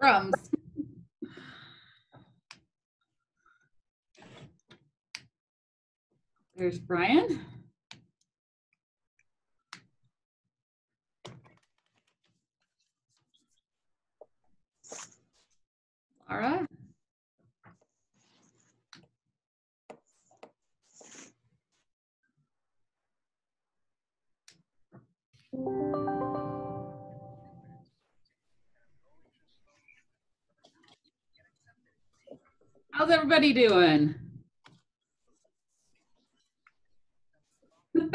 Crumbs. There's Brian. Everybody doing? This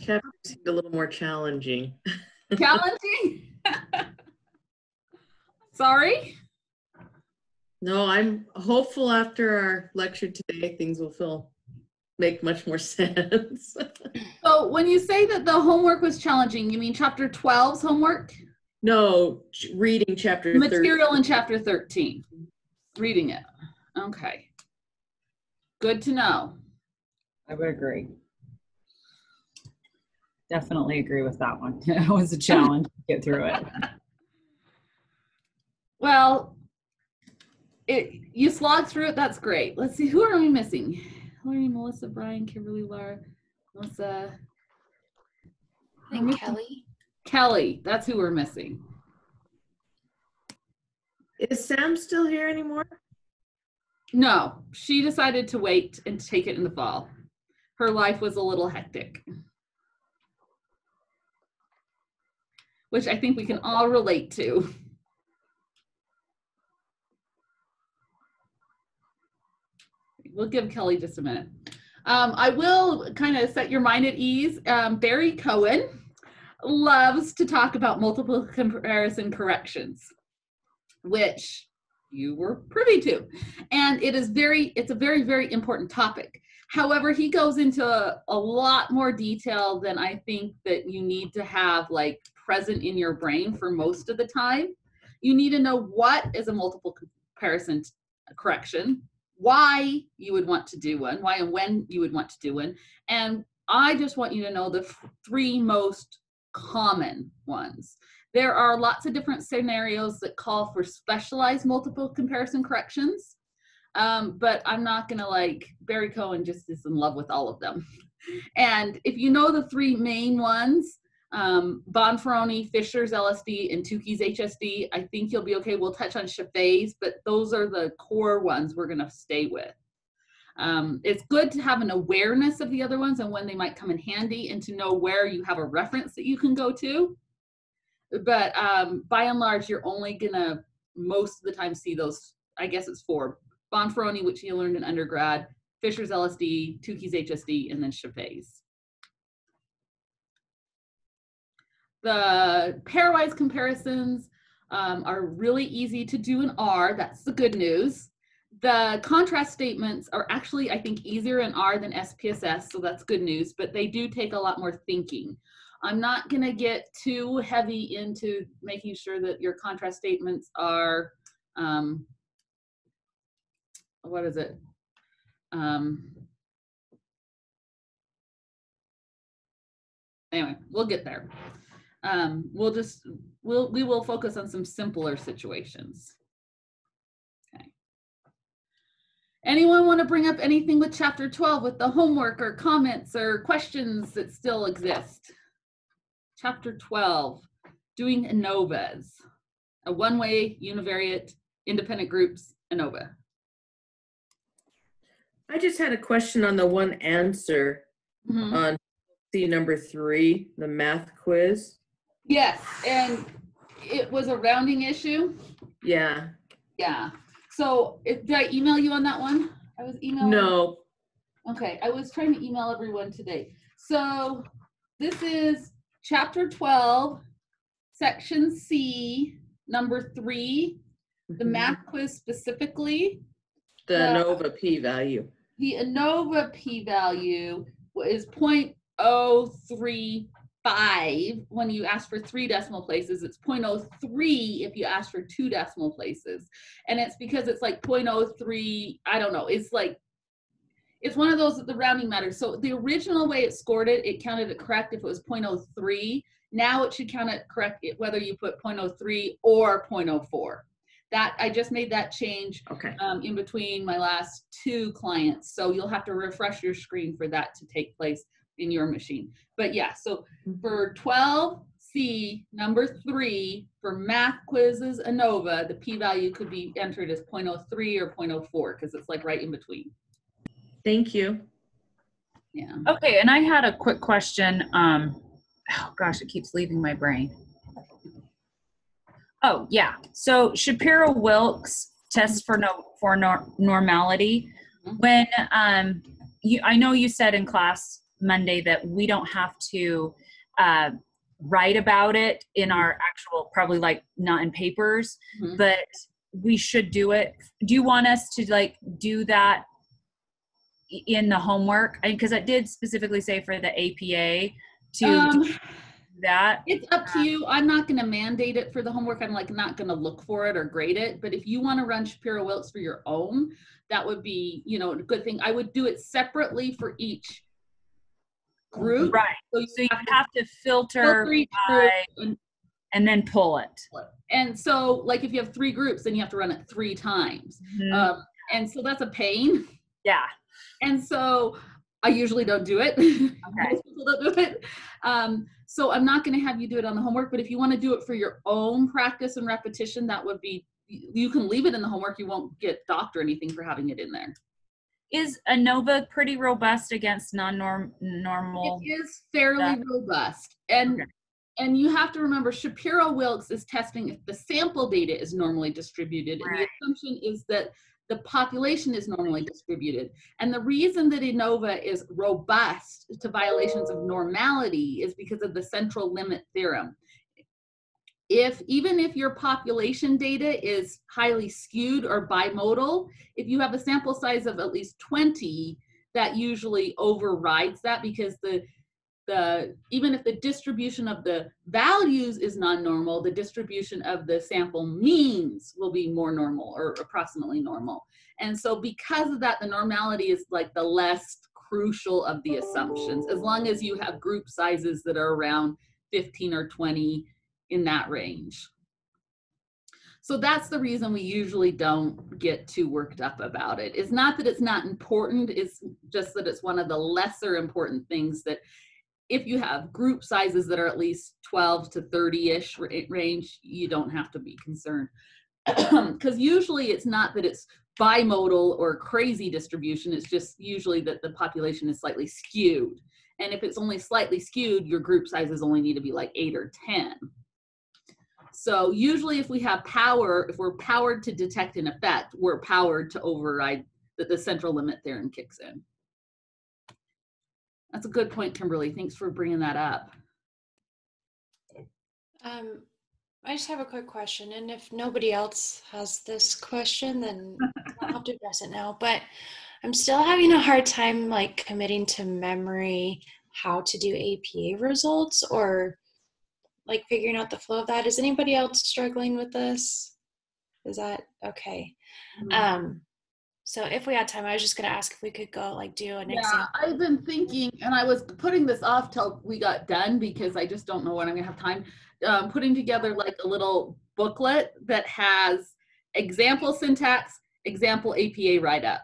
chapter seemed a little more challenging. Challenging? Sorry? No, I'm hopeful after our lecture today, things will feel, make much more sense. So when you say that the homework was challenging, you mean chapter 12's homework? No, ch- reading chapter 30. Material in chapter 13. Reading it. Okay. Good to know. I would agree. Definitely agree with that one. It was a challenge to get through it. Well, it you slogged through it. That's great. Let's see. Who are we missing? Hillary, Melissa, Brian, Kimberly, Laura, Melissa, I think Kelly. Kelly. That's who we're missing. Is Sam still here anymore? No, she decided to wait and take it in the fall. Her life was a little hectic. Which I think we can all relate to. We'll give Kelly just a minute. Um, I will kind of set your mind at ease. Um, Barry Cohen loves to talk about multiple comparison corrections, which you were privy to. And it is very it's a very very important topic. However he goes into a, a, lot more detail than i think that you need to have like present in your brain for most of the time. You need to know what is a multiple comparison correction why you would want to do one why and when you would want to do one and i just want you to know the three most common ones there are lots of different scenarios that call for specialized multiple comparison corrections. Um, but I'm not gonna like Barry Cohen just is in love with all of them. And if you know the three main ones, um, Bonferroni, Fisher's LSD, and Tukey's HSD, I think you'll be okay. We'll touch on Scheffé's, but those are the core ones we're gonna stay with. Um, it's good to have an awareness of the other ones and when they might come in handy and to know where you have a reference that you can go to but um, by and large, you're only gonna most of the time see those. I guess it's four: Bonferroni, which you learned in undergrad, Fisher's LSD, Tukey's HSD, and then Scheffé's. The pairwise comparisons um, are really easy to do in R. That's the good news. The contrast statements are actually, I think, easier in R than SPSS, so that's good news, but they do take a lot more thinking. I'm not going to get too heavy into making sure that your contrast statements are, um, what is it? Um, anyway, we'll get there. Um, we'll just, we'll, we will focus on some simpler situations. Okay. Anyone want to bring up anything with chapter 12 with the homework or comments or questions that still exist? chapter 12, doing ANOVAs, a one-way univariate independent groups ANOVA. I just had a question on the one answer Mhm. on C number three, the math quiz. Yes, and it was a rounding issue. Yeah, Yeah. So if, did I email you on that one? I was emailing. no, Okay, I was trying to email everyone today. So this is chapter 12, section C, number three, the Mhm. math quiz specifically. the. ANOVA p-value. The ANOVA p-value is 0.035 when you ask for three decimal places. It's 0.03 if you ask for two decimal places. And it's because it's like 0.03, I don't know, it's like it's one of those that the rounding matters. So the original way it scored it, it counted it correct if it was 0.03. Now it should count it correct it- whether you put 0.03 or 0.04. That I just made that change Okay. um, in between my last two clients. So you'll have to refresh your screen for that to take place in your machine. But yeah, so for 12C, number three, for math quizzes ANOVA, the p-value could be entered as 0.03 or 0.04 because it's like right in between. Thank you. Yeah. Okay, and I had a quick question. Um, oh gosh, it keeps leaving my brain. Oh yeah, so Shapiro Wilkes test for no for nor- normality. Mhm. When um, you, I know you said in class Monday that we don't have to uh, write about it in our actual, probably like not in papers, Mhm. but we should do it. Do you want us to like do that in the homework? Because it did specifically say for the APA to Um, do that. It's up to you. I'm not going to mandate it for the homework. I'm like not going to look for it or grade it. But if you want to run Shapiro Wilkes for your own, that would be, you know, a good thing. I would do it separately for each group. Right. So you So you have to have to filter filter by, and, and then pull it. and so like if you have three groups, then you have to run it three times. Mhm. Um, and so that's a pain. yeah. And so I usually don't do it. Most people don't do it. Um, so I'm not going to have you do it on the homework, but if you want to do it for your own practice and repetition, that would be, you can leave it in the homework. You won't get docked or anything for having it in there. Is ANOVA pretty robust against non-norm normal? It is fairly Yeah. robust. And Okay. and you have to remember Shapiro Wilkes is testing if the sample data is normally distributed. And the assumption is that the population is normally distributed. And the reason that ANOVA is robust to violations of oh. normality is because of the central limit theorem. If even if your population data is highly skewed or bimodal, if you have a sample size of at least 20, that usually overrides that because the the even if the distribution of the values is non-normal, the distribution of the sample means will be more normal or approximately normal. And so because of that, the normality is like the less crucial of the assumptions, as long as you have group sizes that are around 15 or 20 in that range. So that's the reason we usually don't get too worked up about it. It's not that it's not important, it's just that it's one of the lesser important things that if you have group sizes that are at least 12 to 30-ish eh, range, you don't have to be concerned. Because usually it's not that it's bimodal or crazy distribution, it's just usually that the population is slightly skewed. And if it's only slightly skewed, your group sizes only need to be like eight or 10. So usually if we have power, if we're powered to detect an effect, we're powered to override that the central limit theorem kicks in. That's a good point, Kimberly. Thanks for bringing that up. Um, I just have a quick question, and if nobody else has this question, then I'll have to address it now. But I'm still having a hard time like committing to memory how to do APA results or like figuring out the flow of that. Is anybody else struggling with this? Is that okay? Um, so if we had time, I was just gonna ask if we could go like do an Yeah, example. I've been thinking, and I was putting this off till we got done because I just don't know when I'm gonna have time. Um, putting together like a little booklet that has example syntax, example APA write-up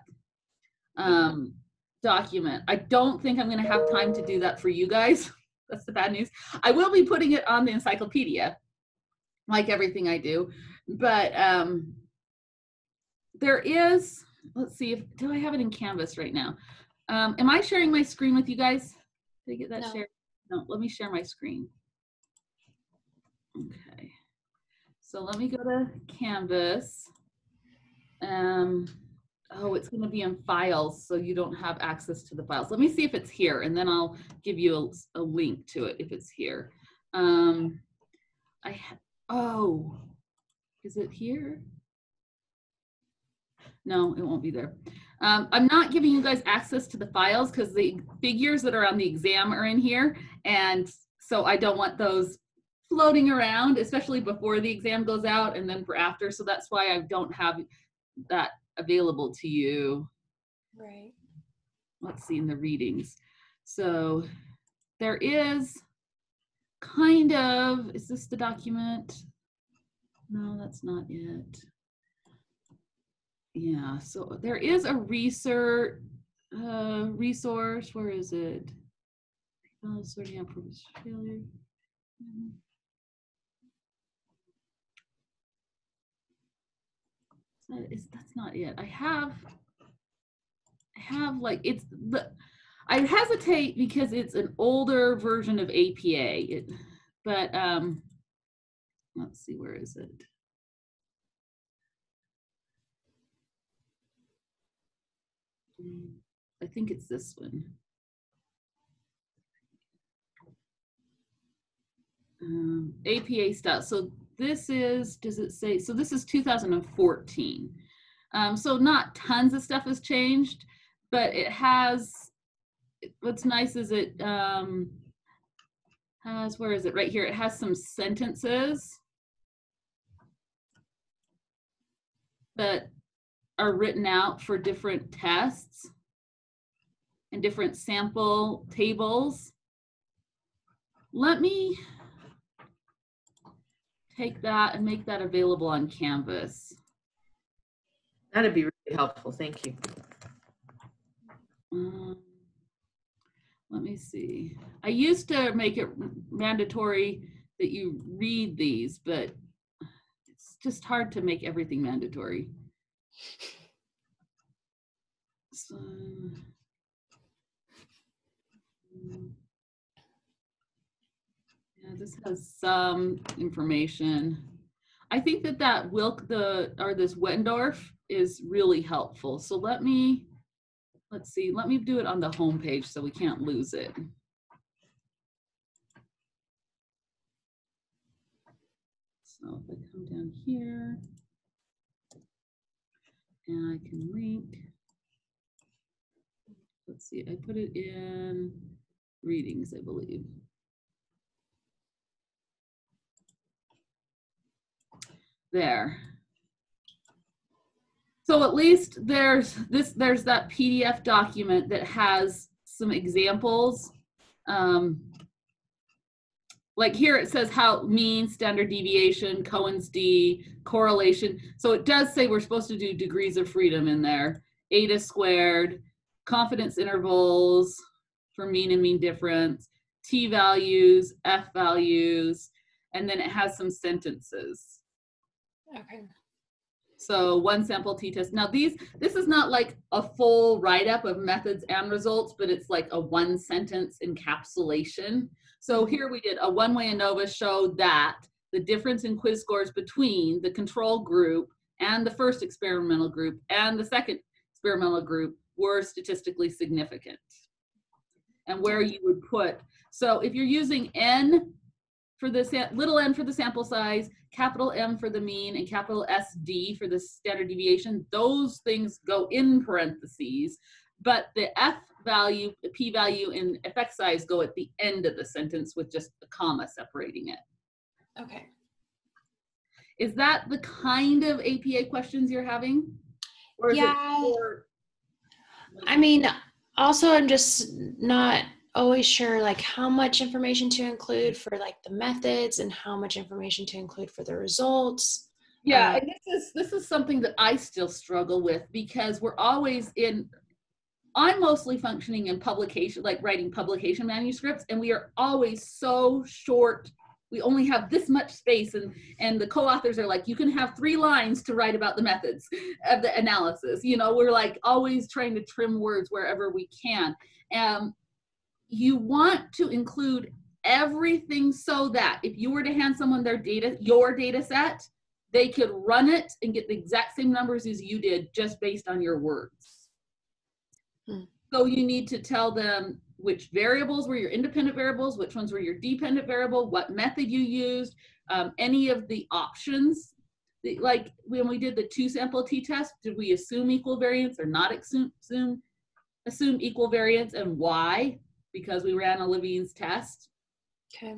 um, document. I don't think I'm gonna have time to do that for you guys. That's the bad news. I will be putting it on the encyclopedia, like everything I do, but um, there is. Let's see if do I have it in Canvas right now. Um, am I sharing my screen with you guys? Did I get that No. shared? No, let me share my screen. Okay. So let me go to Canvas. Um, oh, it's going to be in files, so you don't have access to the files. Let me see if it's here, and then I'll give you a, a link to it if it's here. Um, I oh, is it here? No, it won't be there. Um, I'm not giving you guys access to the files because the figures that are on the exam are in here. And so I don't want those floating around, especially before the exam goes out and then for after. So that's why I don't have that available to you. Right. let's see in the readings. So there is kind of, is this the document? No, that's not it. Yeah, so there is a research uh, resource. Where is it? Oh, sorting out purpose failure. That's not it. I have, I have like, it's the, I hesitate because it's an older version of APA, it, but, um, let's see, where is it? I think it's this one. Um, APA stuff. So this is, does it say, so this is 2014. Um, so not tons of stuff has changed, but it has, what's nice is it um, has, where is it? Right here. It has some sentences that are written out for different tests and different sample tables. Let me take that and make that available on Canvas. That'd be really helpful. Thank you. Um, let me see. I used to make it mandatory that you read these, but it's just hard to make everything mandatory. So, yeah, this has some information. I think that that Wilk, the, or this Wendorf is really helpful. So let me, let's see, let me do it on the home page so we can't lose it. So if I come down here and I can link, let's see, I put it in readings, I believe. There. So at least there's this, there's that PDF document that has some examples. Um, like here it says how mean, standard deviation, Cohen's d, correlation. So it does say we're supposed to do degrees of freedom in there. Eta squared, confidence intervals for mean and mean difference, t values, f values, and then it has some sentences. Okay. So one sample t-test. Now these, this is not like a full write-up of methods and results, but it's like a one sentence encapsulation. So here we did a one-way ANOVA showed that the difference in quiz scores between the control group and the first experimental group and the second experimental group were statistically significant. And where you would put, so if you're using N for the little n for the sample size, capital M for the mean, and capital SD for the standard deviation, those things go in parentheses, but the F value, the P value, and effect size go at the end of the sentence with just a comma separating it. Okay. Is that the kind of APA questions you're having? Or is it Yeah. more- I mean, also, I'm just not always sure like how much information to include for like the methods and how much information to include for the results. Yeah, Uh, and this is this is something that I still struggle with because we're always in I'm mostly functioning in publication, like writing publication manuscripts, and we are always so short. We only have this much space, and and the co-authors are like, you can have three lines to write about the methods of the analysis. You know, we're like always trying to trim words wherever we can. Um, you want to include everything so that if you were to hand someone their data, your data set, they could run it and get the exact same numbers as you did just based on your words. Hmm. So you need to tell them which variables were your independent variables, which ones were your dependent variable, what method you used, um, any of the options. The- Like when we did the two sample t-test, did we assume equal variance or not assume, assume, assume equal variance and why? Because we ran a Levene's test. Okay.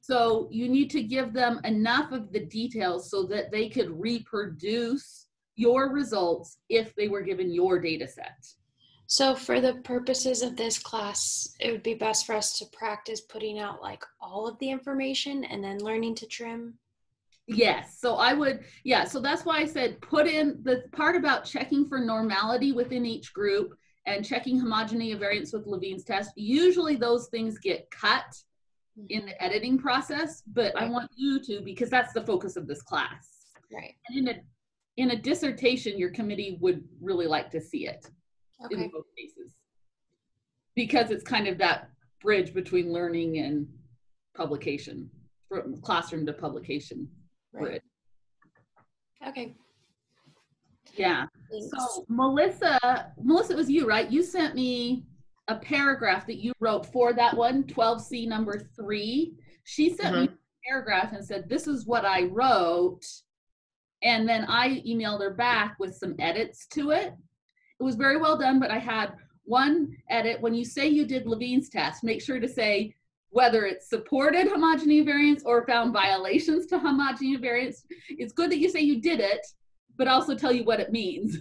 So you need to give them enough of the details so that they could reproduce your results if they were given your data set. So, for the purposes of this class, it would be best for us to practice putting out like all of the information and then learning to trim. Yes, so I would, yeah, so that's why I said put in the part about checking for normality within each group and checking homogeneity of variance with Levene's test. Usually those things get cut mm-hmm. in the editing process, but I want you to because that's the focus of this class. Right. And in a in a dissertation, your committee would really like to see it Okay. in both cases. Because it's kind of that bridge between learning and publication, from classroom to publication Right. bridge. Okay. Yeah. Thanks. So Melissa, Melissa, it was you, right? You sent me a paragraph that you wrote for that one, 12C number three. She sent me mm-hmm. a paragraph and said, This is what I wrote. And then I emailed her back with some edits to it. It was very well done, but I had one edit. When you say you did Levene's test, make sure to say whether it supported homogeneity variance or found violations to homogeneity variance. It's good that you say you did it, but also tell you what it means.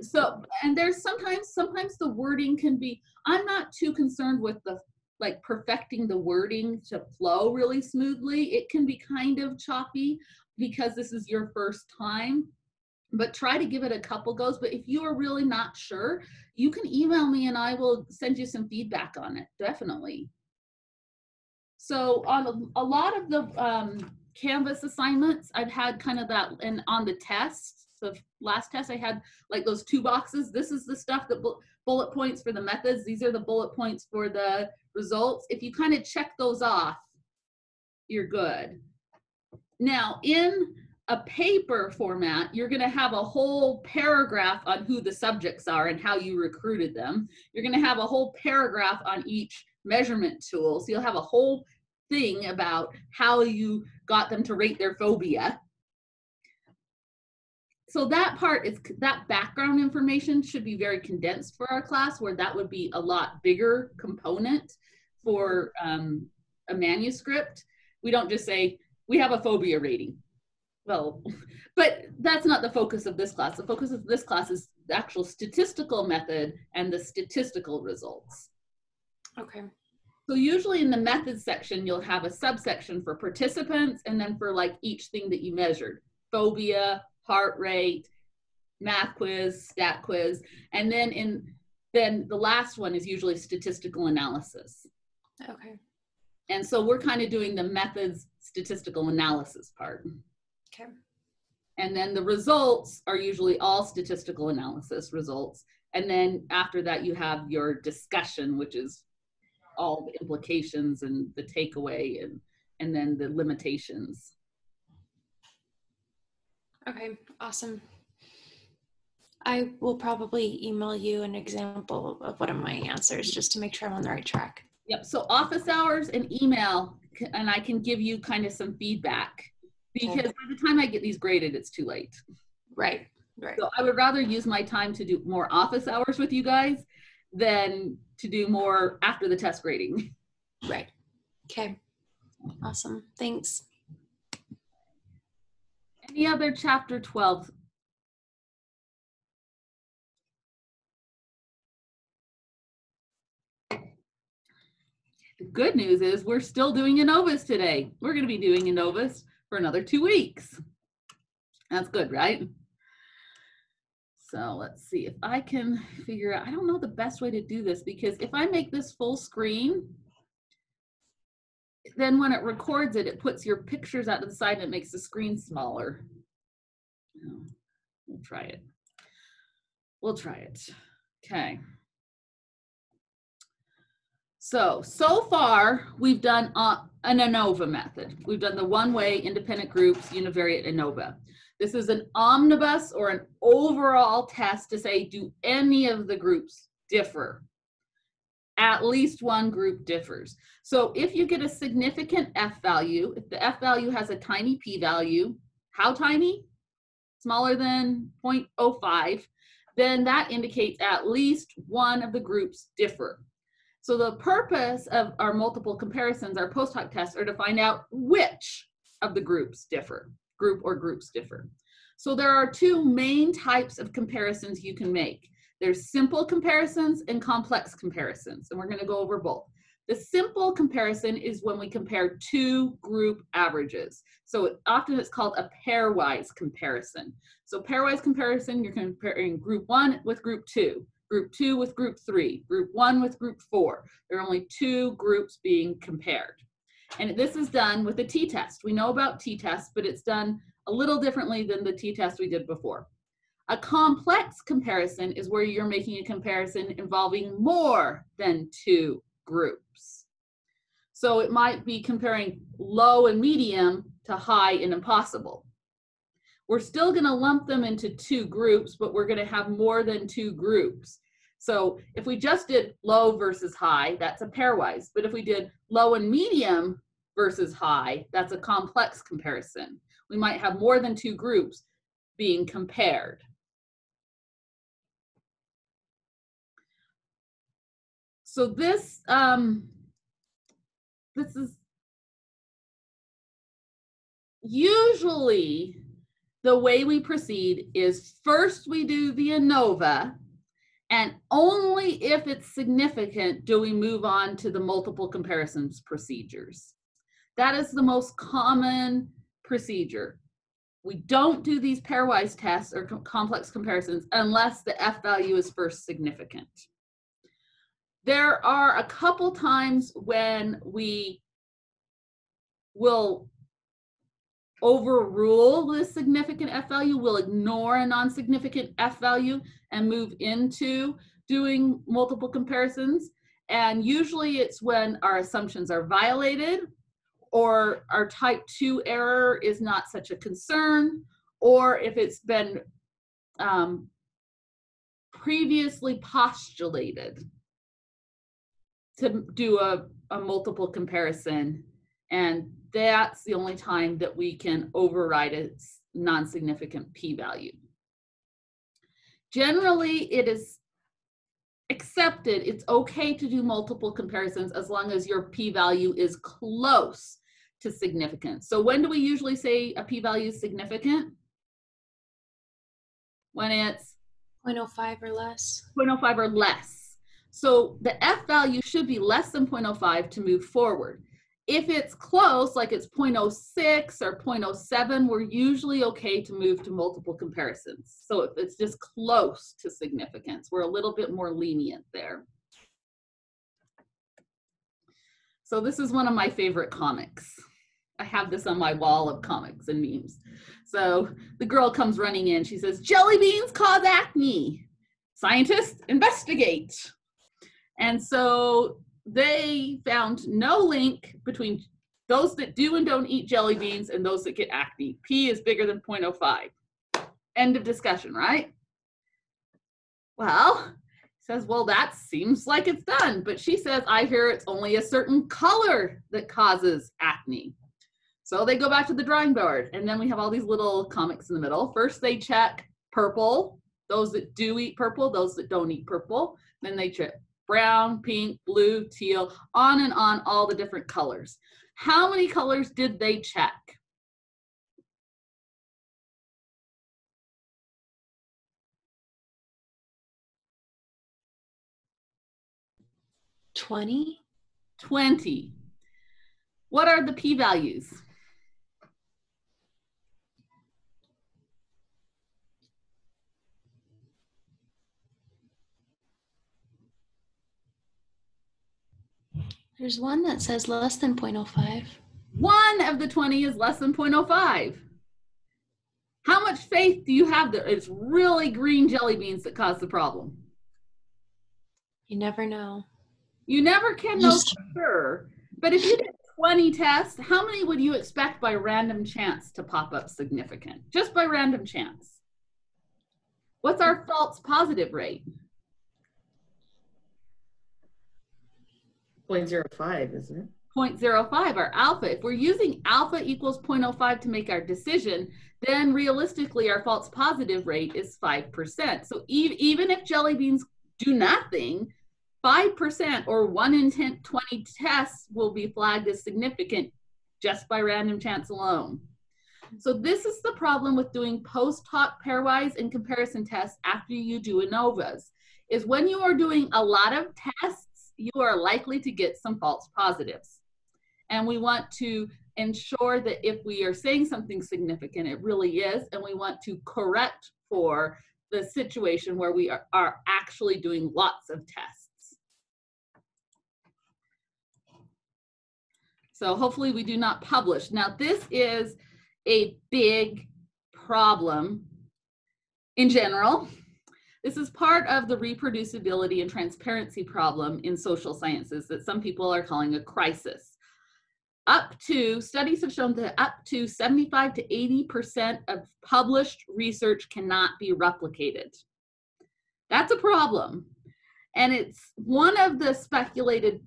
So, and there's sometimes, sometimes the wording can be, I'm not too concerned with the like perfecting the wording to flow really smoothly. It can be kind of choppy because this is your first time, but try to give it a couple goes. But if you are really not sure, you can email me and I will send you some feedback on it, definitely. So on a, a lot of the um, Canvas assignments, I've had kind of that, and on the tests, the last test I had like those two boxes. This is the stuff that bu- bullet points for the methods. These are the bullet points for the results. If you kind of check those off, you're good. Now in a paper format, you're going to have a whole paragraph on who the subjects are and how you recruited them. You're going to have a whole paragraph on each measurement tool. So you'll have a whole thing about how you got them to rate their phobia. So that part is that background information should be very condensed for our class, where that would be a lot bigger component for um, a manuscript. We don't just say we have a phobia rating. Well, but that's not the focus of this class. The focus of this class is the actual statistical method and the statistical results. Okay. So usually in the methods section, you'll have a subsection for participants and then for like each thing that you measured, phobia, heart rate, math quiz, stat quiz, and then in then the last one is usually statistical analysis. Okay. And so we're kind of doing the methods statistical analysis part. Okay. And then the results are usually all statistical analysis results. And then after that, you have your discussion, which is all the implications and the takeaway and, and then the limitations. Okay. Awesome. I will probably email you an example of one of my answers just to make sure I'm on the right track. Yep. So office hours and email, and I can give you kind of some feedback because by the time I get these graded, it's too late. Right. Right. So I would rather use my time to do more office hours with you guys than to do more after the test grading. Right. Okay. Awesome. Thanks. Any other chapter 12? The good news is we're still doing ANOVAs today. We're going to be doing ANOVAs for another two weeks. That's good, right? So let's see if I can figure out, I don't know the best way to do this because if I make this full screen, then when it records it, it puts your pictures out to the side and it makes the screen smaller. No, We'll try it. We'll try it. Okay. So, so far, we've done uh, an ANOVA method. We've done the one-way independent groups, univariate ANOVA. This is an omnibus or an overall test to say, do any of the groups differ? At least one group differs. So if you get a significant F value, if the F value has a tiny p value, how tiny? Smaller than 0.05, then that indicates at least one of the groups differ. So the purpose of our multiple comparisons, our post hoc tests, are to find out which of the groups differ, group or groups differ. So there are two main types of comparisons you can make. There's simple comparisons and complex comparisons, and we're going to go over both. The simple comparison is when we compare two group averages. So often it's called a pairwise comparison. So pairwise comparison, you're comparing group one with group two, group two with group three, group one with group four. There are only two groups being compared. And this is done with a t-test. We know about t-tests, but it's done a little differently than the t-test we did before. A complex comparison is where you're making a comparison involving more than two groups. So it might be comparing low and medium to high and impossible. We're still going to lump them into two groups, but we're going to have more than two groups. So if we just did low versus high, that's a pairwise. But if we did low and medium versus high, that's a complex comparison. We might have more than two groups being compared. So this, um, this is usually the way we proceed is first we do the ANOVA, and only if it's significant do we move on to the multiple comparisons procedures. That is the most common procedure. We don't do these pairwise tests or complex comparisons unless the F value is first significant. There are a couple times when we will overrule the significant F value, we'll ignore a non-significant F value and move into doing multiple comparisons. And usually it's when our assumptions are violated or our type 2 error is not such a concern, or if it's been um, previously postulated to do a, a multiple comparison and that's the only time that we can override a non-significant p-value. Generally, it is accepted, it's okay to do multiple comparisons as long as your p-value is close to significant. So when do we usually say a p-value is significant? When it's 0.05 or less. 0.05 or less. So the F value should be less than 0.05 to move forward. If it's close, like it's 0.06 or 0.07, we're usually okay to move to multiple comparisons. So if it's just close to significance, we're a little bit more lenient there. So this is one of my favorite comics. I have this on my wall of comics and memes. So the girl comes running in. She says, Jelly beans cause acne. Scientists investigate. And so they found no link between those that do and don't eat jelly beans and those that get acne. P is bigger than 0.05. End of discussion, right? Well, says, well, that seems like it's done. But she says, I hear it's only a certain color that causes acne. So they go back to the drawing board, and then we have all these little comics in the middle. First, they check purple, those that do eat purple, those that don't eat purple. Then they check brown, pink, blue, teal, on and on, all the different colors. How many colors did they check? Twenty. 20. What are the p-values? There's one that says less than 0.05. One of the 20 is less than 0.05. How much faith do you have that it's really green jelly beans that cause the problem? You never know. You never can know for sure. But if you did 20 tests, how many would you expect by random chance to pop up significant? Just by random chance. What's our false positive rate? 0.05, isn't it? 0.05, our alpha. If we're using alpha equals 0.05 to make our decision, then realistically our false positive rate is 5%. So e- even if jelly beans do nothing, 5% or 1 in 10, 20 tests will be flagged as significant just by random chance alone. So this is the problem with doing post hoc pairwise and comparison tests after you do ANOVAs. is when you are doing a lot of tests, you are likely to get some false positives. And we want to ensure that if we are saying something significant, it really is, and we want to correct for the situation where we are, are actually doing lots of tests. So hopefully we do not publish. Now this is a big problem in general. This is part of the reproducibility and transparency problem in social sciences that some people are calling a crisis up to studies have shown that up to 75 to 80% of published research cannot be replicated. That's a problem. And it's one of the speculated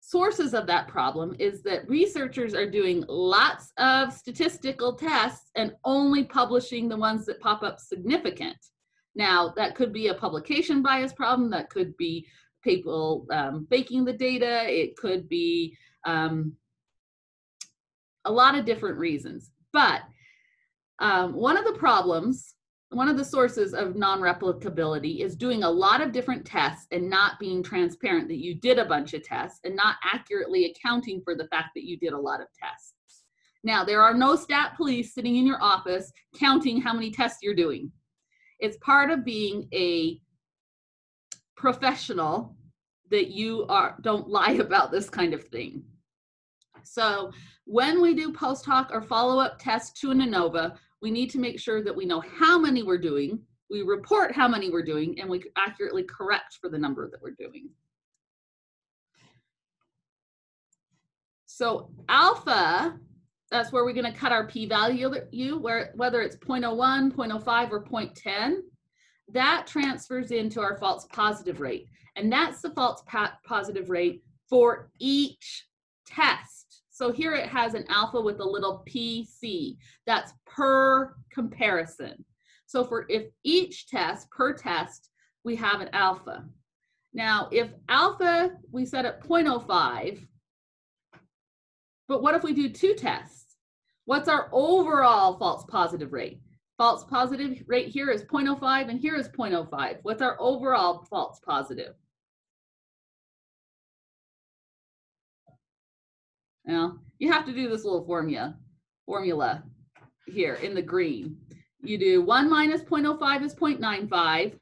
sources of that problem is that researchers are doing lots of statistical tests and only publishing the ones that pop up significant. Now, that could be a publication bias problem, that could be people um, faking the data, it could be um, a lot of different reasons. But um, one of the problems, one of the sources of non-replicability is doing a lot of different tests and not being transparent that you did a bunch of tests and not accurately accounting for the fact that you did a lot of tests. Now, there are no stat police sitting in your office counting how many tests you're doing. It's part of being a professional that you are don't lie about this kind of thing. So when we do post hoc or follow-up tests to an ANOVA, we need to make sure that we know how many we're doing, we report how many we're doing, and we accurately correct for the number that we're doing. So alpha, that's where we're going to cut our p-value, where whether it's 0.01, 0.05, or 0.10, that transfers into our false positive rate. And that's the false positive rate for each test. So here it has an alpha with a little PC. That's per comparison. So for if each test, per test, we have an alpha. Now, if alpha we set at 0.05, but what if we do two tests? What's our overall false positive rate? False positive rate here is 0.05 and here is 0.05. What's our overall false positive? Now, you have to do this little formula, formula here in the green. You do 1 minus 0.05 is 0.95,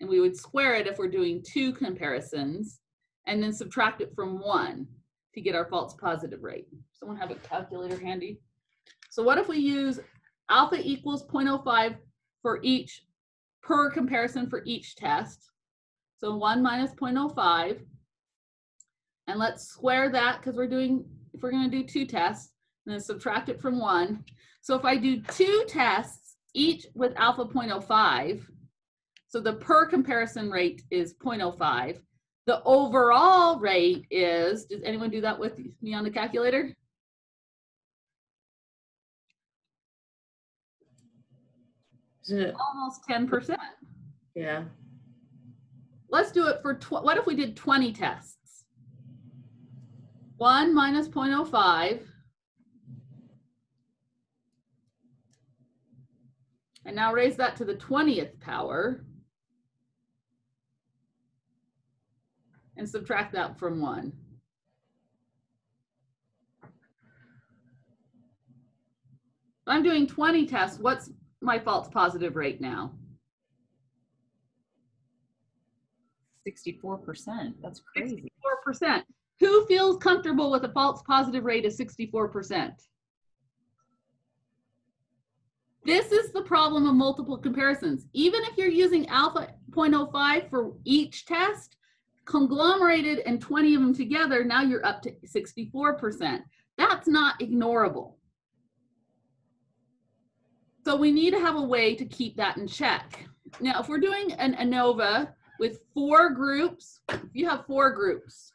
and we would square it if we're doing two comparisons, and then subtract it from 1 to get our false positive rate. Someone have a calculator handy? So what if we use alpha equals 0.05 for each, per comparison for each test? So 1 minus 0.05, and let's square that because we're doing if we're going to do two tests, and then subtract it from one. So if I do two tests, each with alpha 0.05, so the per comparison rate is 0.05. The overall rate is, does anyone do that with me on the calculator? Almost 10%. Yeah. Let's do it for, what if we did 20 tests? 1 minus 0.05. And now raise that to the 20th power. And subtract that from 1. I'm doing 20 tests. What's my false positive rate now? 64%. That's crazy. 64%. Who feels comfortable with a false positive rate of 64%? This is the problem of multiple comparisons. Even if you're using alpha 0.05 for each test, conglomerated and 20 of them together, now you're up to 64%. That's not ignorable. So we need to have a way to keep that in check. Now, if we're doing an ANOVA with four groups, if you have four groups,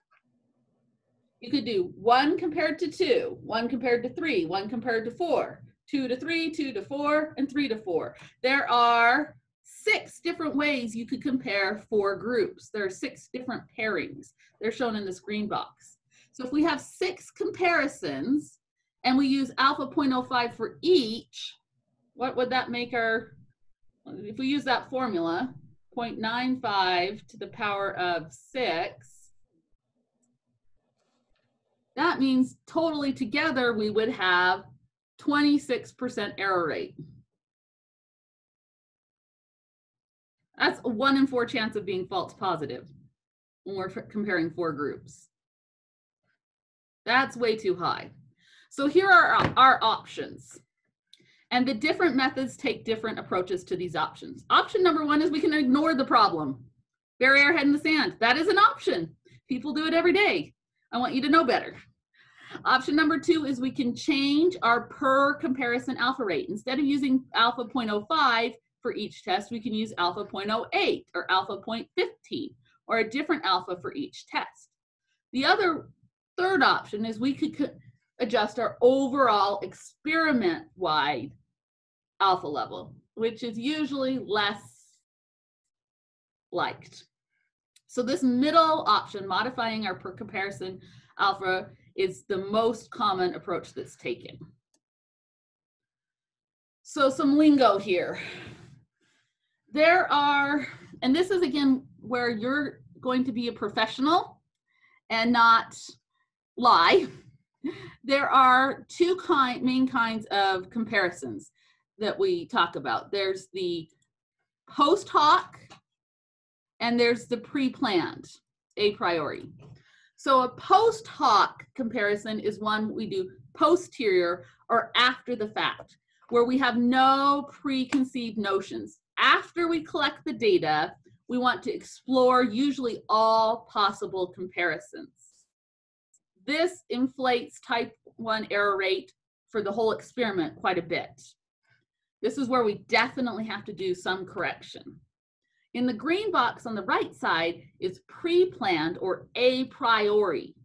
you could do one compared to two, one compared to three, one compared to four, two to three, two to four, and three to four. There are six different ways you could compare four groups. There are six different pairings. They're shown in this green box. So if we have six comparisons and we use alpha 0.05 for each, what would that make our, if we use that formula, 0.95 to the power of 6, that means totally together we would have 26% error rate. That's a one in four chance of being false positive when we're comparing four groups. That's way too high. So here are our, our options. And the different methods take different approaches to these options. Option number one is we can ignore the problem. Bury our head in the sand. That is an option. People do it every day. I want you to know better. Option number two is we can change our per comparison alpha rate. Instead of using alpha 0.05 for each test, we can use alpha 0.08 or alpha 0.15 or a different alpha for each test. The other third option is we could adjust our overall experiment wide alpha level, which is usually less liked. So this middle option, modifying our per comparison alpha, is the most common approach that's taken. So some lingo here. There are, and this is again where you're going to be a professional and not lie. There are two kind, main kinds of comparisons that we talk about. There's the post hoc and there's the pre-planned, a priori. So a post hoc comparison is one we do posterior or after the fact, where we have no preconceived notions. After we collect the data, we want to explore usually all possible comparisons. This inflates type 1 error rate for the whole experiment quite a bit. This is where we definitely have to do some correction. In the green box on the right side is pre-planned or a priori.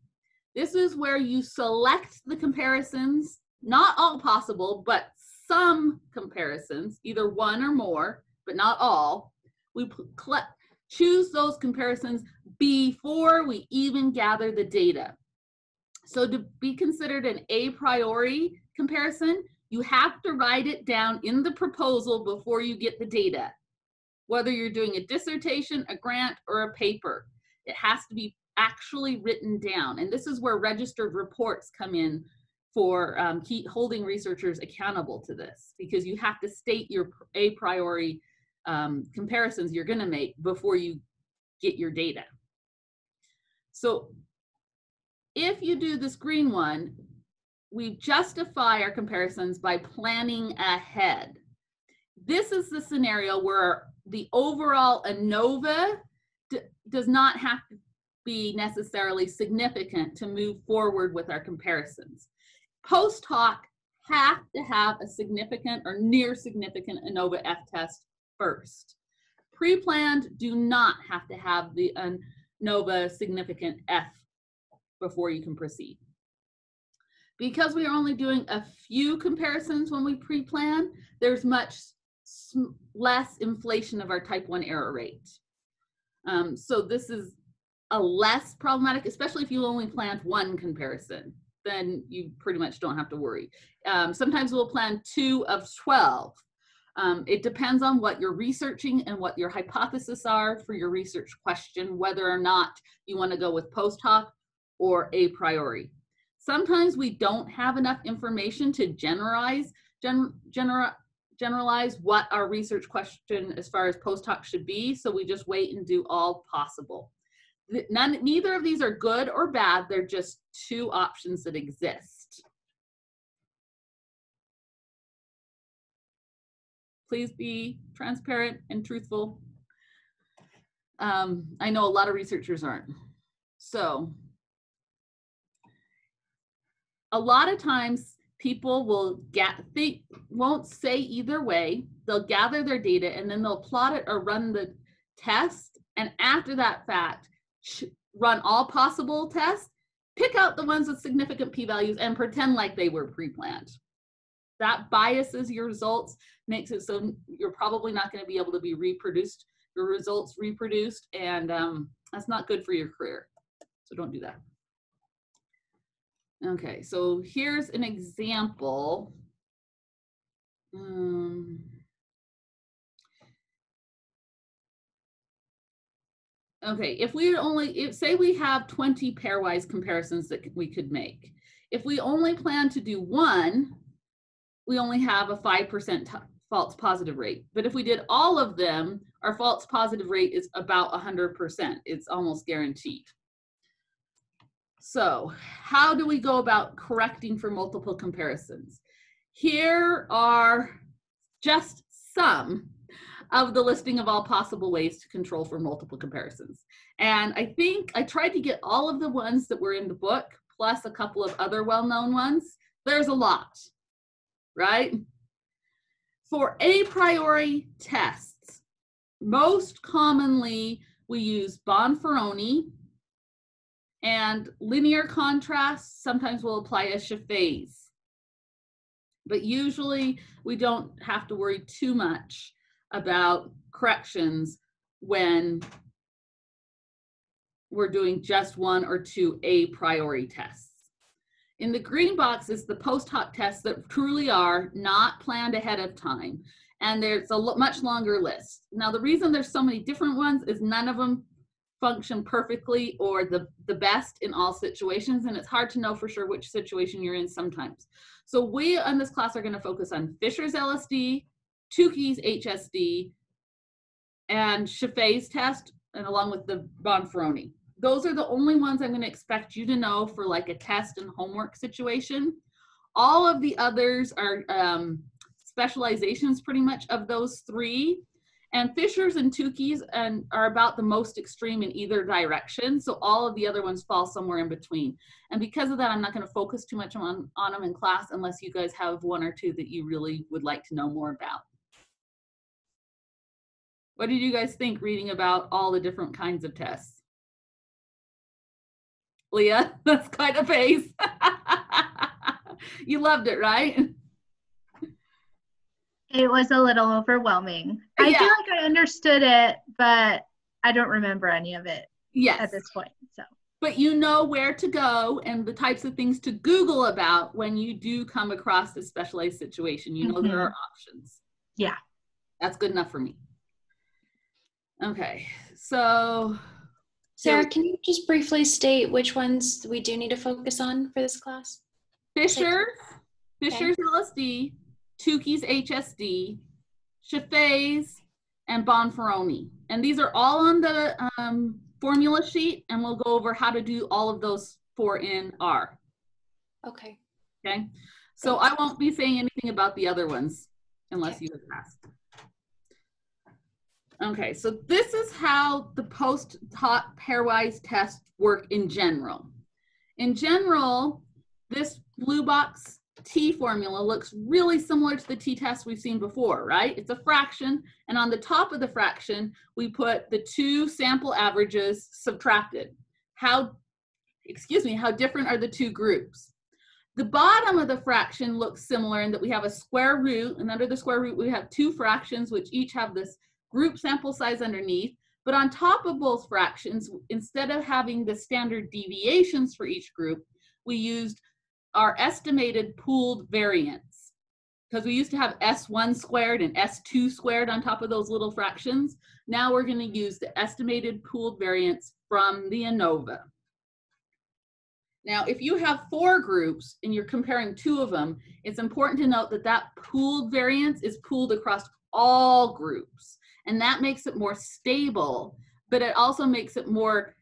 This is where you select the comparisons, not all possible, but some comparisons, either one or more, but not all. We choose those comparisons before we even gather the data. So to be considered an a priori comparison, you have to write it down in the proposal before you get the data. Whether you're doing a dissertation, a grant, or a paper, it has to be actually written down. And this is where registered reports come in for um, holding researchers accountable to this because you have to state your a priori um, comparisons you're going to make before you get your data. So if you do this green one, we justify our comparisons by planning ahead. This is the scenario where the overall ANOVA does not have to be necessarily significant to move forward with our comparisons. Post hoc have to have a significant or near significant ANOVA F test first. Pre-planned do not have to have the ANOVA significant F before you can proceed. Because we are only doing a few comparisons when we pre-plan, there's much less inflation of our type 1 error rate. Um, so this is a less problematic, especially if you only planned one comparison, then you pretty much don't have to worry. Um, sometimes we'll plan two of 12. Um, it depends on what you're researching and what your hypotheses are for your research question, whether or not you want to go with post hoc or a priori. Sometimes we don't have enough information to generalize, gen, genera, generalize what our research question as far as post hoc should be, so we just wait and do all possible. None, neither of these are good or bad, they're just two options that exist. Please be transparent and truthful. Um, I know a lot of researchers aren't. So a lot of times people will get they won't say either way. They'll gather their data and then they'll plot it or run the test. And after that fact run all possible tests pick out the ones with significant p-values and pretend like they were pre-planned. That biases your results makes it so you're probably not going to be able to be reproduced your results reproduced and um, that's not good for your career. So don't do that Okay, so here's an example. Um, Okay, if we only, if, say we have 20 pairwise comparisons that we could make. If we only plan to do one, we only have a 5% false positive rate. But if we did all of them, our false positive rate is about 100%. It's almost guaranteed. So how do we go about correcting for multiple comparisons? Here are just some of the listing of all possible ways to control for multiple comparisons. And I think I tried to get all of the ones that were in the book, plus a couple of other well-known ones. There's a lot, right? For a priori tests, most commonly we use Bonferroni and linear contrast. Sometimes we'll apply a Scheffé's. But usually we don't have to worry too much about corrections when we're doing just one or two a priori tests. In the green box is the post hoc tests that truly are not planned ahead of time. And there's a much longer list. Now, the reason there's so many different ones is none of them function perfectly or the, the best in all situations. And it's hard to know for sure which situation you're in sometimes. So we on this class are gonna focus on Fisher's LSD, Tukey's HSD, and Scheffé's test, and along with the Bonferroni. Those are the only ones I'm going to expect you to know for like a test and homework situation. All of the others are um, specializations pretty much of those three. And Fisher's and Tukey's and are about the most extreme in either direction. So all of the other ones fall somewhere in between. And because of that, I'm not going to focus too much on, on them in class unless you guys have one or two that you really would like to know more about. What did you guys think reading about all the different kinds of tests? Leah, that's quite a pace. you loved it, right? It was a little overwhelming. I Yeah. feel like I understood it, but I don't remember any of it Yes. at this point. So but you know where to go and the types of things to Google about when you do come across a specialized situation. You know there mm-hmm. are options. Yeah. That's good enough for me. Okay, so Sarah, can you just briefly state which ones we do need to focus on for this class? Fisher, Fisher's LSD, Tukey's HSD, Scheffé's, and Bonferroni. And these are all on the um, formula sheet, and we'll go over how to do all of those four in R. Okay. Okay, so I won't be saying anything about the other ones unless you have asked. Okay, so this is how the post hoc pairwise tests work in general. In general, this blue box T formula looks really similar to the T test we've seen before, right? It's a fraction, and on the top of the fraction, we put the two sample averages subtracted. How, excuse me, how different are the two groups? The bottom of the fraction looks similar in that we have a square root, and under the square root, we have two fractions which each have this group sample size underneath. But on top of both fractions, instead of having the standard deviations for each group, we used our estimated pooled variance. Because we used to have S1 squared and S2 squared on top of those little fractions. Now we're going to use the estimated pooled variance from the ANOVA. Now, if you have four groups and you're comparing two of them, it's important to note that that pooled variance is pooled across all groups. And that makes it more stable, but it also makes it more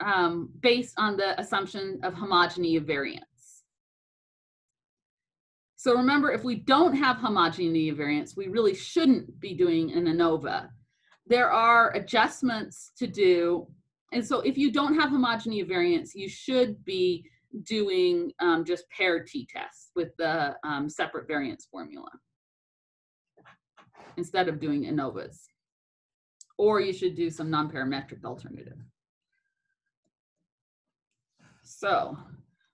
um, based on the assumption of homogeny of variance. So remember, if we don't have homogeneity of variance, we really shouldn't be doing an ANOVA. There are adjustments to do. And so if you don't have homogeneity of variance, you should be doing um, just paired t-tests with the um, separate variance formula instead of doing ANOVAs. Or you should do some non-parametric alternative. So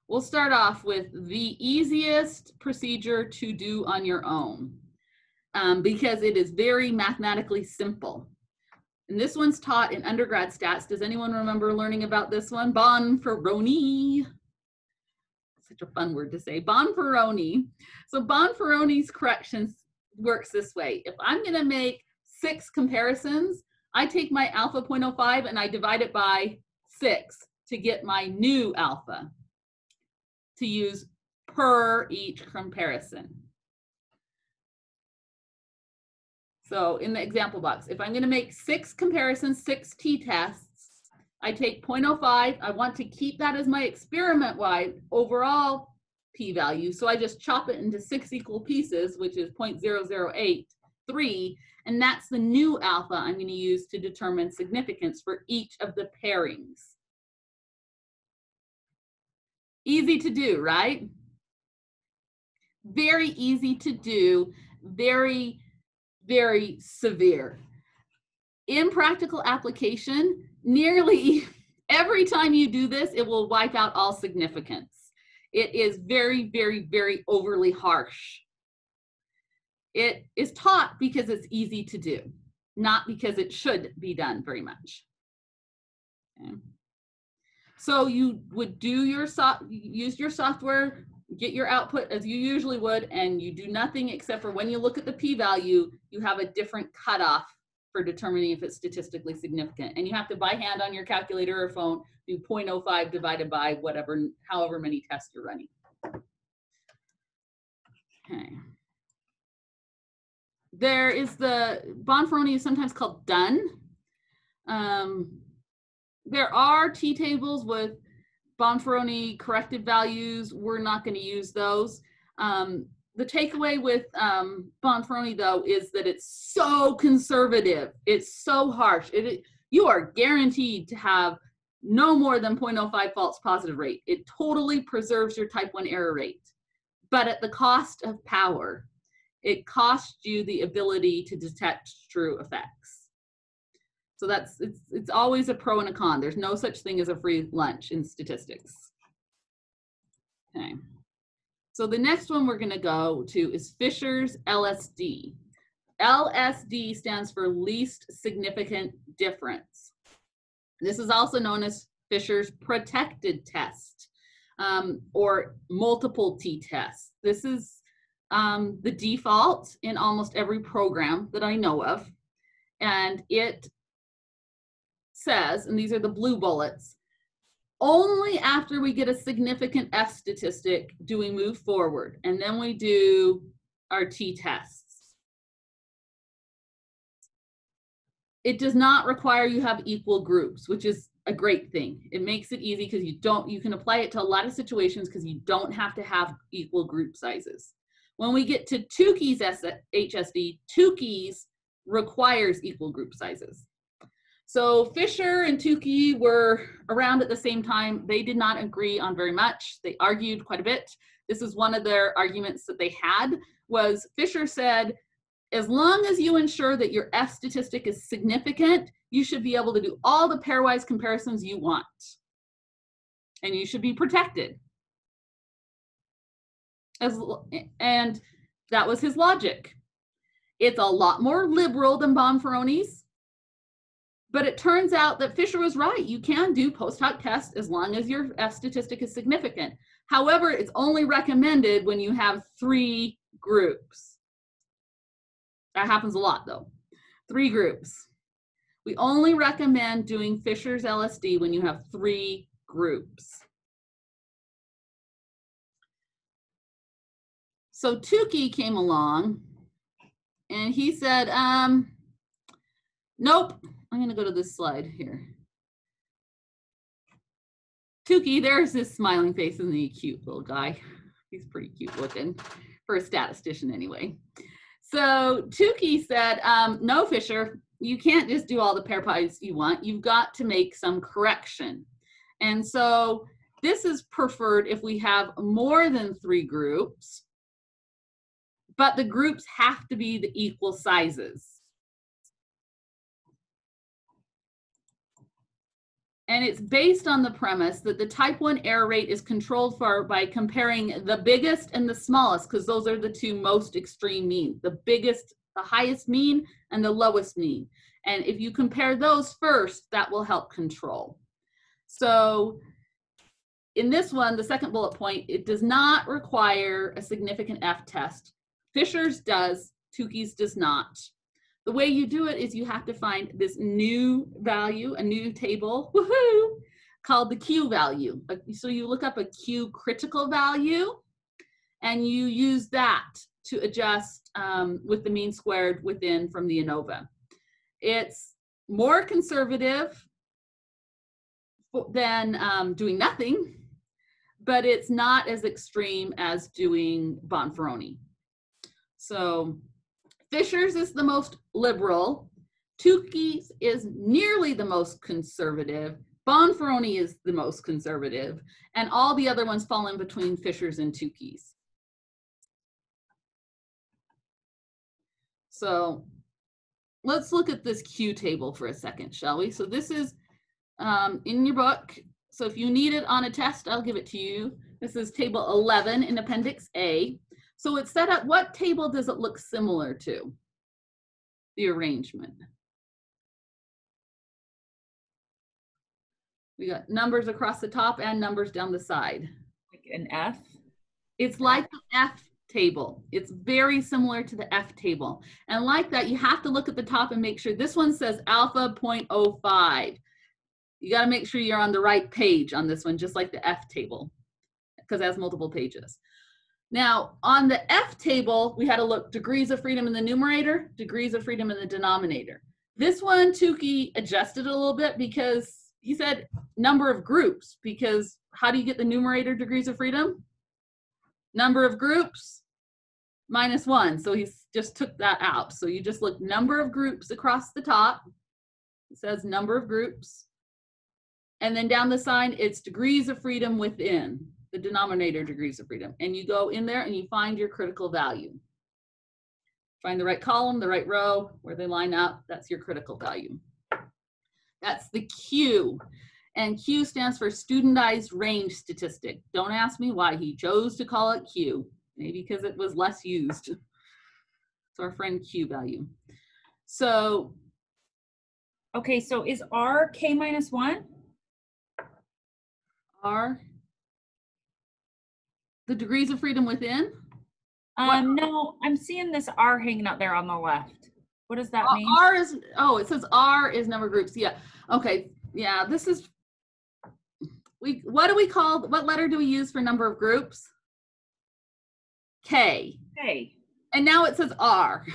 we'll start off with the easiest procedure to do on your own um, because it is very mathematically simple. And this one's taught in undergrad stats. Does anyone remember learning about this one? Bonferroni. Such a fun word to say. Bonferroni. So Bonferroni's corrections works this way. If I'm going to make six comparisons, I take my alpha 0.05 and I divide it by six to get my new alpha to use per each comparison. So in the example box, if I'm going to make six comparisons, six t-tests, I take 0.05. I want to keep that as my experiment-wide overall p-value. So I just chop it into six equal pieces, which is 0.0083. And that's the new alpha I'm going to use to determine significance for each of the pairings. Easy to do, right? Very easy to do, very, very severe. In practical application, nearly every time you do this, it will wipe out all significance. It is very, very, very overly harsh. It is taught because it's easy to do, not because it should be done very much. Okay. So you would do your so use your software, get your output as you usually would, and you do nothing except for when you look at the p-value, you have a different cutoff for determining if it's statistically significant. And you have to by hand on your calculator or phone do 0.05 divided by whatever, however many tests you're running. Okay. There is the Bonferroni is sometimes called done. Um, there are t-tables with Bonferroni corrected values. We're not going to use those. Um, the takeaway with um, Bonferroni, though, is that it's so conservative. It's so harsh. It, it, you are guaranteed to have no more than 0.05 false positive rate. It totally preserves your type 1 error rate, but at the cost of power. It costs you the ability to detect true effects. So that's it's it's always a pro and a con. There's no such thing as a free lunch in statistics. Okay. So the next one we're going to go to is Fisher's LSD. LSD stands for least significant difference. This is also known as Fisher's protected test um, or multiple t-test. This is um, the default in almost every program that I know of. And it says, and these are the blue bullets, only after we get a significant F statistic do we move forward. And then we do our t-tests. It does not require you have equal groups, which is a great thing. It makes it easy because you don't, you can apply it to a lot of situations because you don't have to have equal group sizes. When we get to Tukey's HSD, Tukey's requires equal group sizes. So Fisher and Tukey were around at the same time. They did not agree on very much. They argued quite a bit. This is one of their arguments that they had was Fisher said, as long as you ensure that your F statistic is significant, you should be able to do all the pairwise comparisons you want. And you should be protected. As, and that was his logic. It's a lot more liberal than Bonferroni's, but it turns out that Fisher was right. You can do post hoc tests as long as your F statistic is significant. However, it's only recommended when you have three groups. That happens a lot though. Three groups. We only recommend doing Fisher's LSD when you have three groups. So Tukey came along and he said, um, nope, I'm gonna go to this slide here. Tukey, there's this smiling face and the cute little guy. He's pretty cute looking for a statistician anyway. So Tukey said, um, no, Fisher, you can't just do all the pairwise you want. You've got to make some correction. And so this is preferred if we have more than three groups but the groups have to be the equal sizes. And it's based on the premise that the type 1 error rate is controlled for by comparing the biggest and the smallest, because those are the two most extreme means the biggest, the highest mean, and the lowest mean. And if you compare those first, that will help control. So in this one, the second bullet point, it does not require a significant F test Fisher's does, Tukey's does not. The way you do it is you have to find this new value, a new table, woohoo, called the Q value. So you look up a Q critical value and you use that to adjust um, with the mean squared within from the ANOVA. It's more conservative than um, doing nothing, but it's not as extreme as doing Bonferroni. So Fisher's is the most liberal. Tukey's is nearly the most conservative. Bonferroni is the most conservative. And all the other ones fall in between Fisher's and Tukey's. So let's look at this Q table for a second, shall we? So this is um, in your book. So if you need it on a test, I'll give it to you. This is table 11 in Appendix A. So it's set up, what table does it look similar to? The arrangement. We got numbers across the top and numbers down the side. Like an F. It's like the F table. It's very similar to the F table. And like that, you have to look at the top and make sure this one says alpha 0.05. You got to make sure you're on the right page on this one, just like the F table, because it has multiple pages. Now, on the F table, we had to look degrees of freedom in the numerator, degrees of freedom in the denominator. This one, Tukey adjusted a little bit because he said number of groups, because how do you get the numerator degrees of freedom? Number of groups minus one. So he's just took that out. So you just look number of groups across the top. It says number of groups. And then down the side, it's degrees of freedom within the denominator degrees of freedom. And you go in there and you find your critical value. Find the right column, the right row, where they line up. That's your critical value. That's the Q. And Q stands for studentized range statistic. Don't ask me why he chose to call it Q. Maybe because it was less used. It's our friend Q value. So Okay, so is R K minus one? R, the degrees of freedom within, What- Um, no, I'm seeing this R hanging out there on the left. What does that Uh, mean? R is, oh, it says R is number groups. Yeah. Okay. Yeah, this is, we, what do we call, what letter do we use for number of groups? K. K. And now it says R.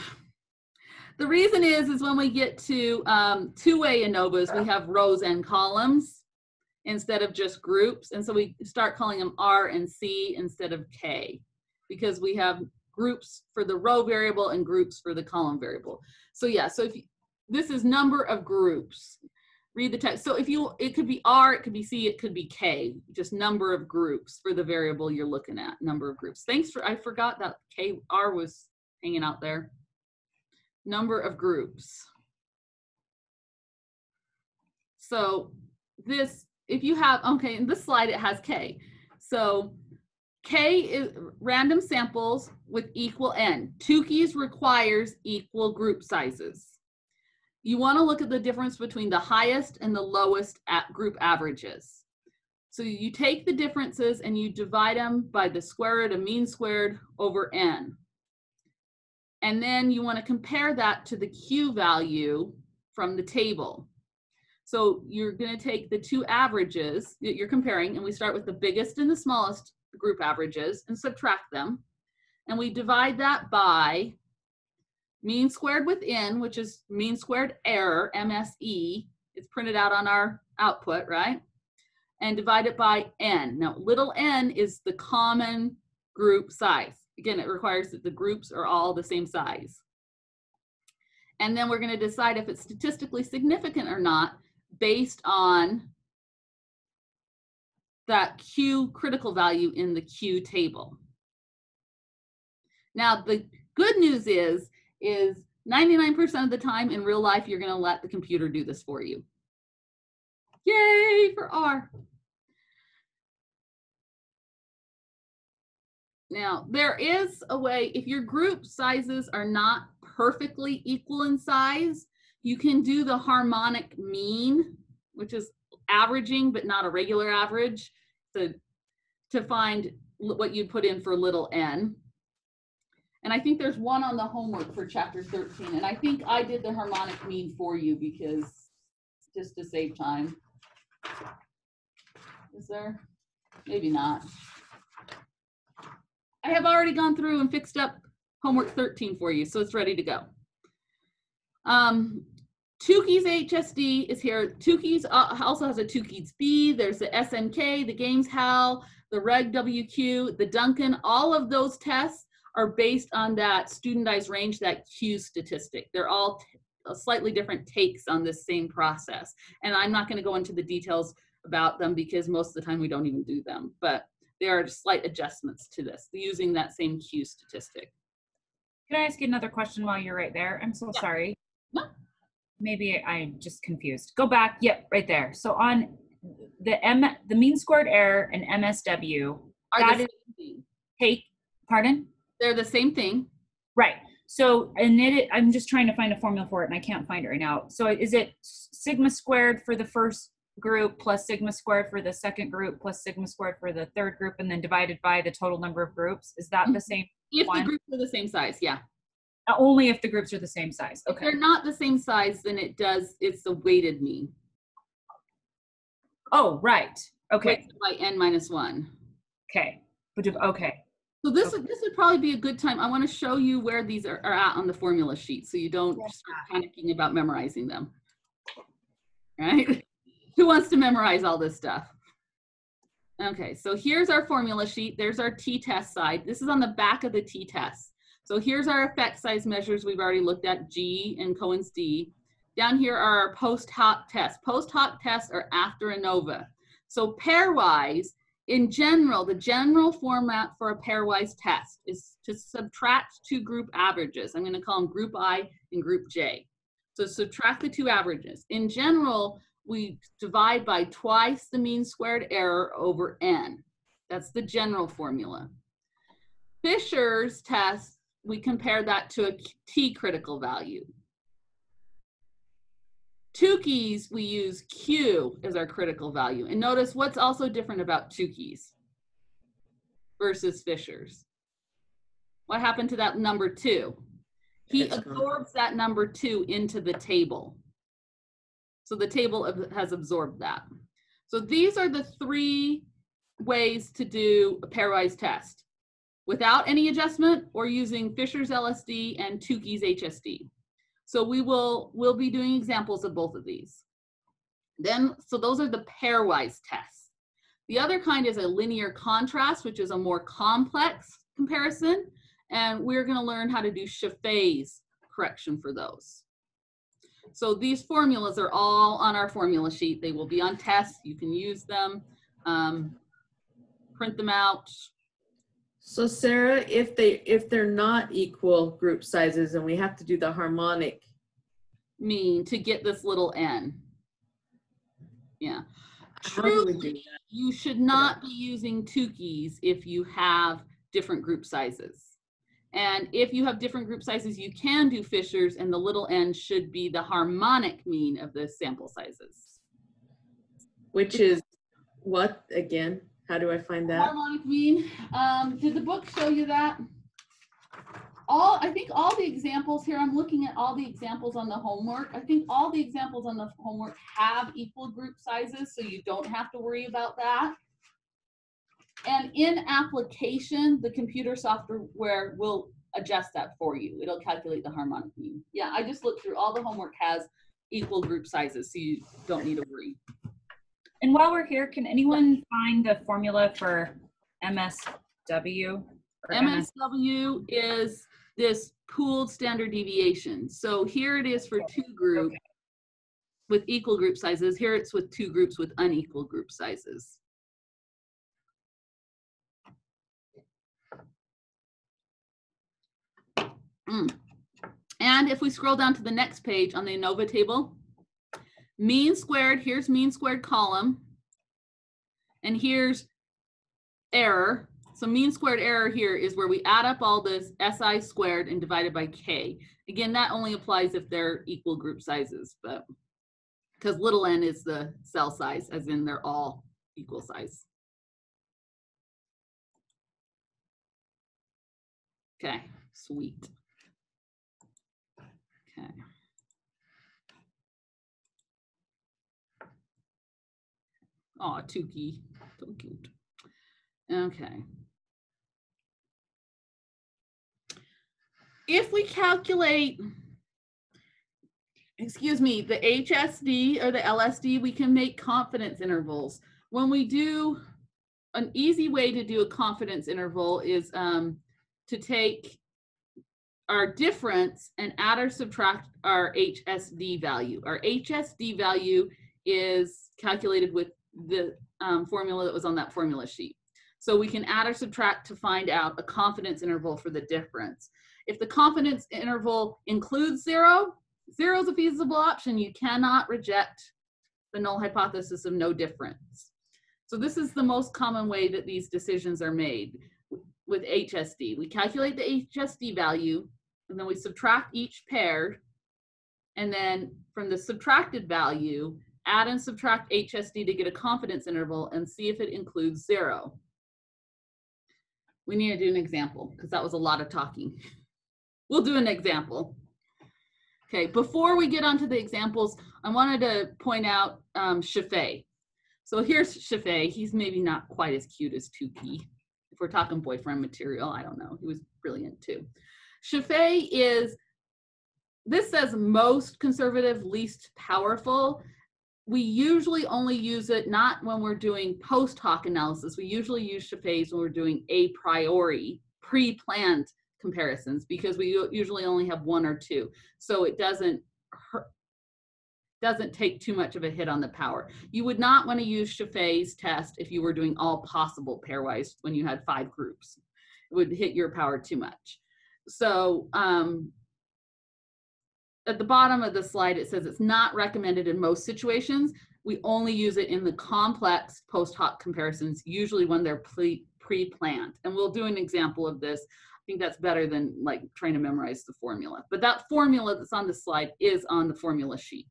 The reason is, is when we get to um, two-way ANOVAs, we have rows and columns instead of just groups. And so we start calling them R and C instead of K because we have groups for the row variable and groups for the column variable. So yeah, so if you, this is number of groups, read the text. So if you, it could be R, it could be C, it could be K, just number of groups for the variable you're looking at, number of groups. Thanks for, I forgot that K, R was hanging out there. Number of groups. So this, if you have, okay, in this slide, it has K. So K is random samples with equal N. Tukey's requires equal group sizes. You want to look at the difference between the highest and the lowest at group averages. So you take the differences and you divide them by the square root of mean squared over N. And then you want to compare that to the Q value from the table. So you're going to take the two averages that you're comparing, and we start with the biggest and the smallest group averages and subtract them. And we divide that by mean squared within, which is mean squared error, MSE. It's printed out on our output, right? And divide it by n. Now, little n is the common group size. Again, it requires that the groups are all the same size. And then we're going to decide if it's statistically significant or not based on that Q critical value in the Q table. Now, the good news is, is 99% of the time in real life, you're going to let the computer do this for you. Yay for R. Now, there is a way, if your group sizes are not perfectly equal in size, you can do the harmonic mean, which is averaging, but not a regular average, to, to find what you'd put in for little n. And I think there's one on the homework for chapter 13. And I think I did the harmonic mean for you because just to save time. Is there? Maybe not. I have already gone through and fixed up homework 13 for you, so it's ready to go. Um, Tukey's HSD is here. Tukey's uh, also has a Tukey's B. There's the SNK, the Games-Howell, the Reg WQ, the Duncan. All of those tests are based on that studentized range, that Q statistic. They're all uh, slightly different takes on this same process. And I'm not going to go into the details about them because most of the time we don't even do them. But there are slight adjustments to this using that same Q statistic. Can I ask you another question while you're right there? I'm so Yeah. sorry. No. Maybe I'm just confused. Go back. Yep, right there. So on the M, the mean squared error and MSW, Are That the is- same thing. take, pardon? They're the same thing. Right. So, and it, I'm just trying to find a formula for it and I can't find it right now. So is it sigma squared for the first group plus sigma squared for the second group plus sigma squared for the third group and then divided by the total number of groups? Is that the mm-hmm. same? If the groups are the same size, yeah. Uh, Only if the groups are the same size. If Okay. they're not the same size, then it does, it's the weighted mean. Oh, right. Okay. By n minus one. Okay. But if- Okay. So this, would this would probably be a good time. I want to show you where these are, are at on the formula sheet, so you don't start panicking about memorizing them. Right? Who wants to memorize all this stuff? Okay, so here's our formula sheet. There's our t-test side. This is on the back of the t-test. So here's our effect size measures we've already looked at, G and Cohen's D. Down here are our post hoc tests. Post hoc tests are after ANOVA. So pairwise, in general, the general format for a pairwise test is to subtract two group averages. I'm going to call them group I and group J. So subtract the two averages. In general, we divide by twice the mean squared error over n. That's the general formula. Fisher's test, we compare that to a t critical value. Tukey's, we use Q as our critical value. And notice what's also different about Tukey's versus Fisher's. What happened to that number two? He absorbs that number two into the table. So the table has absorbed that. So these are the three ways to do a pairwise test without any adjustment or using Fisher's LSD and Tukey's HSD. So we will we'll be doing examples of both of these. Then, so those are the pairwise tests. The other kind is a linear contrast, which is a more complex comparison. And we're gonna learn how to do Scheffé's correction for those. So these formulas are all on our formula sheet. They will be on tests. You can use them, um, print them out. So Sarah, if they, if they're not equal group sizes and we have to do the harmonic, mean to get this little n. Yeah. how do we do Truly, that? you should not be using Tukey's if you have different group sizes. And if you have different group sizes, you can do Fisher's and the little n should be the harmonic mean of the sample sizes. Which is what, again? How do I find that? Harmonic mean, um, did the book show you that? All, I think all the examples here, I'm looking at all the examples on the homework. I think all the examples on the homework have equal group sizes, so you don't have to worry about that. And in application, the computer software will adjust that for you. It'll calculate the harmonic mean. Yeah, I just looked through, all the homework has equal group sizes, so you don't need to worry. And while we're here, can anyone find the formula for MSW? or MS? MSW is this pooled standard deviation. So here it is for two groups with equal group sizes. Here it's with two groups with unequal group sizes. Mm. And if we scroll down to the next page on the ANOVA table, mean squared, here's mean squared column. And here's error. So mean squared error here is where we add up all this SI squared and divided by K. Again, that only applies if they're equal group sizes, but because little n is the cell size, as in they're all equal size. Okay, Sweet. Okay. Oh, Tukey, so cute. Okay. If we calculate, excuse me, the HSD or the LSD, we can make confidence intervals. When we do, an easy way to do a confidence interval is um, to take our difference and add or subtract our HSD value. Our HSD value is calculated with the um, formula that was on that formula sheet. So we can add or subtract to find out a confidence interval for the difference. If the confidence interval includes zero, zero is a feasible option. You cannot reject the null hypothesis of no difference. So this is the most common way that these decisions are made with HSD. We calculate the HSD value, and then we subtract each pair, and then from the subtracted value, add and subtract HSD to get a confidence interval and see if it includes zero. We need to do an example because that was a lot of talking. We'll do an example. Okay, before we get onto the examples, I wanted to point out um, Scheffé. So here's Scheffé. He's maybe not quite as cute as Tukey. If we're talking boyfriend material, I don't know. He was brilliant too. Scheffé is, this says most conservative, least powerful we usually only use it not when we're doing post hoc analysis. We usually use Scheffé's when we're doing a priori, pre-planned comparisons because we usually only have one or two. So it doesn't hurt, doesn't take too much of a hit on the power. You would not want to use Scheffé's test if you were doing all possible pairwise when you had five groups. It would hit your power too much. So um, at the bottom of the slide, it says it's not recommended in most situations. We only use it in the complex post hoc comparisons, usually when they're pre-planned. And we'll do an example of this. I think that's better than like trying to memorize the formula. But that formula that's on the slide is on the formula sheet.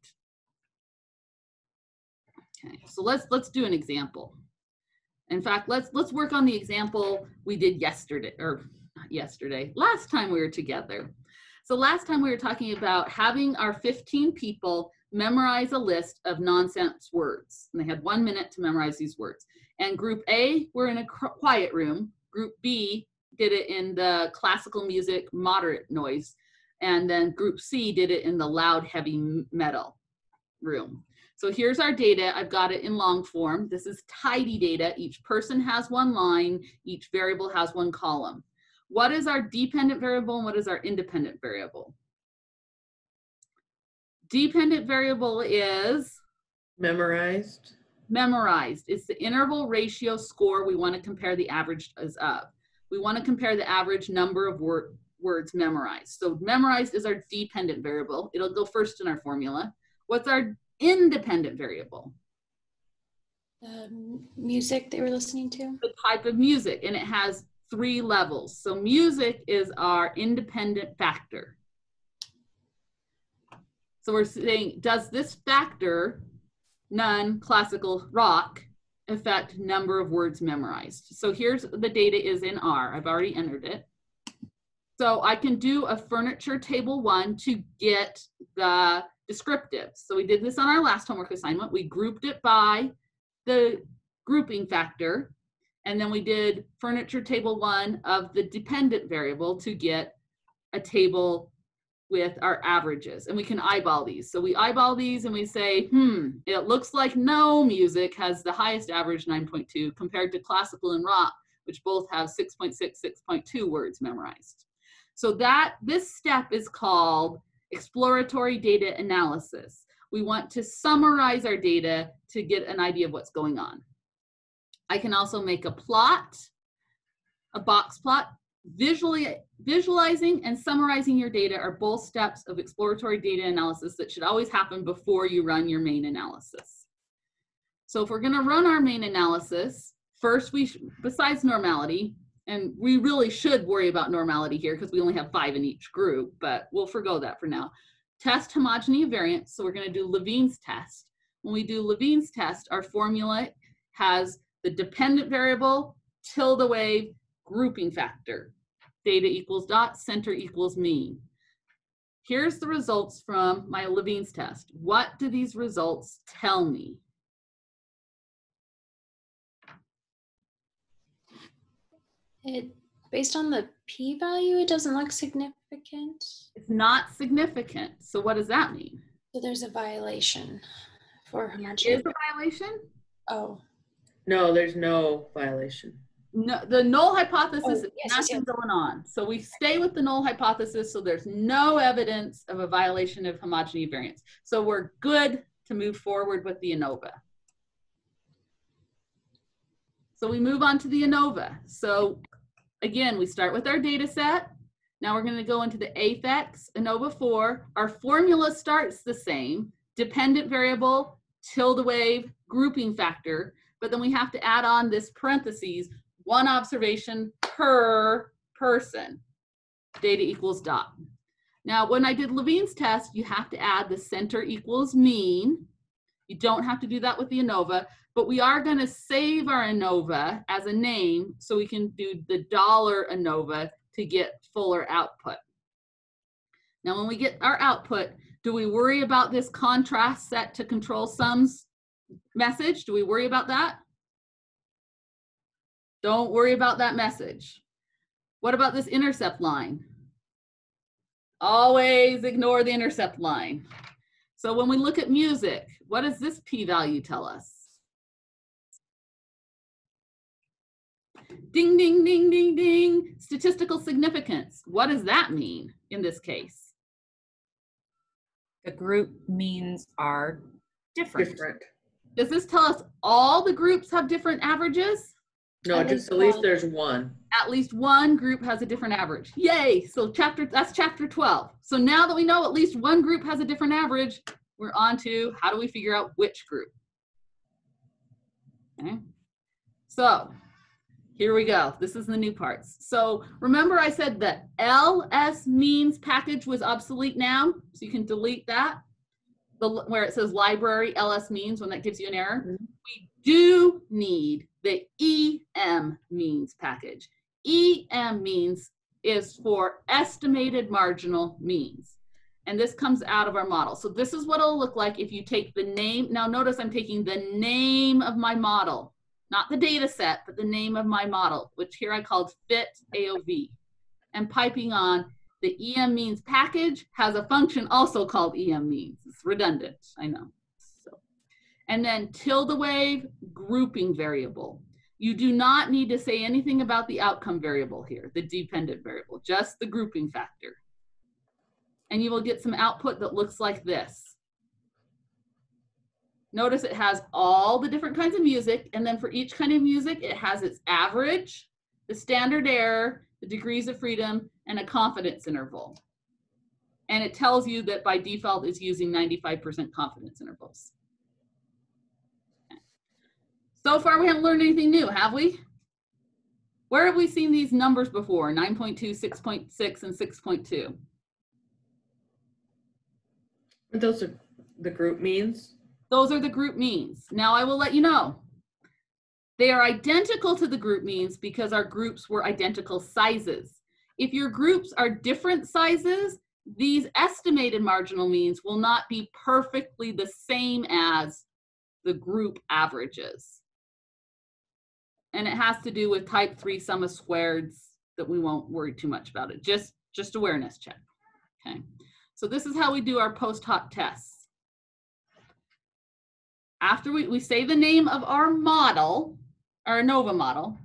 Okay, so let's let's do an example. In fact, let's let's work on the example we did yesterday, or not yesterday, last time we were together. So last time we were talking about having our 15 people memorize a list of nonsense words. And they had one minute to memorize these words. And group A were in a quiet room. Group B did it in the classical music, moderate noise. And then group C did it in the loud, heavy metal room. So here's our data. I've got it in long form. This is tidy data. Each person has one line. Each variable has one column. What is our dependent variable and what is our independent variable? Dependent variable is memorized. Memorized. It's the interval ratio score we want to compare the average as of. We want to compare the average number of word, words memorized. So memorized is our dependent variable. It'll go first in our formula. What's our independent variable? The music they were listening to? The type of music, and it has three levels. So music is our independent factor. So we're saying, does this factor, none, classical rock, affect number of words memorized? So here's the data is in R. I've already entered it. So I can do a furniture table one to get the descriptives. So we did this on our last homework assignment. We grouped it by the grouping factor. And then we did furniture table one of the dependent variable to get a table with our averages. And we can eyeball these. So we eyeball these and we say, hmm, it looks like no music has the highest average 9.2 compared to classical and rock, which both have 6.6, 6.2 words memorized. So that this step is called exploratory data analysis. We want to summarize our data to get an idea of what's going on. I can also make a plot, a box plot. Visually, visualizing and summarizing your data are both steps of exploratory data analysis that should always happen before you run your main analysis. So if we're gonna run our main analysis, first we, besides normality, and we really should worry about normality here because we only have five in each group, but we'll forego that for now. Test homogeny of variance, so we're gonna do Levene's test. When we do Levene's test, our formula has the dependent variable, tilde wave, grouping factor. data equals dot, center equals mean. Here's the results from my Levene's test. What do these results tell me? It based on the p-value, it doesn't look significant. It's not significant. So what does that mean? So there's a violation for homogeneity. Is a violation? Oh, No, there's no violation. No, the null hypothesis, Oh, is yes, yes, nothing yes. going on. So we stay with the null hypothesis, so there's no evidence of a violation of homogeny variance. So we're good to move forward with the ANOVA. So we move on to the ANOVA. So again, we start with our data set. Now we're gonna go into the AFEX ANOVA 4. Our formula starts the same, dependent variable, tilde wave, grouping factor, but then we have to add on this parentheses, one observation per person. Data equals dot. Now, when I did Levene's test, you have to add the center equals mean. You don't have to do that with the ANOVA, but we are going to save our ANOVA as a name so we can do the dollar ANOVA to get fuller output. Now, when we get our output, do we worry about this contrast set to control sums message? Do we worry about that? Don't worry about that message. What about this intercept line? Always ignore the intercept line. So when we look at music, what does this p-value tell us? Ding, ding, ding, ding, ding. Statistical significance. What does that mean in this case? The group means are different. Different. Does this tell us all the groups have different averages? No, At just least at least one. there's one. at least one group has a different average. Yay! So chapter that's chapter 12. So now that we know at least one group has a different average, we're on to how do we figure out which group? Okay. So here we go. This is the new parts. So remember I said the LS means package was obsolete now, so you can delete that. The where it says library LS means when that gives you an error. Mhm. We do need the EM means package. EM means is for estimated marginal means. And this comes out of our model. So this is what it'll look like if you take the name. Now notice I'm taking the name of my model, not the data set, but the name of my model, which here I called fit AOV. And piping on the EM means package has a function also called EM means. It's redundant, I know. So, and then tilde wave grouping variable. You do not need to say anything about the outcome variable here, the dependent variable, just the grouping factor. And you will get some output that looks like this. Notice it has all the different kinds of music, and then for each kind of music, it has its average, the standard error, the degrees of freedom, and a confidence interval. And it tells you that by default it's using 95% confidence intervals. So far, we haven't learned anything new, have we? Where have we seen these numbers before? 9.2, 6.6, and 6.2. Those are the group means. Those are the group means. Now I will let you know. They are identical to the group means because our groups were identical sizes. If your groups are different sizes, these estimated marginal means will not be perfectly the same as the group averages. And it has to do with type three sum of squareds that we won't worry too much about it. Just, just awareness check. Okay. So this is how we do our post hoc tests after we, we say the name of our model, our ANOVA model,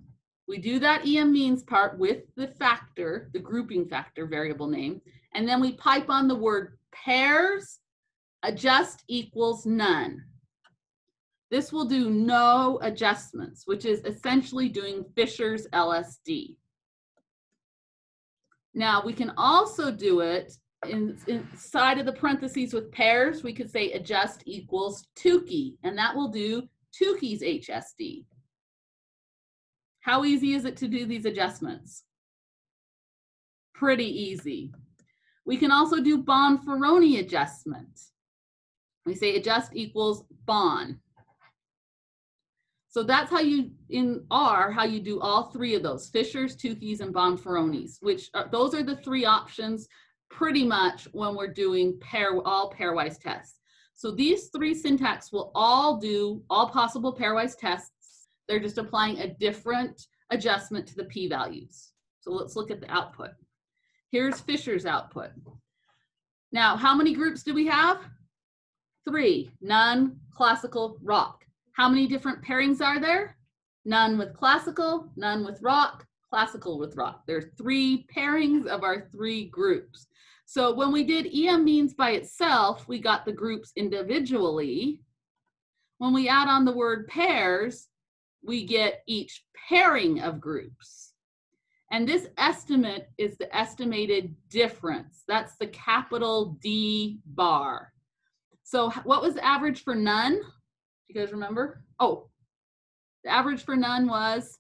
we do that EM means part with the factor, the grouping factor variable name, and then we pipe on the word pairs, adjust equals none. This will do no adjustments, which is essentially doing Fisher's LSD. Now we can also do it in, inside of the parentheses with pairs, we could say adjust equals Tukey, and that will do Tukey's HSD. How easy is it to do these adjustments? Pretty easy. We can also do Bonferroni adjustment. We say adjust equals Bon. So that's how you, in R, how you do all three of those, Fishers, Tukey's, and Bonferronis, which are, those are the three options pretty much when we're doing pair, all pairwise tests. So these three syntax will all do all possible pairwise tests. They're just applying a different adjustment to the p-values. So let's look at the output. Here's Fisher's output. Now, how many groups do we have? Three, none, classical, rock. How many different pairings are there? None with classical, none with rock, classical with rock. There are three pairings of our three groups. So when we did EM means by itself, we got the groups individually. When we add on the word pairs, we get each pairing of groups. And this estimate is the estimated difference. That's the capital D bar. So what was the average for none? Do you guys remember? Oh, the average for none was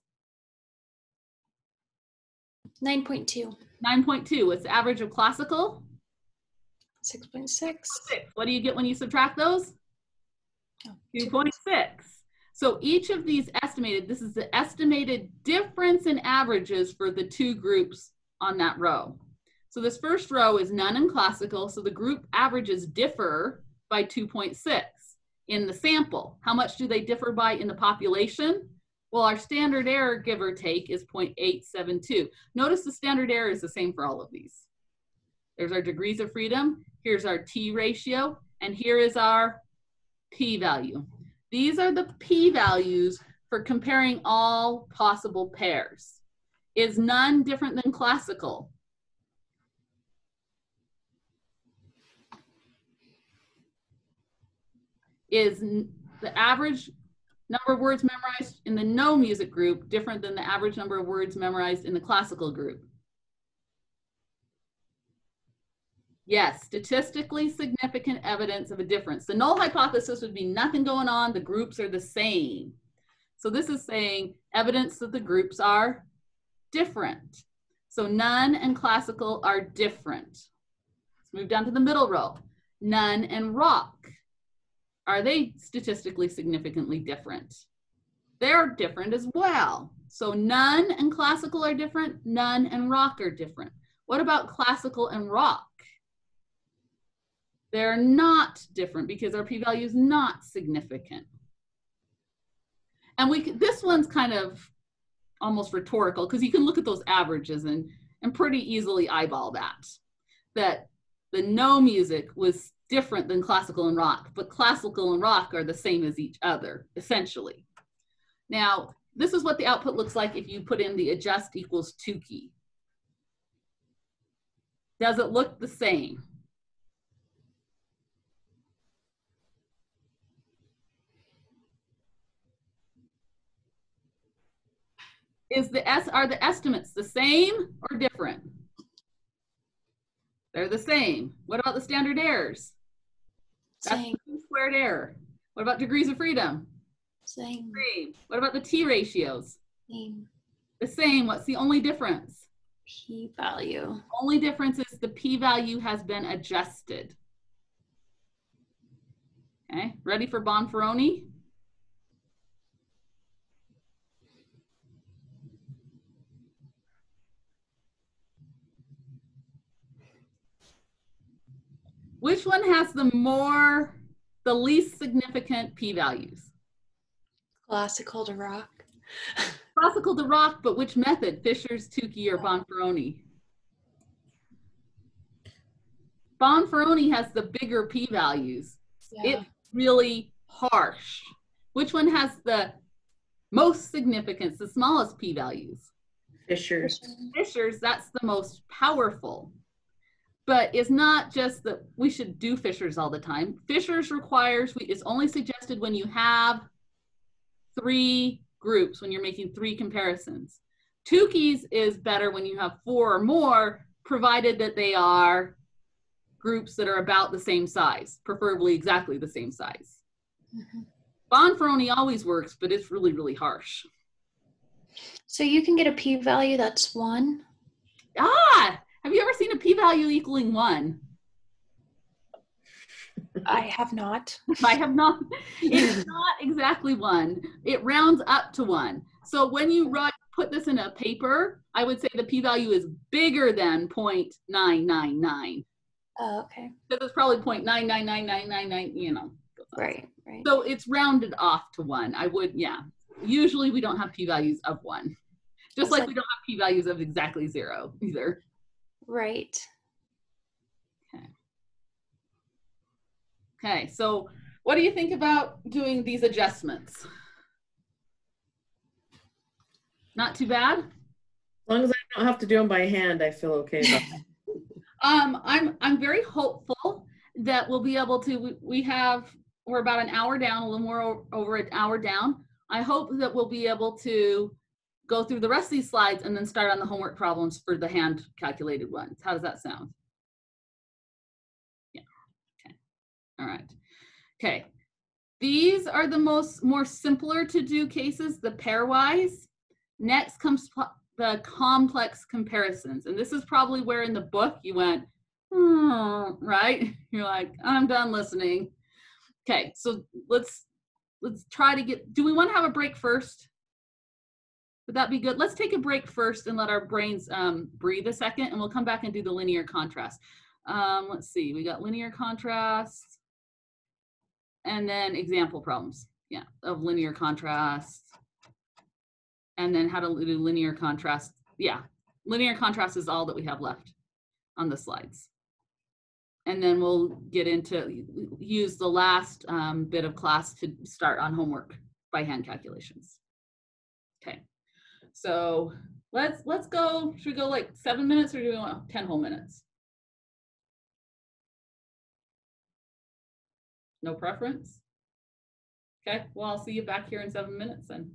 9.2, 9.2. What's the average of classical? 6.6. Six. What do you get when you subtract those? Oh, 2.6. So each of these estimated, this is the estimated difference in averages for the two groups on that row. So this first row is none and classical, so the group averages differ by 2.6 in the sample. How much do they differ by in the population? Well, our standard error, give or take, is 0.872. Notice the standard error is the same for all of these. There's our degrees of freedom. Here's our t ratio. And here is our p-value. These are the p-values for comparing all possible pairs. Is none different than classical? Is the average number of words memorized in the no music group different than the average number of words memorized in the classical group? Yes, statistically significant evidence of a difference. The null hypothesis would be nothing going on, the groups are the same. So this is saying evidence that the groups are different. So none and classical are different. Let's move down to the middle row. None and rock. Are they statistically significantly different? They're different as well. So none and classical are different, none and rock are different. What about classical and rock? They're not different because our p-value is not significant. And we this one's kind of almost rhetorical because you can look at those averages and, and pretty easily eyeball that. That the no music was different than classical and rock, but classical and rock are the same as each other, essentially. Now, this is what the output looks like if you put in the adjust equals Tukey. Does it look the same? Is the S, are the estimates the same or different? They're the same. What about the standard errors? That's Same, the squared error. What about degrees of freedom? same, Same. What about the t ratios? same. The same. What's the only difference? P value. Only difference is the p-value has been adjusted. Okay, ready for Bonferroni? Which one has the more, the least significant p-values? Classical to rock. Classical to rock, but which method? Fisher's, Tukey, or Bonferroni? Bonferroni has the bigger p-values. Yeah. It's really harsh. Which one has the most significance, the smallest p-values? Fishers. Fisher's, that's the most powerful. But it's not just that we should do Fisher's all the time. Fisher's requires, we- it's only suggested when you have three groups, when you're making three comparisons. Tukey's is better when you have four or more, provided that they are groups that are about the same size, preferably exactly the same size. Mhm. Bonferroni always works, but it's really, really harsh. So you can get a p value that's one. Ah, have you ever seen a p-value equaling one? I have not. I have not. It's not exactly one. It rounds up to one. So when you write, put this in a paper, I would say the p-value is bigger than 0.999 Oh, okay. because it's probably 0.9999999. You know. Right, right. So it's rounded off to one. I would, yeah. Usually we don't have p-values of one, just like like- we don't have p-values of exactly zero either. Right. Okay, Okay, so what do you think about doing these adjustments? Not too bad. As long as I don't have to do them by hand, I feel okay about it. Um, I'm I'm very hopeful that we'll be able to. We, we have we're about an hour down, a little more over an hour down. I hope that we'll be able to go through the rest of these slides and then start on the homework problems for the hand calculated ones. How does that sound? Yeah. Okay. All right. Okay. These are the most more simpler to do cases, the pairwise. Next comes the complex comparisons. And this is probably where in the book you went, hmm, right? You're like, I'm done listening. Okay, so let's let's try to get do we want to have a break first? Would that be good? Let's take a break first and let our brains um, breathe a second and we'll come back and do the linear contrast. Um, let's see, we got linear contrast and then example problems. Yeah, of linear contrast and then how to do linear contrast. Yeah, linear contrast is all that we have left on the slides. And then we'll get into, use the last um, bit of class to start on homework by hand calculations. So let's, let's go, should we go like seven minutes or do we want 10 whole minutes? No preference? Okay, well, I'll see you back here in seven minutes then.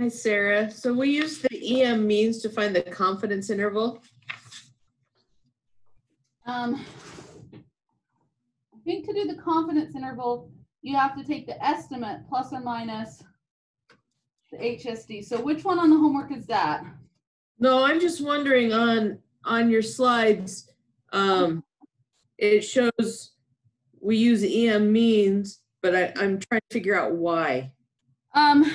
Hi, Sarah. So we use the EM means to find the confidence interval. Um, I think to do the confidence interval, you have to take the estimate plus or minus the HSD. So which one on the homework is that? No, I'm just wondering on, on your slides, um, it shows we use EM means, but I, I'm trying to figure out why. Um,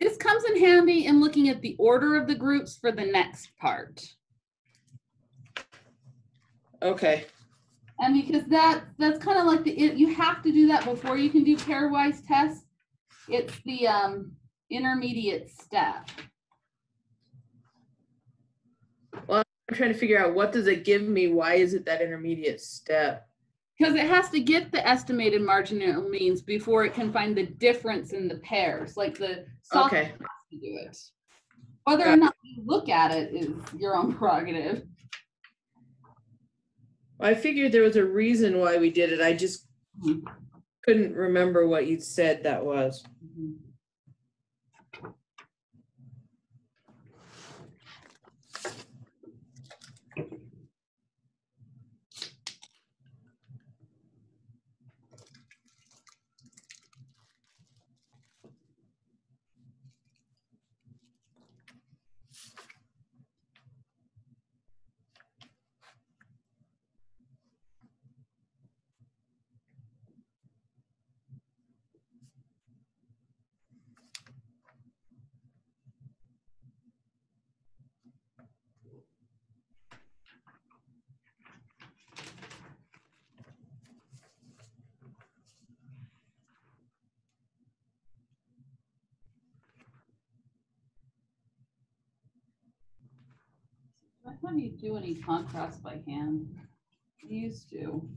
this comes in handy in looking at the order of the groups for the next part. Okay, And because that, that's kind of like the, it- you have to do that before you can do pairwise tests. It's the, um, intermediate step. Well, I'm trying to figure out what does it give me? Why is it that intermediate step? Because it has to get the estimated marginal means before it can find the difference in the pairs, like the software Okay, has to do it. Whether or not you look at it is your own prerogative. I figured there was a reason why we did it. I just Mhm. couldn't remember what you said that was. I thought you do any contrast by hand. I used to.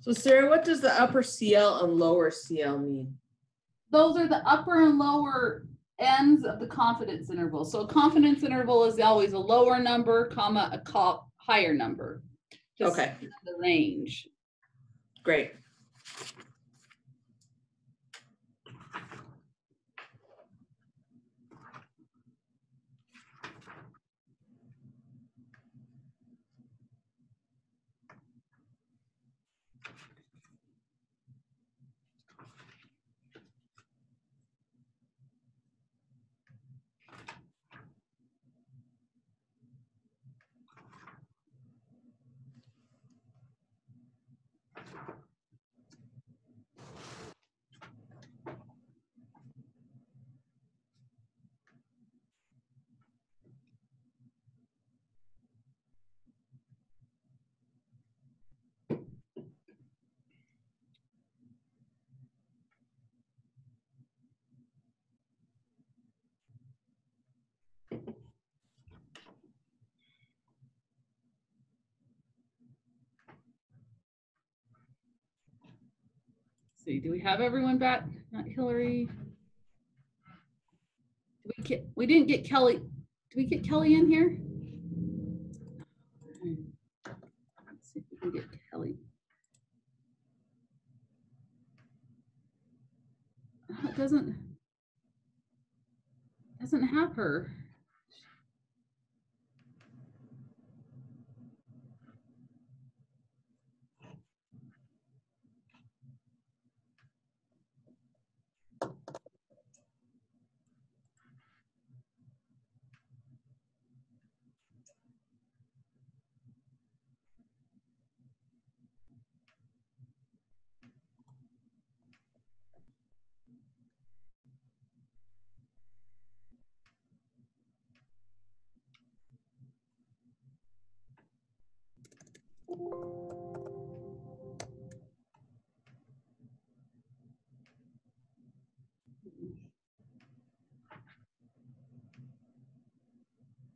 So Sarah, what does the upper CL and lower CL mean? Those are the upper and lower ends of the confidence interval. So a confidence interval is always a lower number, comma, a higher number. Just Okay. The range. Great. See, do we have everyone back? Not Hillary. Did We get, we didn't get Kelly. Did we get Kelly in here? Let's see if we can get Kelly. Uh, It doesn't, doesn't have her.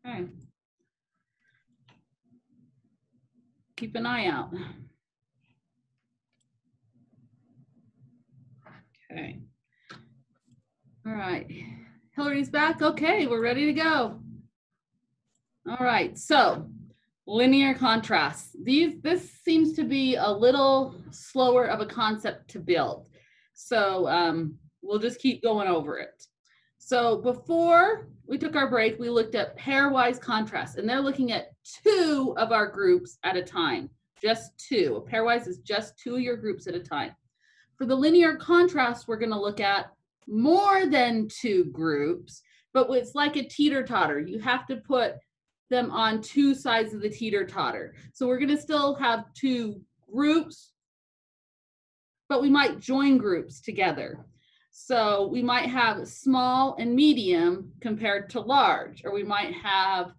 Okay. Keep an eye out. Okay. All right. Hillary's back. Okay, we're ready to go. All right, so linear contrast. These, this seems to be a little slower of a concept to build. So um, we'll just keep going over it. So before we took our break, we looked at pairwise contrast, and they're looking at two of our groups at a time, just two. A pairwise is just two of your groups at a time. For the linear contrast, we're gonna look at more than two groups, but it's like a teeter-totter. You have to put them on two sides of the teeter-totter. So we're gonna still have two groups, but we might join groups together. So we might have small and medium compared to large, or we might have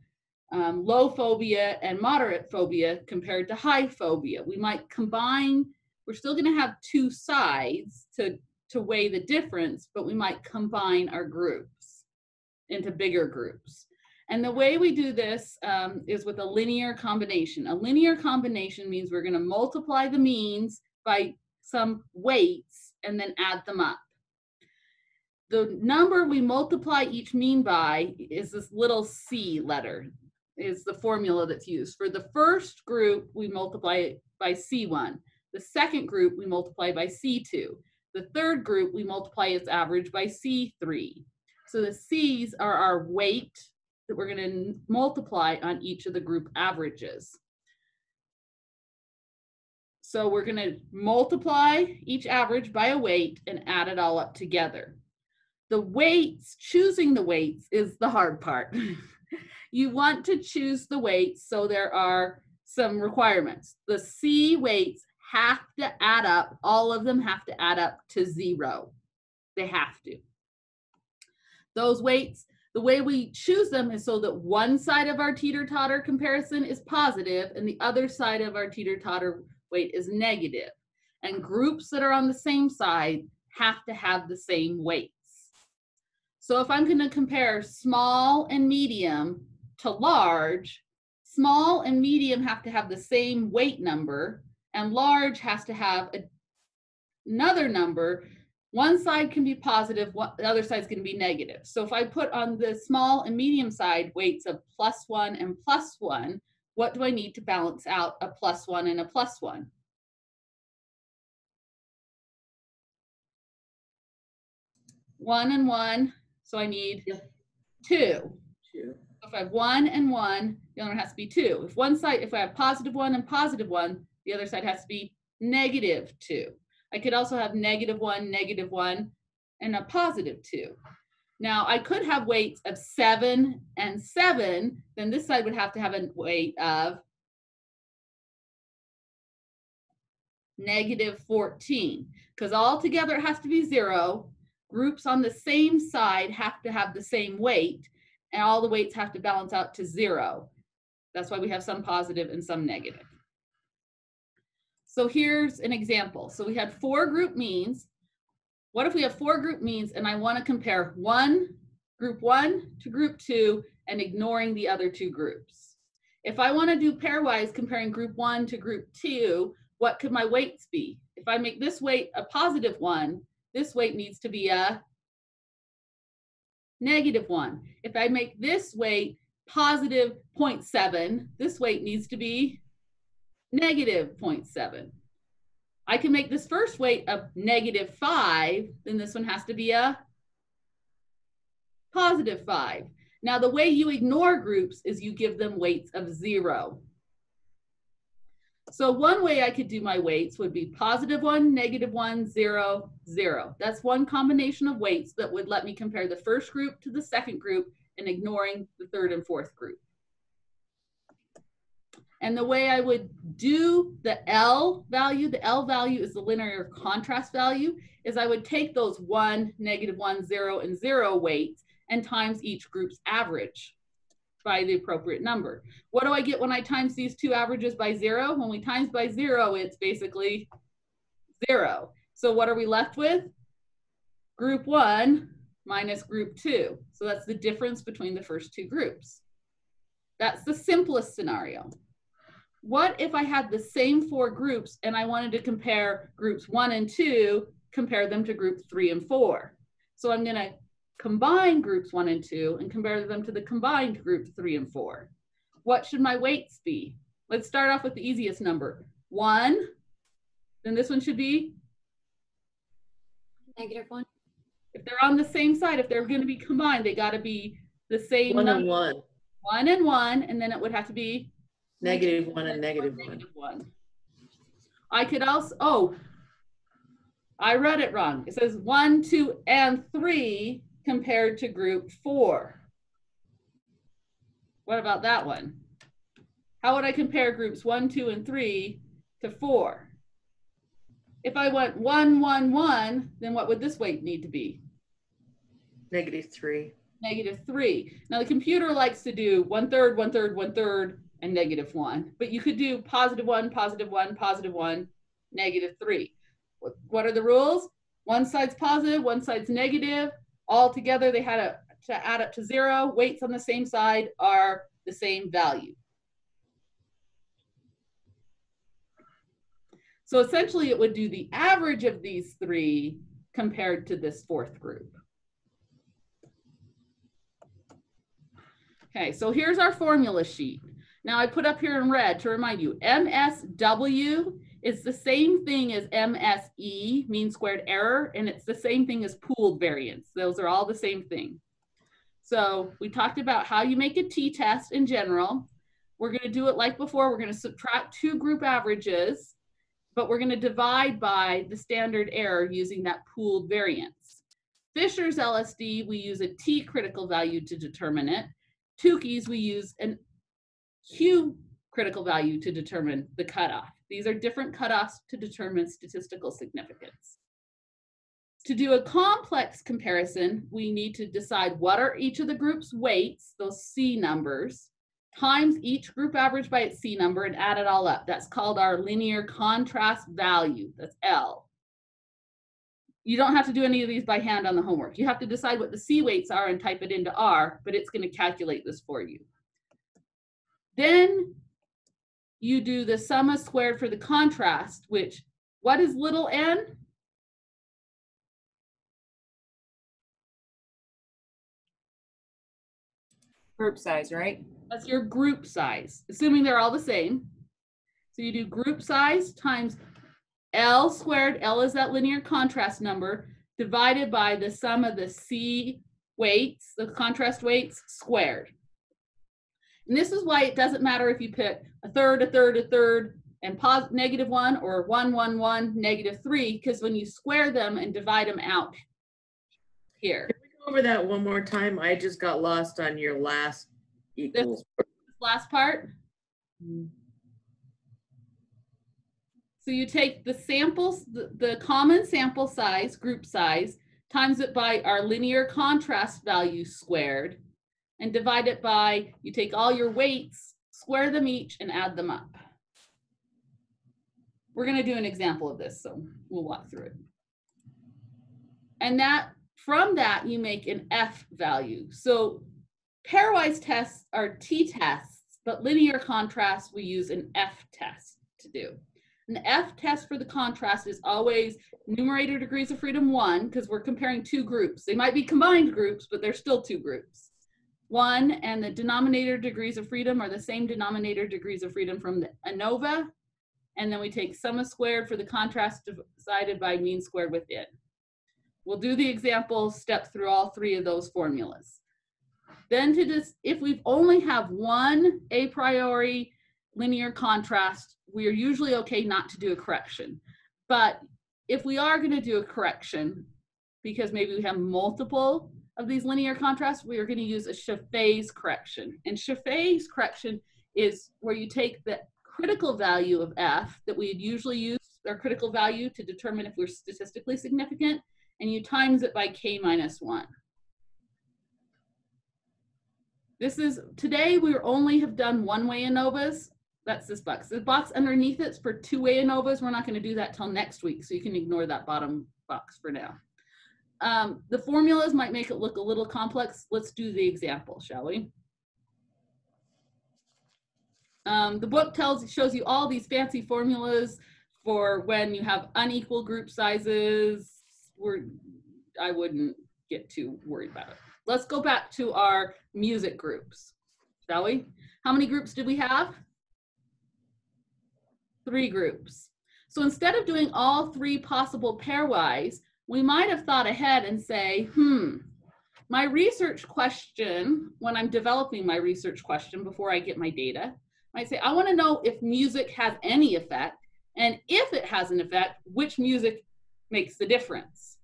um, low phobia and moderate phobia compared to high phobia. We might combine, we're still gonna have two sides to, to weigh the difference, but we might combine our groups into bigger groups. And the way we do this um, is with a linear combination. A linear combination means we're gonna multiply the means by some weights and then add them up the number we multiply each mean by is this little c letter is the formula that's used. For the first group we multiply it by c1 the second group we multiply by c2 the third group we multiply its average by c3 so the c's are our weight that we're going to multiply on each of the group averages. So we're going to multiply each average by a weight and add it all up together the weights, choosing the weights is the hard part. you want to choose the weights so there are some requirements. The C weights have to add up, all of them have to add up to zero. They have to. Those weights, the way we choose them is so that one side of our teeter-totter comparison is positive and the other side of our teeter-totter weight is negative. And groups that are on the same side have to have the same weight. So if I'm going to compare small and medium to large, small and medium have to have the same weight number and large has to have a, another number. One side can be positive, one, the other side is going to be negative. So if I put on the small and medium side weights of plus one and plus one, what do I need to balance out a plus one and a plus one? One and one so I need two. Two. So If I have one and one, the other one has to be two. If one side, if I have positive one and positive one, the other side has to be negative two. I could also have negative one, negative one, and a positive two. Now I could have weights of seven and seven, then this side would have to have a weight of negative 14 because all together it has to be zero groups on the same side have to have the same weight and all the weights have to balance out to zero. That's why we have some positive and some negative. So here's an example. So we had four group means. What if we have four group means and I want to compare one, group one to group two and ignoring the other two groups? If I want to do pairwise comparing group one to group two, what could my weights be? If I make this weight a positive one, this weight needs to be a negative one. If I make this weight positive 0.7, this weight needs to be negative 0.7. I can make this first weight a negative 5, then this one has to be a positive 5. Now, the way you ignore groups is you give them weights of 0. So one way I could do my weights would be positive one, negative one, zero, zero. That's one combination of weights that would let me compare the first group to the second group and ignoring the third and fourth group. And the way I would do the L value, the L value is the linear contrast value, is I would take those one, negative one, zero, and zero weights and times each group's average by the appropriate number. What do I get when I times these two averages by zero? When we times by zero, it's basically zero. So what are we left with? Group one minus group two. So that's the difference between the first two groups. That's the simplest scenario. What if I had the same four groups and I wanted to compare groups one and two, compare them to group three and four? So I'm gonna combine groups one and two and compare them to the combined group three and four. What should my weights be? Let's start off with the easiest number. One, then this one should be, Negative one. if they're on the same side, if they're gonna be combined, they gotta be the same One and one, One and one, and then it would have to be negative one and negative one. negative one. I could also, oh, I read it wrong. It says one, two, and three compared to group four. What about that one? How would I compare groups one, two, and three to four? If I went one, one, one, then what would this weight need to be? Negative three. negative three. Now the computer likes to do one third, one third, one third, and negative one, but you could do positive one, positive one, positive one, negative three. What, what are the rules? One side's positive, one side's negative. All together they had to, to add up to zero. Weights on the same side are the same value. So essentially it would do the average of these three compared to this fourth group. Okay, so here's our formula sheet. Now I put up here in red to remind you, MSW is the same thing as MSE, mean squared error, and it's the same thing as pooled variance. Those are all the same thing. So we talked about how you make a t-test in general. We're gonna do it like before. We're gonna subtract two group averages, but we're gonna divide by the standard error using that pooled variance. Fisher's LSD, we use a t critical value to determine it. Tukey's, we use an Q critical value to determine the cutoff. These are different cutoffs to determine statistical significance. To do a complex comparison, we need to decide what are each of the group's weights, those C numbers, times each group average by its C number and add it all up. That's called our linear contrast value, that's L. You don't have to do any of these by hand on the homework. You have to decide what the C weights are and type it into R, but it's gonna calculate this for you. Then you do the sum of squared for the contrast, which, what is little n? Group size, right? That's your group size, assuming they're all the same. So you do group size times L squared, L is that linear contrast number, divided by the sum of the C weights, the contrast weights squared. And this is why it doesn't matter if you pick a third, a third, a third, and negative one or one, one, one, negative three, because when you square them and divide them out here. Can we go over that one more time? I just got lost on your last equals. last part. Hmm. So you take the samples, the, the common sample size, group size, times it by our linear contrast value squared, and divide it by, you take all your weights, square them each, and add them up. We're gonna do an example of this, so we'll walk through it. And that, from that, you make an F value. So pairwise tests are t-tests, but linear contrast, we use an f-test to do. An f-test for the contrast is always numerator degrees of freedom one, because we're comparing two groups. They might be combined groups, but they're still two groups. One, and the denominator degrees of freedom are the same denominator degrees of freedom from the ANOVA. And then we take sum of squared for the contrast divided by mean squared within. We'll do the example step through all three of those formulas. Then to this, if we only have one a priori linear contrast, we are usually okay not to do a correction. But if we are going to do a correction, because maybe we have multiple of these linear contrasts, we are going to use a Scheffé's correction. And Scheffé's correction is where you take the critical value of f that we'd usually use our critical value to determine if we're statistically significant, and you times it by k minus 1. This is, today we only have done one-way ANOVAs. That's this box. The box underneath it's for two-way ANOVAs. We're not gonna do that till next week, so you can ignore that bottom box for now. Um, the formulas might make it look a little complex. Let's do the example, shall we? Um, the book tells, shows you all these fancy formulas for when you have unequal group sizes. We're, I wouldn't get too worried about it. Let's go back to our music groups, shall we? How many groups did we have? Three groups. So instead of doing all three possible pairwise, we might have thought ahead and say, hmm, my research question, when I'm developing my research question before I get my data, I say, I want to know if music has any effect, and if it has an effect, which music makes the difference.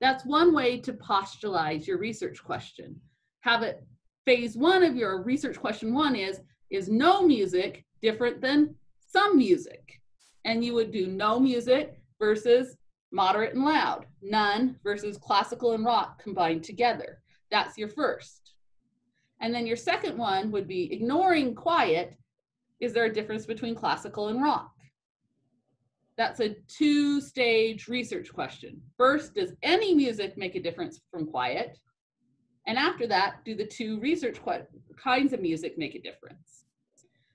That's one way to postulate your research question. Have it, phase one of your research question one is, is no music different than some music? And you would do no music versus moderate and loud, none versus classical and rock combined together. That's your first. And then your second one would be ignoring quiet. Is there a difference between classical and rock? That's a two stage research question. First, does any music make a difference from quiet? And after that, do the two research kinds of music make a difference?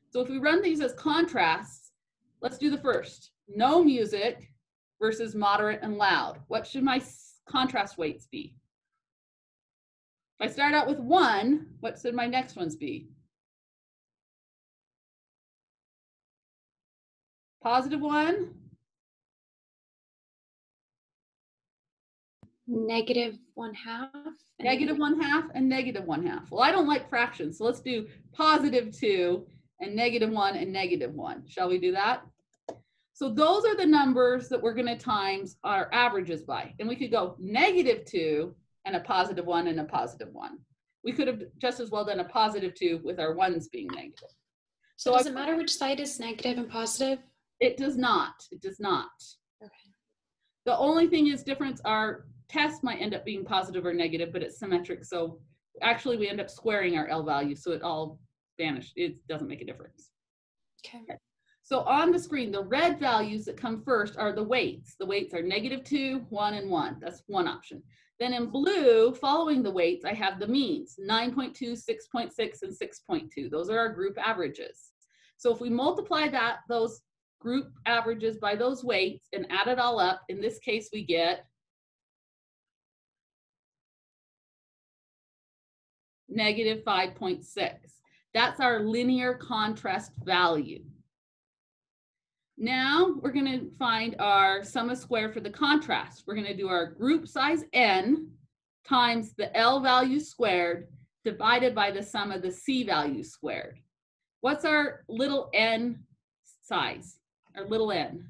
So if we run these as contrasts, let's do the first. No music versus moderate and loud. What should my contrast weights be? If I start out with one, what should my next ones be? Positive one, Negative one half. negative one half, and negative one half. Well, I don't like fractions, so let's do positive two and negative one and negative one. Shall we do that? So those are the numbers that we're gonna times our averages by. And we could go negative two and a positive one and a positive one. We could have just as well done a positive two with our ones being negative. So So does I- it matter which side is negative and positive? It does not, it does not. Okay. The only thing is difference, our test might end up being positive or negative, but it's symmetric. So actually we end up squaring our L value. So it all vanished. It doesn't make a difference. Okay. So on the screen, the red values that come first are the weights. The weights are negative two, one, and one. That's one option. Then in blue, following the weights, I have the means, 9.2, 6.6, and 6.2. Those are our group averages. So if we multiply that, those group averages by those weights and add it all up, in this case, we get negative 5.6. That's our linear contrast value. Now we're going to find our sum of square for the contrast. We're going to do our group size n times the L value squared divided by the sum of the C value squared. What's our little n size? Our little n.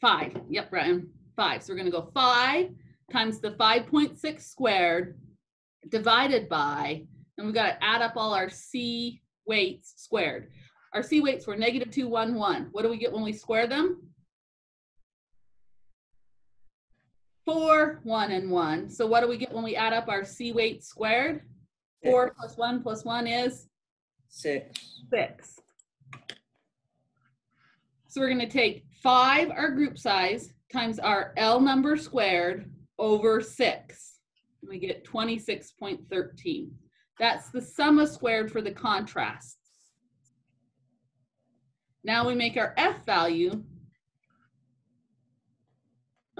Five. Yep, Brian. Five. So we're going to go five times the 5.6 squared divided by, and we've got to add up all our C weights squared. Our C weights were negative two, one, one. What do we get when we square them? Four, one, and one. So what do we get when we add up our C weights squared? Four plus one plus one is Six. six. So we're gonna take five, our group size, times our L number squared over six. And We get twenty-six point thirteen. That's the sum of squared for the contrasts. Now we make our F value.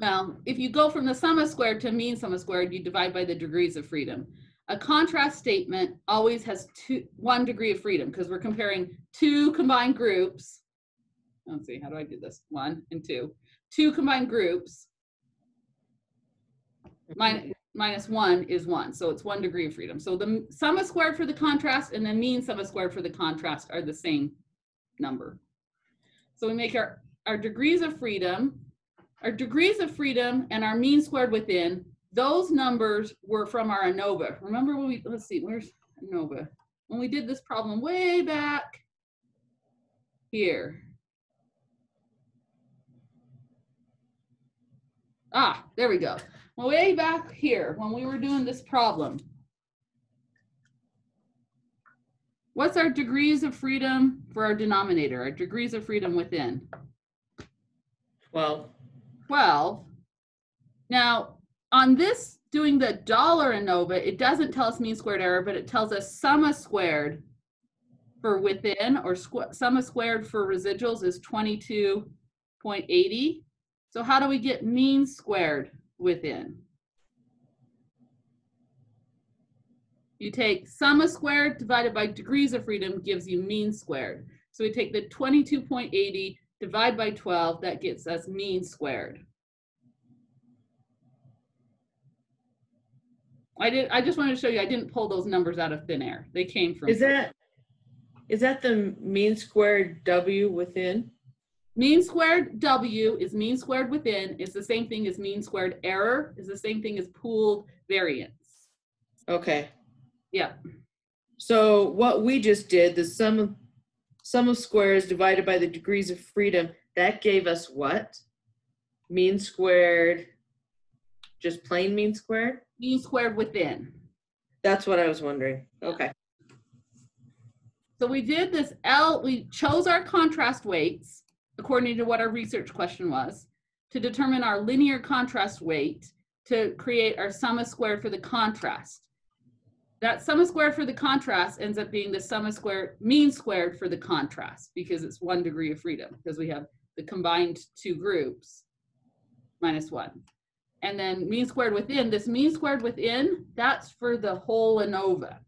Well, if you go from the sum of squared to mean sum of squared, you divide by the degrees of freedom. A contrast statement always has two, one degree of freedom because we're comparing two combined groups. Let's see, how do I do this? One and two. Two combined groups. Minus one is one, so it's one degree of freedom. So the sum of squared for the contrast and the mean sum of squared for the contrast are the same number. So we make our, our degrees of freedom, our degrees of freedom and our mean squared within, those numbers were from our ANOVA. Remember when we, let's see, where's ANOVA? When we did this problem way back here. Ah, there we go. Way back here when we were doing this problem. What's our degrees of freedom for our denominator, our degrees of freedom within? Twelve. 12. Now, on this, doing the dollar ANOVA, it doesn't tell us mean squared error, but it tells us summa squared for within or squ- summa squared for residuals is 22 0.80. So how do we get mean squared within? You take summa squared divided by degrees of freedom gives you mean squared. So we take the 22.80 divide by 12, that gets us mean squared. I did, I just wanted to show you, I didn't pull those numbers out of thin air. They came from. Is that, is that the mean squared W within? Mean squared W is mean squared within, is the same thing as mean squared error, is the same thing as pooled variance. Okay, Yeah, so what we just did, the sum of, sum of squares divided by the degrees of freedom, that gave us what? Mean squared, just plain mean squared? mean squared within. That's what I was wondering. Okay, So we did this L, we chose our contrast weights according to what our research question was to determine our linear contrast weight to create our sum of square for the contrast. That sum of square for the contrast ends up being the sum of square mean squared for the contrast because it's one degree of freedom because we have the combined two groups minus one. And then mean squared within, this mean squared within, that's for the whole ANOVA.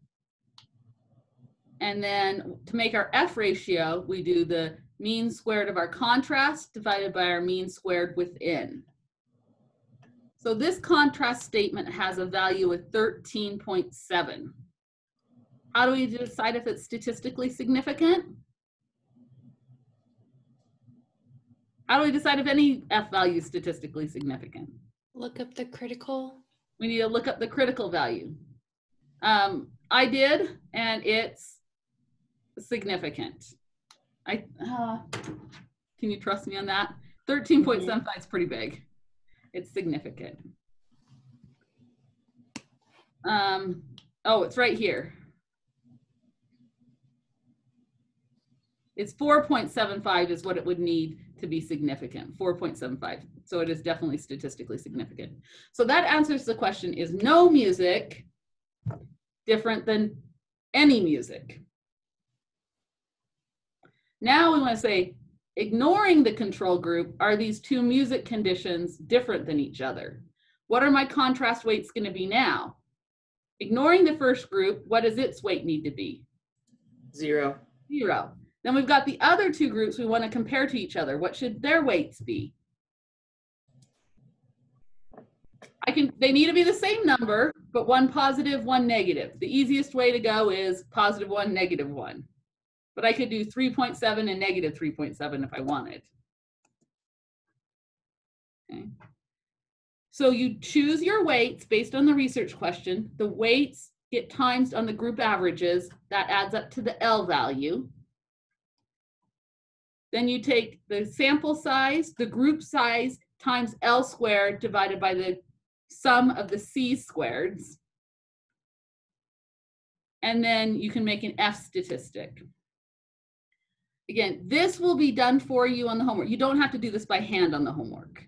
And then to make our F ratio, we do the mean squared of our contrast divided by our mean squared within. So this contrast statement has a value of 13.7. How do we decide if it's statistically significant? How do we decide if any F value is statistically significant? Look up the critical. we need to look up the critical value. Um, I did, and it's significant. I, uh, can you trust me on that? 13.75 is pretty big. It's significant. Um, oh, it's right here. It's 4.75 is what it would need to be significant, 4.75. So it is definitely statistically significant. So that answers the question, is no music different than any music? Now we want to say, ignoring the control group, are these two music conditions different than each other? What are my contrast weights going to be now? Ignoring the first group, what does its weight need to be? zero. Zero. Then we've got the other two groups we want to compare to each other. What should their weights be? I can, they need to be the same number, but one positive, one negative. The easiest way to go is positive one, negative one. But I could do 3.7 and negative 3.7 if I wanted. Okay. So you choose your weights based on the research question. The weights get times on the group averages. That adds up to the L value. Then you take the sample size, the group size times L squared divided by the sum of the C squareds. And then you can make an F statistic. Again, this will be done for you on the homework. You don't have to do this by hand on the homework.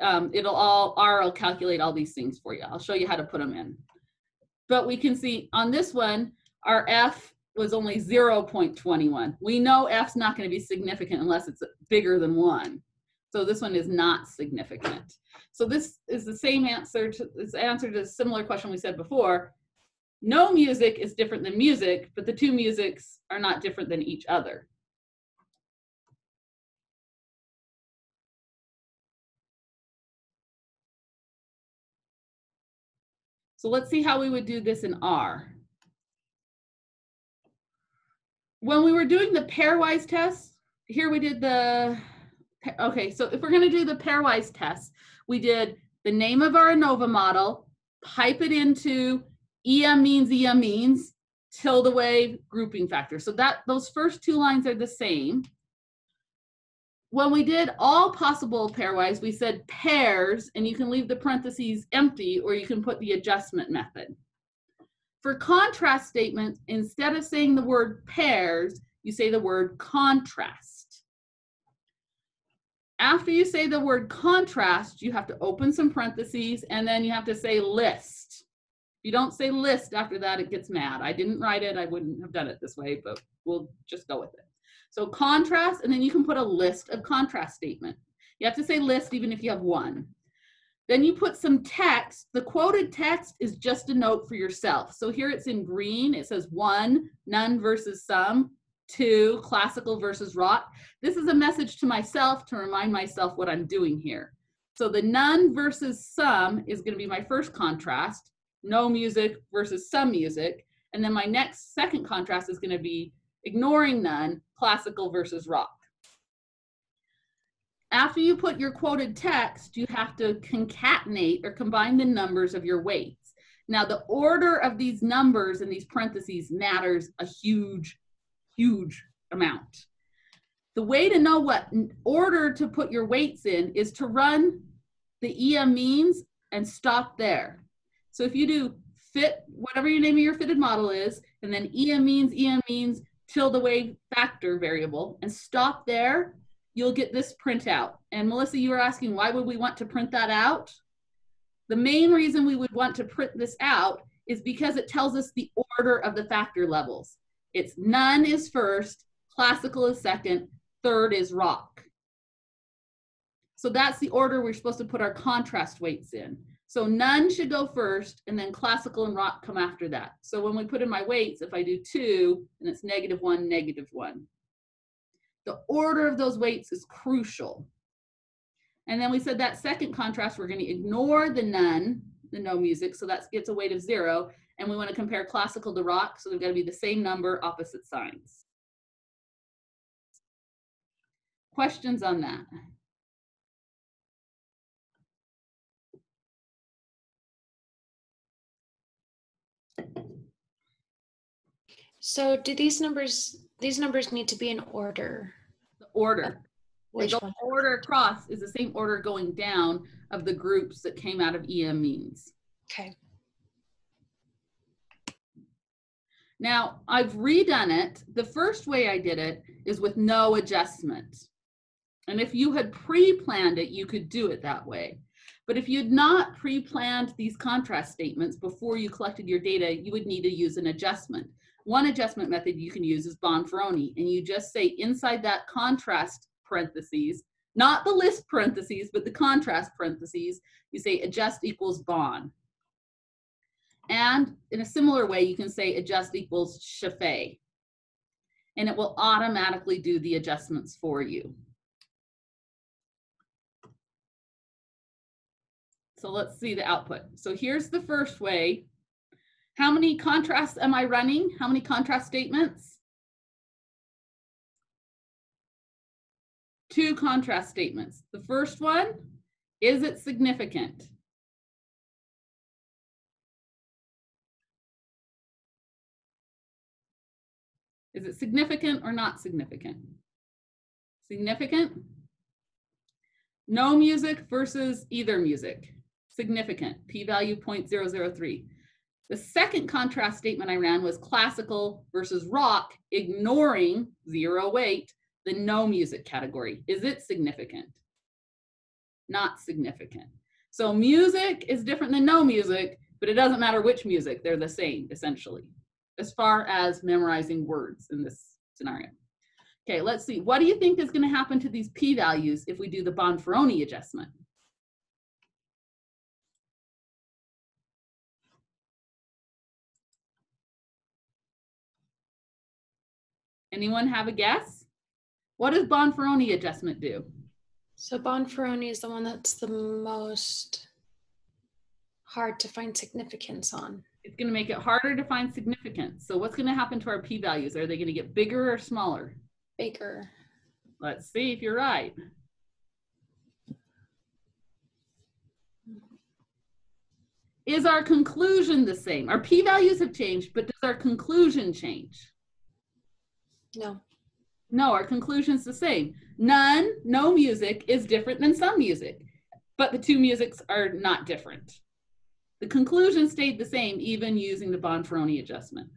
Um, it'll all, R will calculate all these things for you. I'll show you how to put them in. But we can see on this one, our F was only 0.21. We know F's not going to be significant unless it's bigger than one. So this one is not significant. So this is the same answer to this answer to a similar question we said before. No music is different than music, but the two musics are not different than each other. So let's see how we would do this in R. When we were doing the pairwise test, here we did the, okay, so if we're gonna do the pairwise test, we did the name of our ANOVA model, pipe it into emmeans EM means, tilde wave grouping factor. So that those first two lines are the same. When we did all possible pairwise, we said pairs, and you can leave the parentheses empty or you can put the adjustment method. For contrast statements, instead of saying the word pairs, you say the word contrast. After you say the word contrast, you have to open some parentheses and then you have to say list. If you don't say list after that, it gets mad. I didn't write it. I wouldn't have done it this way, but we'll just go with it. So contrast, and then you can put a list of contrast statement. You have to say list even if you have one. Then you put some text. The quoted text is just a note for yourself. So here it's in green. It says one, none versus some, two, classical versus rock. This is a message to myself to remind myself what I'm doing here. So the none versus some is going to be my first contrast, no music versus some music. And then my next second contrast is going to be ignoring none, classical versus rock. After you put your quoted text, you have to concatenate or combine the numbers of your weights. Now, the order of these numbers in these parentheses matters a huge, huge amount. The way to know what order to put your weights in is to run the emmeans and stop there. So if you do fit, whatever your name of your fitted model is, and then emmeans, EM means, tilde away factor variable, and stop there, you'll get this printout. And Melissa, you were asking why would we want to print that out? The main reason we would want to print this out is because it tells us the order of the factor levels. It's none is first, classical is second, third is rock. So that's the order we're supposed to put our contrast weights in. So none should go first, and then classical and rock come after that. So when we put in my weights, if I do two, and it's negative one, negative one. The order of those weights is crucial. And then we said that second contrast, we're going to ignore the none, the no music, so that gets a weight of zero. And we want to compare classical to rock, so they've got to be the same number, opposite signs. Questions on that? So do these numbers, these numbers need to be in order? The order. They Which go one? order across is the same order going down of the groups that came out of emmeans. Okay. Now, I've redone it. The first way I did it is with no adjustment. And if you had pre-planned it, you could do it that way. But if you had not pre-planned these contrast statements before you collected your data, you would need to use an adjustment. One adjustment method you can use is Bonferroni, and you just say inside that contrast parentheses, not the list parentheses, but the contrast parentheses, you say adjust equals Bon. And in a similar way, you can say adjust equals Scheffé. And it will automatically do the adjustments for you. So let's see the output. So here's the first way. How many contrasts am I running? How many contrast statements? Two contrast statements. The first one, is it significant? Is it significant or not significant? Significant? No music versus either music. Significant, p-value 0.003. The second contrast statement I ran was classical versus rock, ignoring zero weight, the no music category. Is it significant? Not significant. So music is different than no music, but it doesn't matter which music, they're the same essentially, as far as memorizing words in this scenario. Okay, let's see. What do you think is going to happen to these p-values if we do the Bonferroni adjustment? Anyone have a guess? What does Bonferroni adjustment do? So Bonferroni is the one that's the most hard to find significance on. It's going to make it harder to find significance. So what's going to happen to our p-values? Are they going to get bigger or smaller? Baker. Let's see if you're right. Is our conclusion the same? Our p-values have changed, but does our conclusion change? No. No, our conclusion's the same. None, no music is different than some music, but the two musics are not different. The conclusion stayed the same even using the Bonferroni adjustment.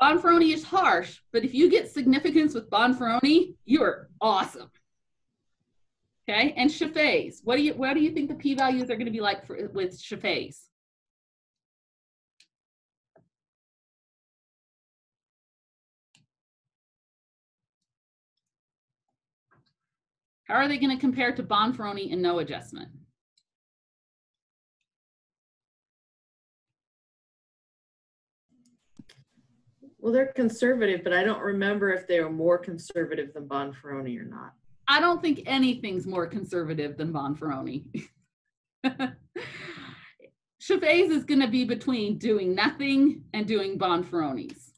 Bonferroni is harsh, but if you get significance with Bonferroni, you're awesome. Okay, and Scheffé's. What do you what do you think the p-values are going to be like for with Scheffé's? How are they going to compare to Bonferroni and no adjustment? Well, they're conservative, but I don't remember if they were more conservative than Bonferroni or not. I don't think anything's more conservative than Bonferroni. Scheffé is going to be between doing nothing and doing Bonferroni's.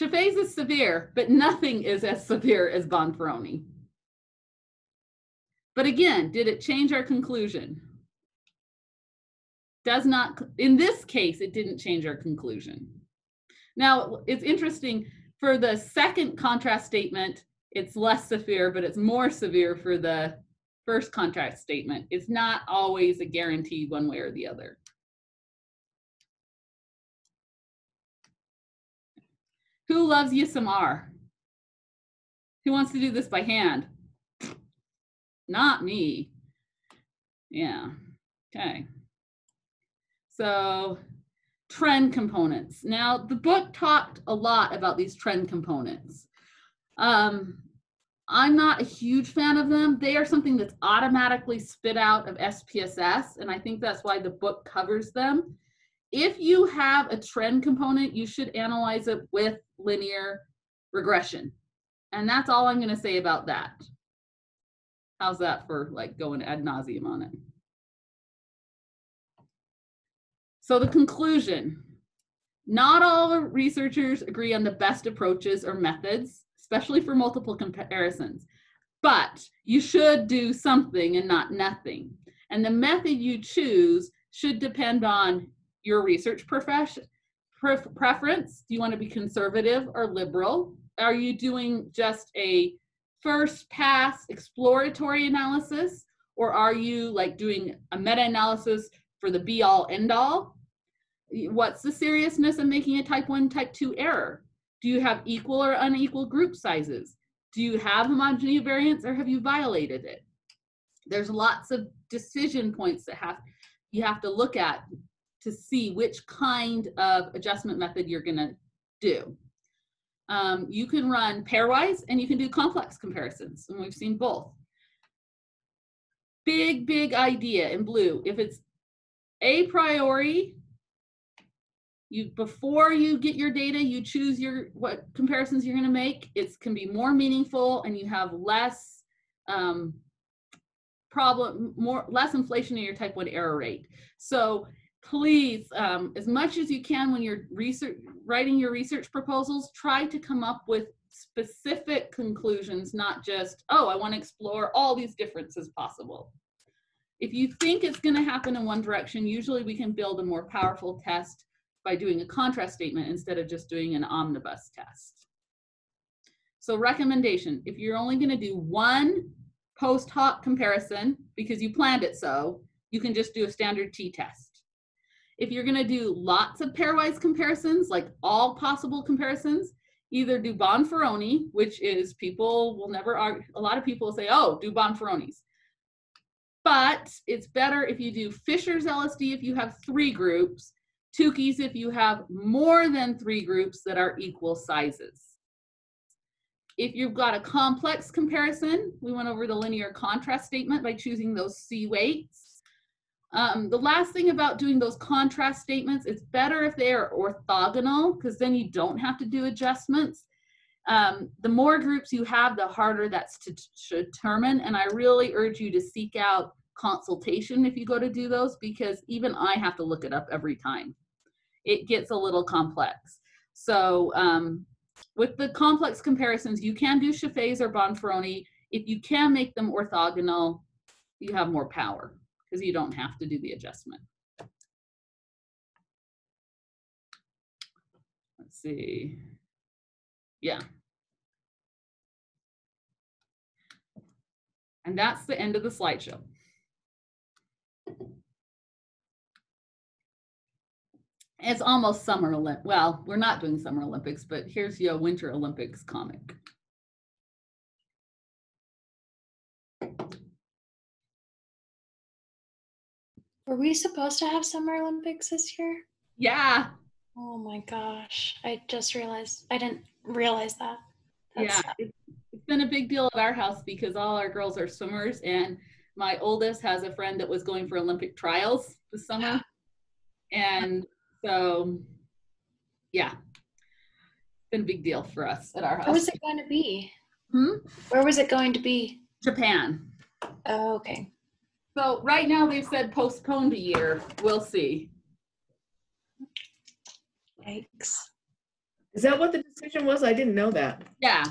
Scheffé is severe, but nothing is as severe as Bonferroni. But again, did it change our conclusion? Does not, in this case, it didn't change our conclusion. Now, it's interesting for the second contrast statement, it's less severe, but it's more severe for the first contrast statement. It's not always a guarantee one way or the other. Who loves USMR? Who wants to do this by hand? Not me. Yeah, okay. So trend components. Now, the book talked a lot about these trend components. Um, I'm not a huge fan of them. They are something that's automatically spit out of SPSS, and I think that's why the book covers them. If you have a trend component, you should analyze it with linear regression. And that's all I'm going to say about that. How's that for like going ad nauseum on it? So the conclusion, not all researchers agree on the best approaches or methods, especially for multiple comparisons, but you should do something and not nothing. And the method you choose should depend on your research profession, pref preference. Do you want to be conservative or liberal? Are you doing just a first pass exploratory analysis? Or are you like doing a meta-analysis for the be all end all what's the seriousness of making a type 1 type 2 error? Do you have equal or unequal group sizes? Do you have homogeneity variance or have you violated it? There's lots of decision points that have you have to look at to see which kind of adjustment method you're going to do um, you can run pairwise and you can do complex comparisons, and we've seen both. Big, big idea in blue. If it's a priori, you before you get your data, you choose your what comparisons you're going to make. It can be more meaningful, and you have less um, problem, more less inflation in your type one error rate. So please, um, as much as you can when you're research, writing your research proposals, try to come up with specific conclusions, not just, oh, I want to explore all these differences possible. If you think it's going to happen in one direction, usually we can build a more powerful test by doing a contrast statement instead of just doing an omnibus test. So recommendation, if you're only going to do one post hoc comparison because you planned it so, you can just do a standard t-test. If you're gonna do lots of pairwise comparisons, like all possible comparisons, either do Bonferroni, which is people will never argue, a lot of people say, oh, do Bonferroni's. But it's better if you do Fisher's LSD if you have three groups, Tukey's if you have more than three groups that are equal sizes. If you've got a complex comparison, we went over the linear contrast statement by choosing those C weights. Um, the last thing about doing those contrast statements, it's better if they are orthogonal because then you don't have to do adjustments. Um, the more groups you have, the harder that's to, to determine. And I really urge you to seek out consultation if you go to do those because even I have to look it up every time. It gets a little complex. So um, with the complex comparisons, you can do Scheffé or Bonferroni. If you can make them orthogonal, you have more power because you don't have to do the adjustment. Let's see. Yeah. And that's the end of the slideshow. It's almost summer. Well, we're not doing summer Olympics, but here's your winter Olympics comic. Were we supposed to have Summer Olympics this year? Yeah. Oh my gosh. I just realized I didn't realize that. That's yeah. It's, it's been a big deal at our house because all our girls are swimmers and my oldest has a friend that was going for olympic trials this summer and so yeah It's been a big deal for us at our house. Where was it going to be? Hmm? Where was it going to be? japan Oh, okay. So right now they've said postponed a year we'll see Thanks. Is that what the decision was? I didn't know that. Yeah.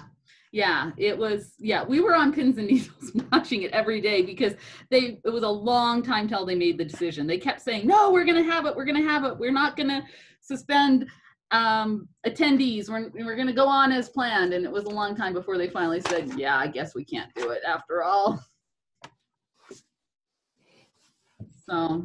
Yeah, it was yeah, we were on pins and needles watching it every day because they it was a long time till they made the decision. They kept saying, "No, we're going to have it. We're going to have it. We're not going to suspend um attendees. We're we're going to go on as planned." And it was a long time before they finally said, "Yeah, I guess we can't do it after all." So,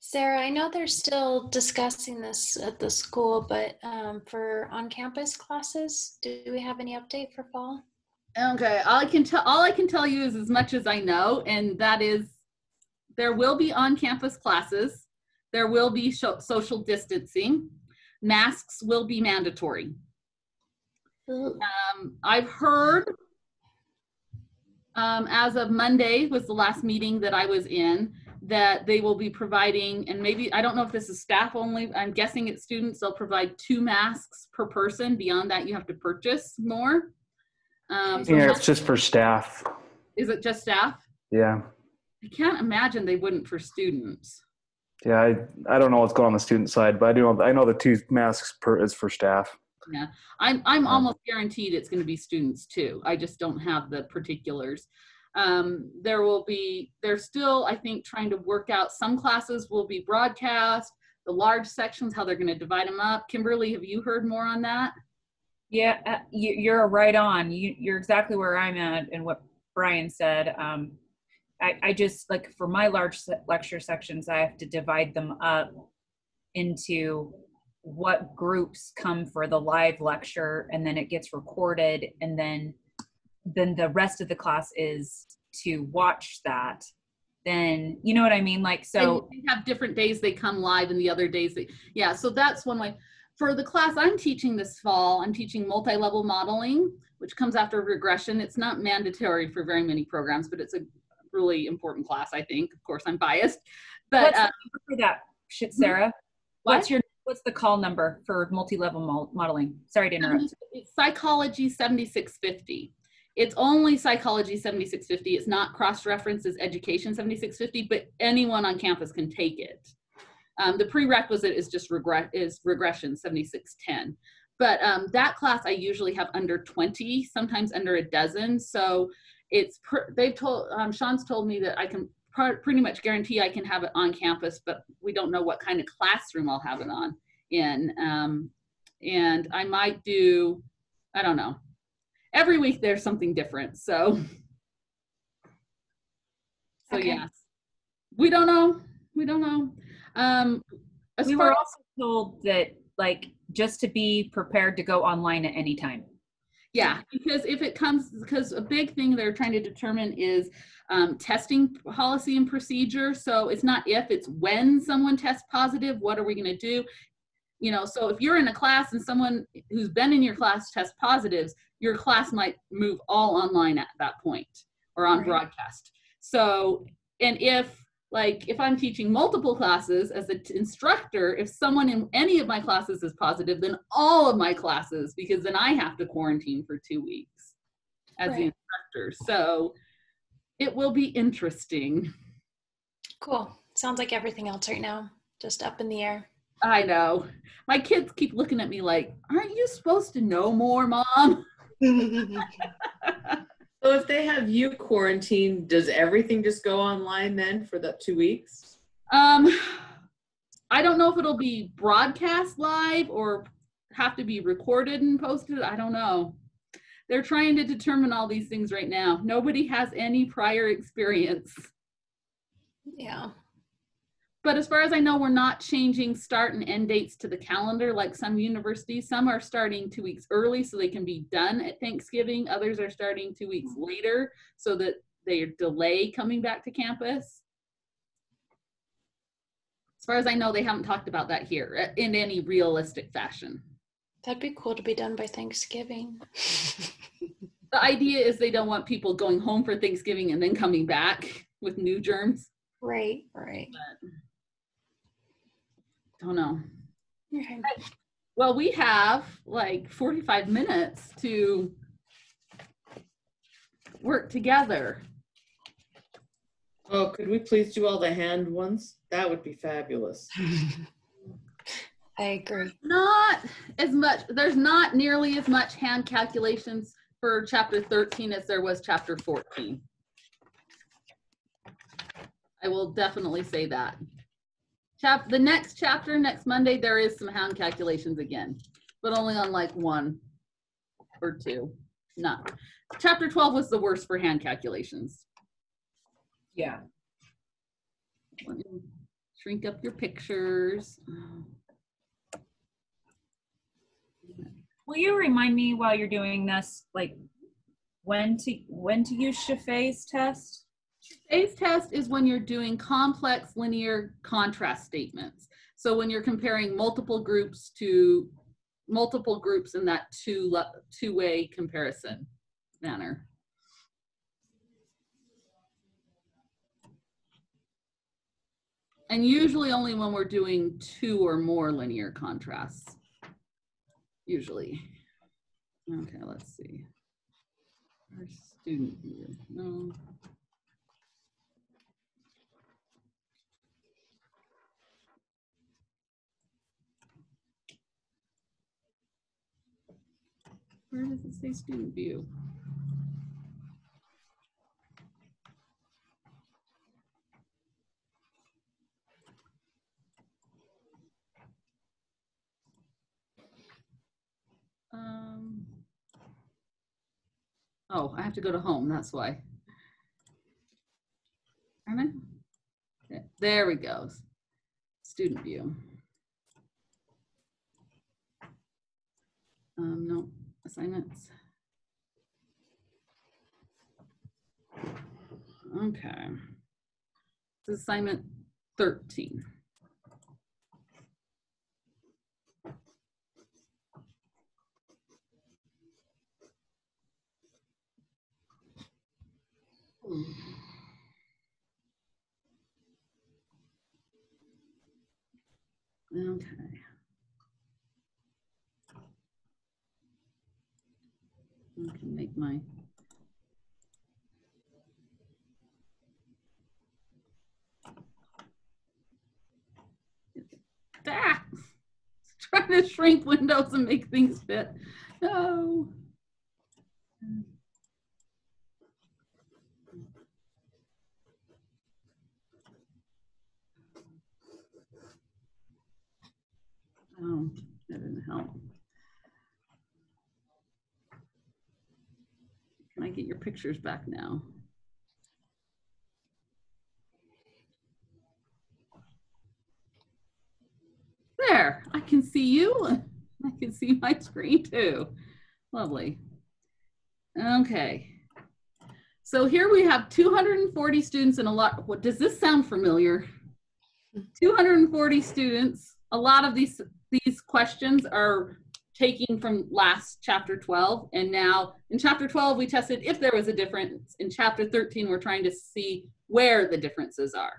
Sarah, I know they're still discussing this at the school, but um, for on-campus classes, do we have any update for fall? Okay, all I can tell all I can tell you is as much as I know, and that is there will be on-campus classes. There will be social distancing. Masks will be mandatory. Um, I've heard um, as of Monday was the last meeting that I was in that they will be providing, and maybe I don't know if this is staff only. I'm guessing it's students. They'll provide two masks per person. Beyond that, you have to purchase more. Um, so Yeah, it's just for staff. is it just staff? Yeah. I can't imagine they wouldn't for students. Yeah, I, I don't know what's going on the student side, but I do know I know the two masks per is for staff. Yeah, I'm I'm almost guaranteed it's going to be students too. I just don't have the particulars. Um, there will be they're still I think trying to work out some classes will be broadcast. The large sections how they're going to divide them up. Kimberly, have you heard more on that? Yeah, uh, you, you're right on. You, you're exactly where I'm at and what Brian said. Um, I, I just like for my large lecture sections, I have to divide them up into what groups come for the live lecture, and then it gets recorded, and then then the rest of the class is to watch that. Then you know what I mean? Like so. and they have different days they come live and the other days they yeah so that's one way for the class i'm teaching this fall i'm teaching multi-level modeling which comes after regression it's not mandatory for very many programs but it's a really important class i think of course i'm biased but What's the uh, number for that shit, hmm? Sarah? What? What's your what's the call number for multi-level mo- modeling? Sorry to um, interrupt. it's psychology 7650 it's only psychology 7650 it's not cross-reference as education 7650 but anyone on campus can take it. Um, the prerequisite is just regret is regression 7610 but um, that class i usually have under 20 sometimes under a dozen. So it's they've told um, sean's told me that i can pr- pretty much guarantee i can have it on campus but we don't know what kind of classroom i'll have it on in. Um, and i might do i don't know every week there's something different so so Okay. yes we don't know we don't know um as we far were also told that like just to be prepared to go online at any time. Yeah, because if it comes, because a big thing they're trying to determine is um, testing policy and procedure. So it's not if, it's when someone tests positive, what are we going to do? You know, so if you're in a class and someone who's been in your class tests positives, your class might move all online at that point or on Right. broadcast. So, and if like if I'm teaching multiple classes as an instructor, if someone in any of my classes is positive, then all of my classes, because then I have to quarantine for two weeks as the instructor. So it will be interesting. Cool. Sounds like everything else right now, just up in the air. I know. My kids keep looking at me like, aren't you supposed to know more, mom? So if they have you quarantined, does everything just go online then for that two weeks? Um, I don't know if it'll be broadcast live or have to be recorded and posted. I don't know. They're trying to determine all these things right now. Nobody has any prior experience. yeah. But as far as I know, we're not changing start and end dates to the calendar like some universities. Some are starting two weeks early so they can be done at Thanksgiving. Others are starting two weeks later so that they delay coming back to campus. As far as I know, they haven't talked about that here uh, in any realistic fashion. That'd be cool to be done by Thanksgiving. The idea is they don't want people going home for Thanksgiving and then coming back with new germs. Right, right. Don't know. Okay. Well, we have like 45 minutes to work together. Oh, could we please do all the hand ones? That would be fabulous. I agree. Not as much, there's not nearly as much hand calculations for chapter 13 as there was chapter 14. I will definitely say that. Chap, the next chapter, next Monday, there is some hand calculations again, but only on like one or two. Not. Chapter 12 was the worst for hand calculations. Yeah. Let me Shrink up your pictures. Will you remind me while you're doing this, like when to when to use Scheffé's test? Scheffé's test is when you're doing complex linear contrast statements. So when you're comparing multiple groups to multiple groups in that two two-way comparison manner. And usually only when we're doing two or more linear contrasts. Usually. Okay, let's see. Our student. No. Where does it say student view? Um, oh, I have to go to home, that's why. There we go. Student view. Um, no, assignments. Okay. This is assignment thirteen. Okay. My. Ah! Trying to shrink windows and make things fit. No. Oh, that didn't help. Can I get your pictures back now? There, I can see you. I can see my screen too. Lovely. Okay. So here we have 240 students and a lot, what, does this sound familiar? Hmm. 240 students. A lot of these, these questions are taking from last chapter 12 and now in chapter 12 we tested if there was a difference. In chapter 13 we're trying to see where the differences are.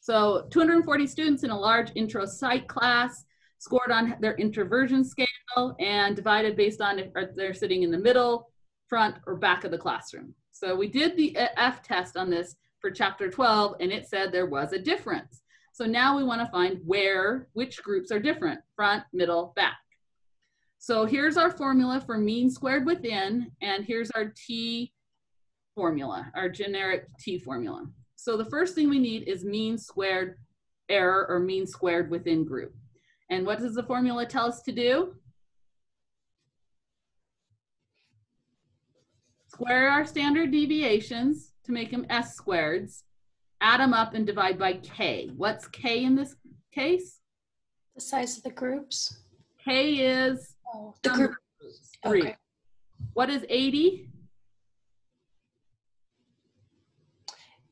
So 240 students in a large intro psych class scored on their introversion scale and divided based on if they're sitting in the middle front or back of the classroom. So we did the f test on this for chapter 12 and it said there was a difference so now we want to find where, which groups are different, front, middle, back. So here's our formula for mean squared within, and here's our T formula, our generic T formula. So the first thing we need is mean squared error or mean squared within group. And what does the formula tell us to do? Square our standard deviations to make them S squareds add them up and divide by k. What's k in this case? The size of the groups. K is Oh, the group. groups, three. Okay. What is 80?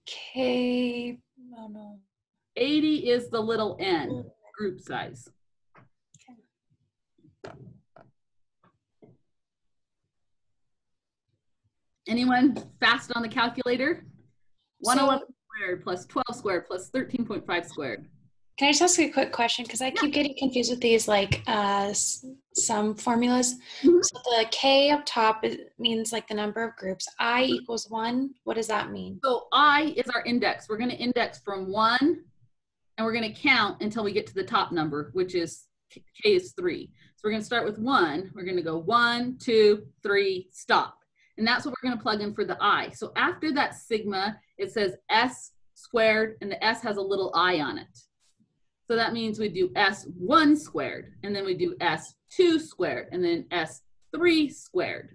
K. Oh no. 80 is the little n, group size. Anyone fast on the calculator? 111 squared plus 12 squared plus 13.5 squared. Can I just ask you a quick question? Because I keep getting confused with these like uh, some formulas. Mhm. So the K up top is, means like the number of groups. I equals one. What does that mean? So I is our index. We're going to index from one and we're going to count until we get to the top number, which is K is three. So we're going to start with one. We're going to go one, two, three, stop. And that's what we're going to plug in for the I. So after that sigma, it says S squared and the S has a little I on it. So that means we do S1 squared and then we do S2 squared and then S3 squared.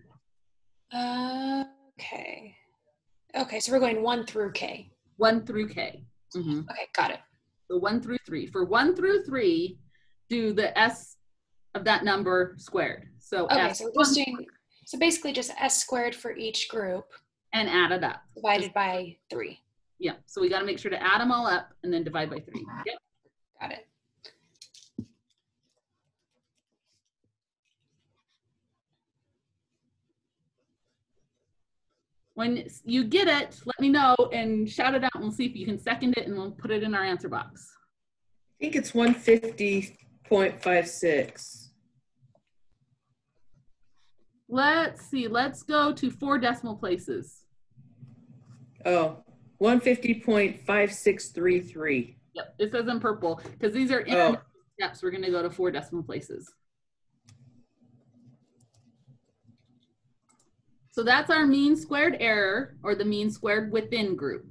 Uh, okay. Okay, so we're going one through K. One through K. Mhm. Okay, got it. So one through three. For one through three, do the S of that number squared. So Okay, S so we're just doing so basically just S squared for each group and add it up. divided by three. Yeah. So we got to make sure to add them all up and then divide by three. Yep. Got it. When you get it, let me know and shout it out and we'll see if you can second it and we'll put it in our answer box. I think it's 150.56. Let's see. Let's go to four decimal places. Oh, 150.5633. Yep. It says in purple because these are Oh. steps. We're going to go to four decimal places. So that's our mean squared error or the mean squared within group.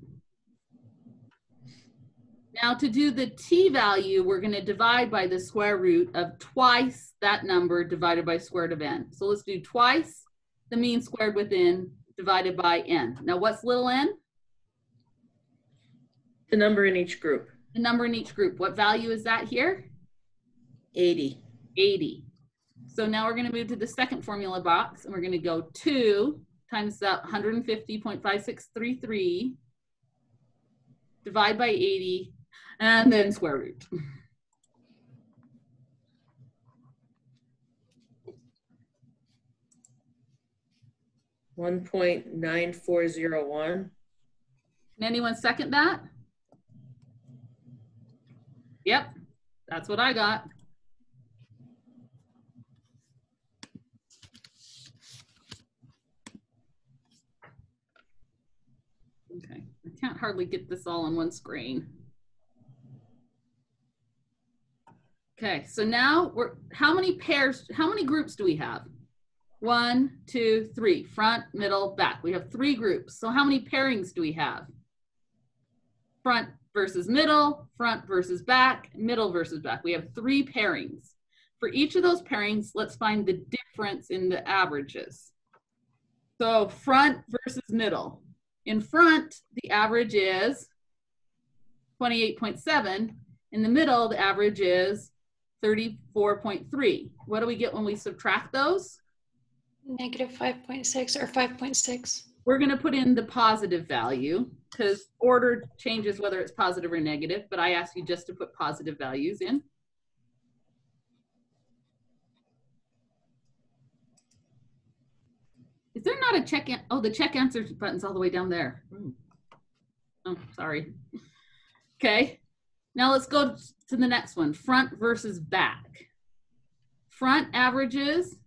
Now to do the t value, we're going to divide by the square root of twice that number divided by square root of n. So let's do twice the mean squared within divided by n. Now what's little n? The number in each group, The number in each group. What value is that here? 80. 80. So now we're going to move to the second formula box and we're going to go 2 times that 150.5633 divide by 80 and then square root. One point nine four zero one. Can anyone second that? Yep, that's what I got. Okay, I can't hardly get this all on one screen. Okay, so now we're, how many pairs, how many groups do we have? One, two, three, front, middle, back. We have three groups. So how many pairings do we have? Front versus middle, front versus back, middle versus back. We have three pairings. For each of those pairings, let's find the difference in the averages. So front versus middle. In front, the average is 28.7. In the middle, the average is 34.3. What do we get when we subtract those? Negative 5.6 or 5.6. We're going to put in the positive value because order changes whether it's positive or negative, but I asked you just to put positive values in. Is there not a check? An- oh, the check answer button's all the way down there. Ooh. Oh, sorry. Okay. Now let's go to the next one, front versus back. Front averages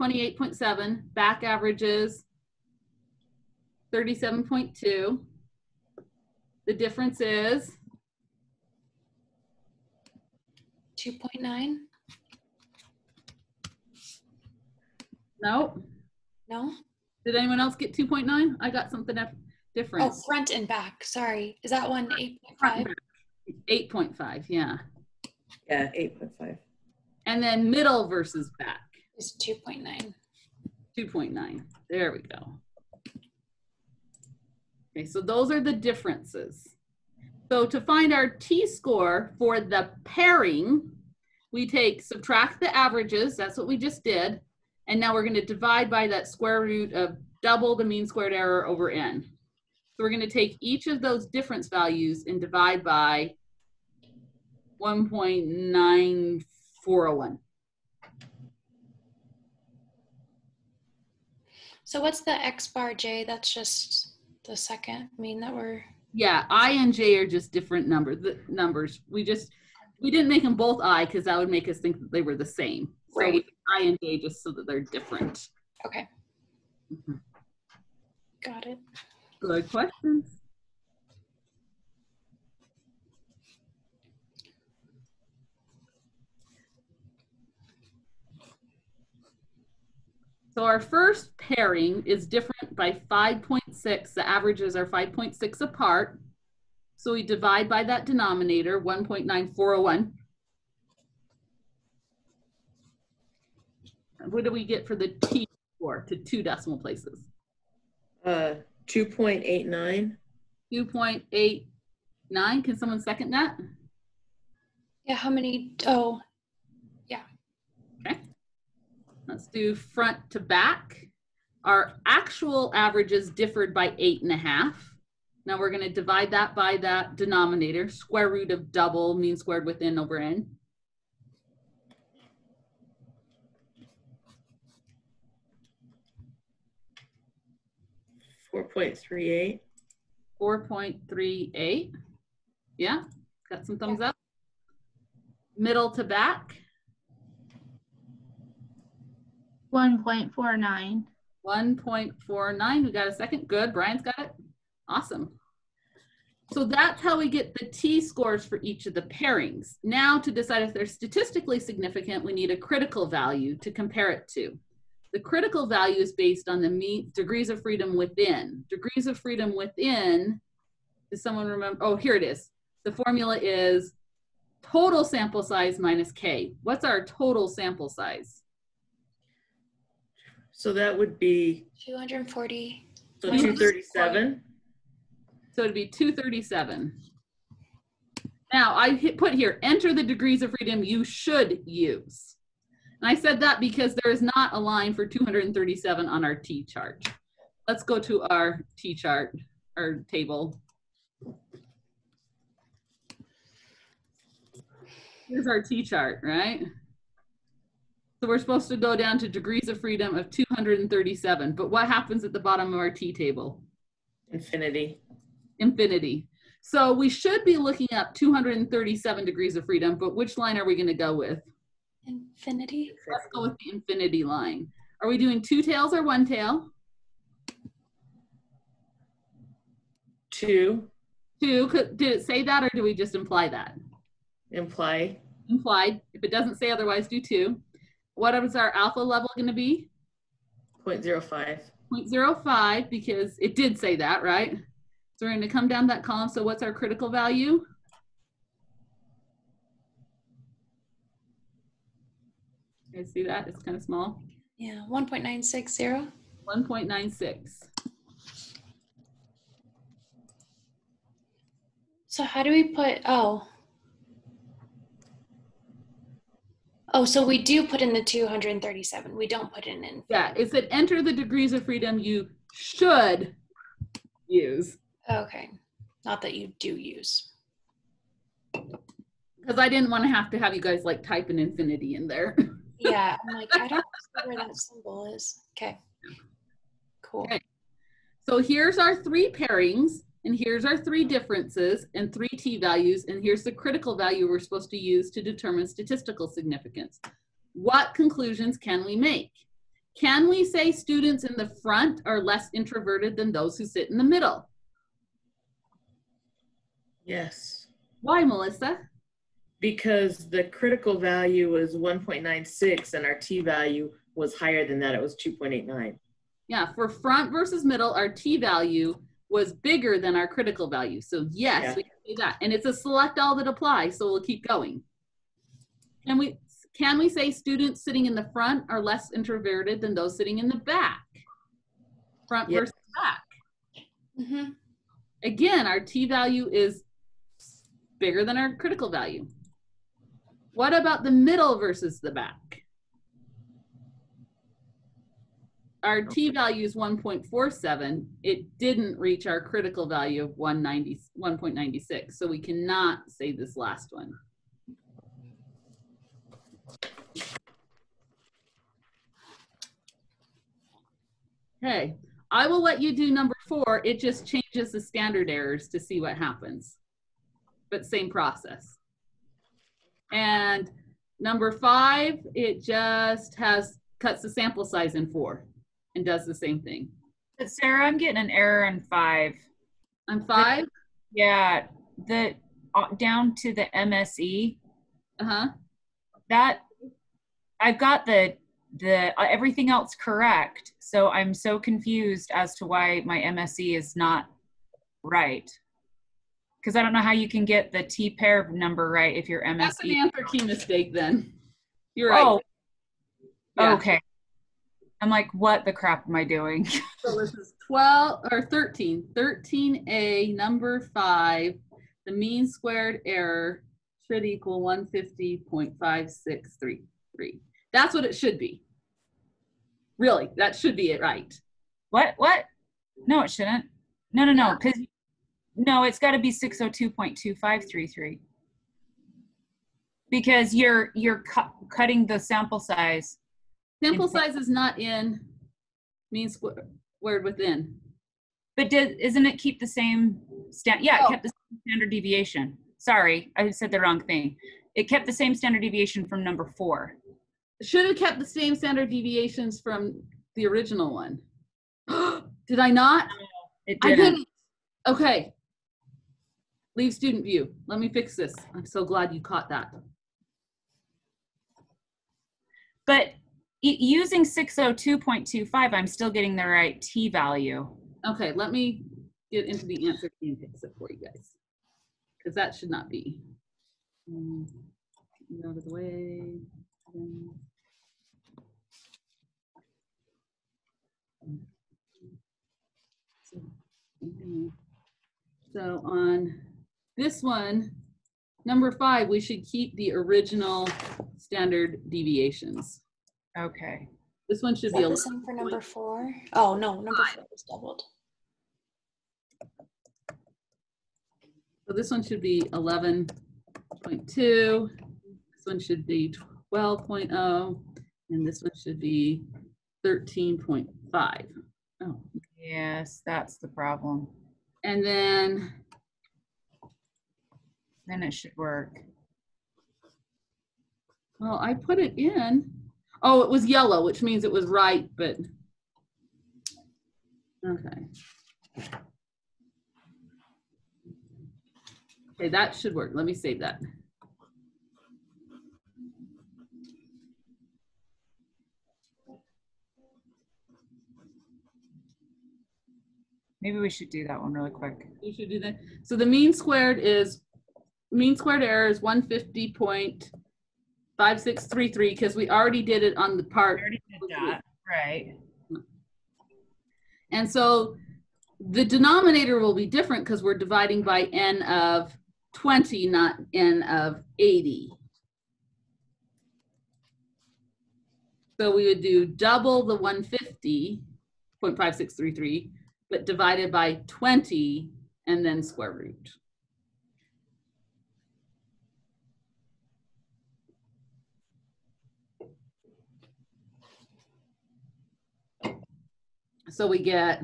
28.7, back averages 37.2. The difference is 2.9? no. No? Did anyone else get 2.9? I got something different. Oh, front and back. Sorry. Is that one 8.5? And back. 8.5, yeah. Yeah, 8.5. And then middle versus back, Is 2.9. 2.9. There we go. Okay, so those are the differences. So to find our t-score for the pairing, we take, subtract the averages, that's what we just did, and now we're gonna divide by that square root of double the mean squared error over n. So we're gonna take each of those difference values and divide by 1.9401. So what's the X bar J? That's just the second mean that we're Yeah, I and J are just different numbers. The numbers. We just we didn't make them both I because that would make us think that they were the same. So Right. we, I and J just so that they're different. okay. Mhm. Got it. Good questions. So our first pairing is different by 5.6. The averages are 5.6 apart. So we divide by that denominator, 1.9401. What do we get for the t score to two decimal places? Uh, 2.89. 2.89. Can someone second that? Yeah, how many oh Let's do front to back. Our actual averages differed by eight and a half. Now we're going to divide that by that denominator, square root of double mean squared within over n. Four point three eight. 4.38. Yeah, got some thumbs up. Middle to back, 1.49. 1.49. We got a second. Good. Brian's got it. Awesome. So that's how we get the T scores for each of the pairings. Now to decide if they're statistically significant, we need a critical value to compare it to. The critical value is based on the degrees of freedom within. Degrees of freedom within, does someone remember? Oh, here it is. The formula is total sample size minus K. What's our total sample size? So that would be, 240. so Minus 237. So it'd be 237. Now I hit, put here, enter the degrees of freedom you should use. And I said that because there is not a line for 237 on our T chart. Let's go to our T chart, our table. Here's our T chart, right? So we're supposed to go down to degrees of freedom of 237. But what happens at the bottom of our T table? Infinity. infinity. So we should be looking up 237 degrees of freedom, but which line are we going to go with? Infinity. Let's go with the infinity line. Are we doing two tails or one tail? Two, Two. Could, did it say that or do we just imply that? imply Implied. If it doesn't say otherwise, do two. What is our alpha level going to be? 0.05. 0.05 because it did say that, right? So we're going to come down that column. So what's our critical value? You guys see that? It's kind of small. Yeah, 1.960. 1.96. So how do we put oh. Oh, so we do put in the 237. We don't put it in. Yeah, it said enter the degrees of freedom you should use. Okay. Not that you do use. Because I didn't want to have to have you guys like type an infinity in there. Yeah, I'm like, I don't see where that symbol is. Okay. Cool. Okay. So here's our three pairings, and here's our three differences and three t values, and here's the critical value we're supposed to use to determine statistical significance. What conclusions can we make? Can we say students in the front are less introverted than those who sit in the middle? Yes. Why, Melissa? Because the critical value was 1.96 and our t value was higher than that. It was 2.89. Yeah, for front versus middle, our t value was bigger than our critical value. So yes, Yeah. we can do that. And it's a select all that apply, so we'll keep going. Can we can we say students sitting in the front are less introverted than those sitting in the back? Front Yes. versus back. Mm-hmm. Again, our t value is bigger than our critical value. What about the middle versus the back? Our t value is 1.47. It didn't reach our critical value of 190, 1.96. So we cannot say this last one. Okay, I will let you do number four. It just changes the standard errors to see what happens. But same process. And number five, it just has, cuts the sample size in four and does the same thing. But Sarah, I'm getting an error in five. On five, Yeah, the uh, down to the MSE. uh-huh, That I've got the the uh, everything else correct. So I'm so confused as to why my MSE is not right. Because I don't know how you can get the T pair number right if your MSE. that's an answer key mistake then. You're right. Oh, Yeah. okay. I'm like, what the crap am I doing? So this is 12 or 13. 13A, number five, the mean squared error should equal 150.5633. That's what it should be. Really, that should be it, right? what? What? No, it shouldn't. No, no, no. Because no, it's got to be 602.2533. Because you're you're cu- cutting the sample size. Sample size is not in mean word within. But did, isn't it keep the same stand? Yeah, it Oh. kept the same standard deviation. Sorry, I said the wrong thing. It kept the same standard deviation from number four. Should have kept the same standard deviations from the original one. Did I not? It I didn't. didn't. Okay. Leave student view. Let me fix this. I'm so glad you caught that. But using 602.25, I'm still getting the right t value. Okay, let me get into the answer and fix it for you guys. Because that should not be. Um, Out of the way. Um, so on this one, number five, we should keep the original standard deviations. Okay. This one should Is be that a the same for number four? Oh, no, number four was doubled. So this one should be eleven point two, this one should be 12.0, and this one should be thirteen point five. Oh, Yes, that's the problem. and then, Then it should work. well, I put it in. Oh, it was yellow, which means it was right, but. Okay. Okay, that should work. Let me save that. Maybe we should do that one really quick. You should do that. So the mean squared is, mean squared error is one fifty point five six three three, because we already did it on the We part. already did that. Right. And so the denominator will be different because we're dividing by n of twenty, not n of eighty. So we would do double the one fifty point five six three three, but divided by twenty and then square root. So we get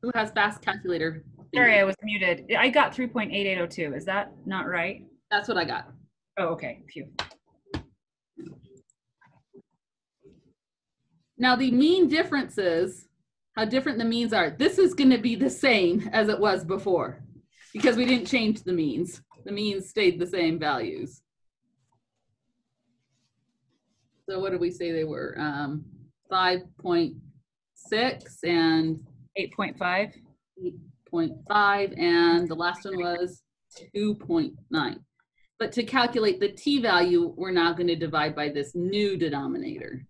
who has fast calculator? Sorry, I was muted. I got 3.8802. Is that not right? That's what I got. Oh, okay. Phew. Now the mean differences, how different the means are. This is going to be the same as it was before because we didn't change the means. The means stayed the same values. So what did we say they were? Um, 5.6 and 8.5. 8.5 and the last one was 2.9. But to calculate the t value, we're now going to divide by this new denominator.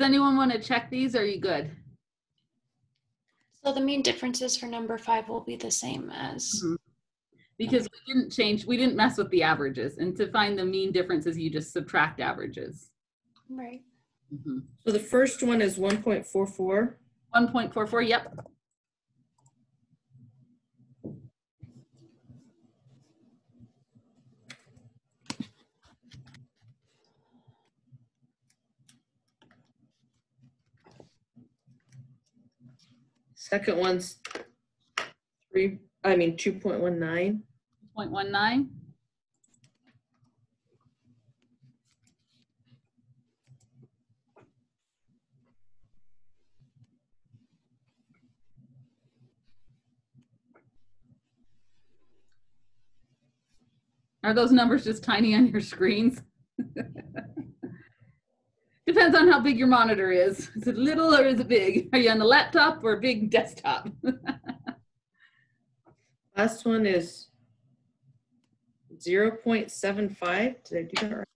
Does anyone want to check these? Or are you good? So the mean differences for number five will be the same as, Mhm. Because we didn't change, we didn't mess with the averages. And to find the mean differences, you just subtract averages. right? Mhm. So the first one is 1.44. 1.44, yep. Second one's three, I mean, 2.19. 0.19. Are those numbers just tiny on your screens? Depends on how big your monitor is. Is it little or is it big? Are you on the laptop or a big desktop? Last one is 0.75. Did I do that right?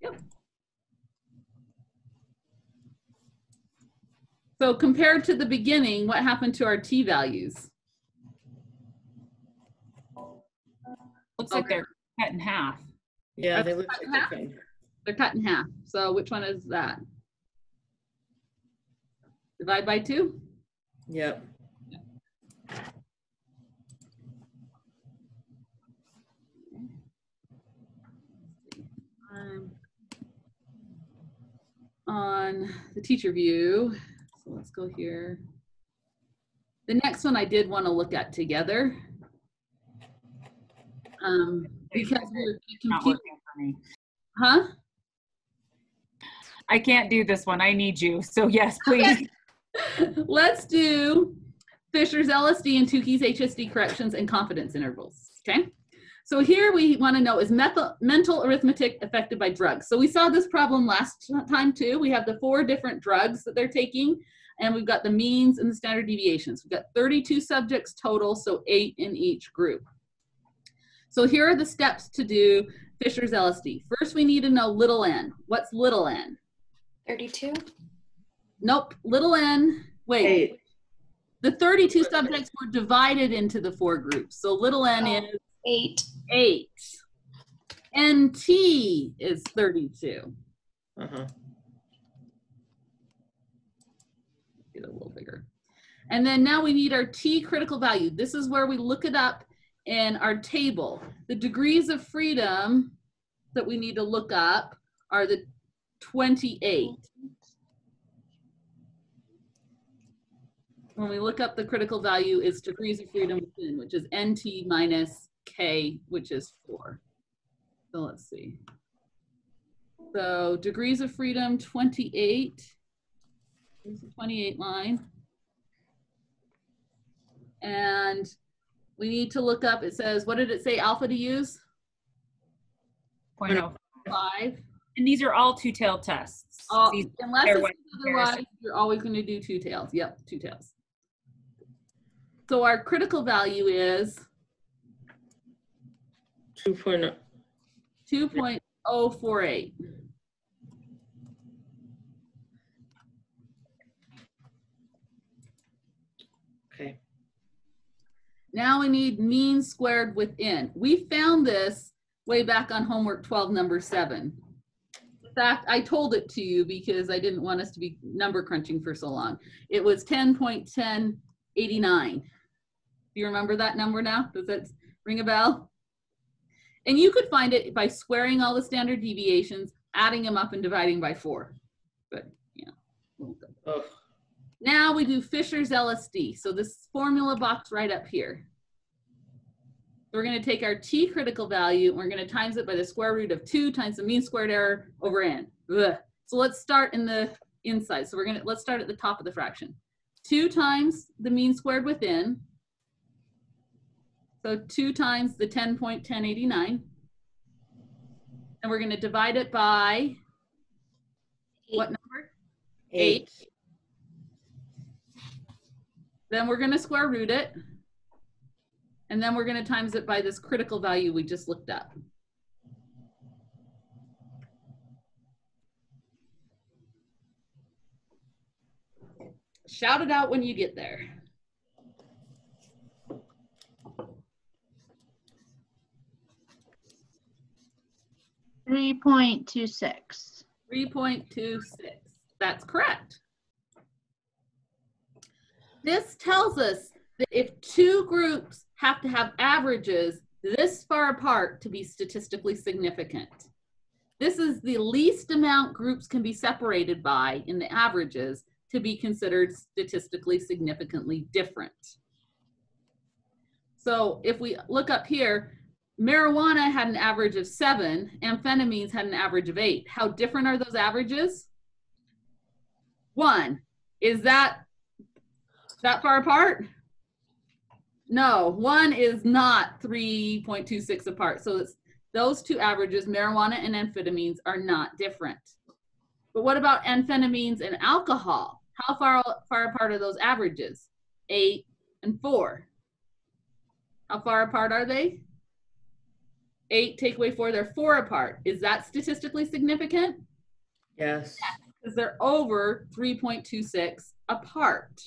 Yep. So compared to the beginning, what happened to our t values? Looks like they're cut in half. Yeah, they That's look cut in half? They're cut in half. So which one is that? Divide by two? Yep. Um, on the teacher view, so let's go here. The next one I did want to look at together. Um, because we're Not working for me. huh? I can't do this one. I need you. So yes, please. Let's do Fisher's LSD and Tukey's HSD corrections and confidence intervals. Okay. So here we want to know is method, mental arithmetic affected by drugs? So we saw this problem last time too. We have the four different drugs that they're taking, and we've got the means and the standard deviations. We've got 32 subjects total, so eight in each group. So here are the steps to do Fisher's LSD. First, we need to know little n. What's little n? 32? Nope, little n. Wait, Eight. the 32 subjects were divided into the four groups. So little n Oh. is Eight. eight. NT is 32. Uh-huh. Get a little bigger. And then now we need our T critical value. This is where we look it up in our table. The degrees of freedom that we need to look up are the 28. When we look up the critical value, it's degrees of freedom within, which is NT minus K, which is four. So let's see. So degrees of freedom, 28. Here's the 28 line. And we need to look up, it says, what did it say alpha to use? Point oh. Five. And these are all two-tailed tests. Uh, unless it's otherwise, you're always going to do two tails. Yep, two tails. So our critical value is 2.048. Okay. Now we need mean squared within. We found this way back on homework 12, number 7 fact, I told it to you because I didn't want us to be number crunching for so long. It was 10.1089. Do you remember that number now? Does that ring a bell? And you could find it by squaring all the standard deviations, adding them up and dividing by four. But, yeah. Now we do Fisher's LSD. So this formula box right up here. We're going to take our t critical value and we're going to times it by the square root of 2 times the mean squared error over n. Ugh. So let's start in the inside. So we're going to, let's start at the top of the fraction. 2 times the mean squared within. So 2 times the 10.1089. And we're going to divide it by what number? eight. Then we're going to square root it. And then we're going to times it by this critical value we just looked up. Shout it out when you get there. Three point two six. 3.26. That's correct. This tells us that if two groups have to have averages this far apart to be statistically significant, this is the least amount groups can be separated by in the averages to be considered statistically significantly different. So if we look up here, marijuana had an average of seven, amphetamines had an average of eight. How different are those averages? One, is that that far apart? No, one is not 3.26 apart. So it's those two averages, marijuana and amphetamines, are not different. But what about amphetamines and alcohol? How far far apart are those averages? Eight and four. How far apart are they? Eight take away four, they're four apart. Is that statistically significant? Yes. Because they're over 3.26 apart.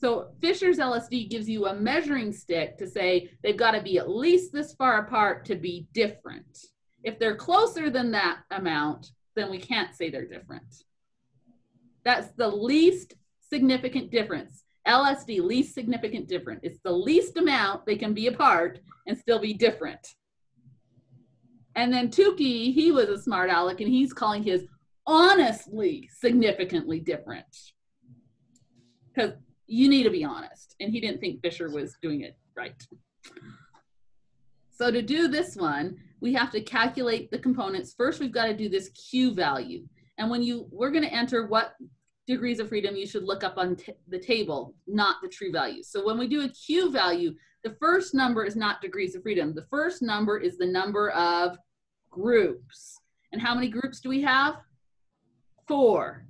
So Fisher's LSD gives you a measuring stick to say they've got to be at least this far apart to be different. If they're closer than that amount, then we can't say they're different. That's the least significant difference. LSD, least significant different. It's the least amount they can be apart and still be different. And then Tukey, he was a smart aleck and he's calling his honestly significantly different. Because you need to be honest. And he didn't think Fisher was doing it right. So to do this one, we have to calculate the components. First, we've got to do this Q value. And when you, we're going to enter what degrees of freedom you should look up on the table, not the true value. So when we do a Q value, the first number is not degrees of freedom. The first number is the number of groups. And how many groups do we have? Four.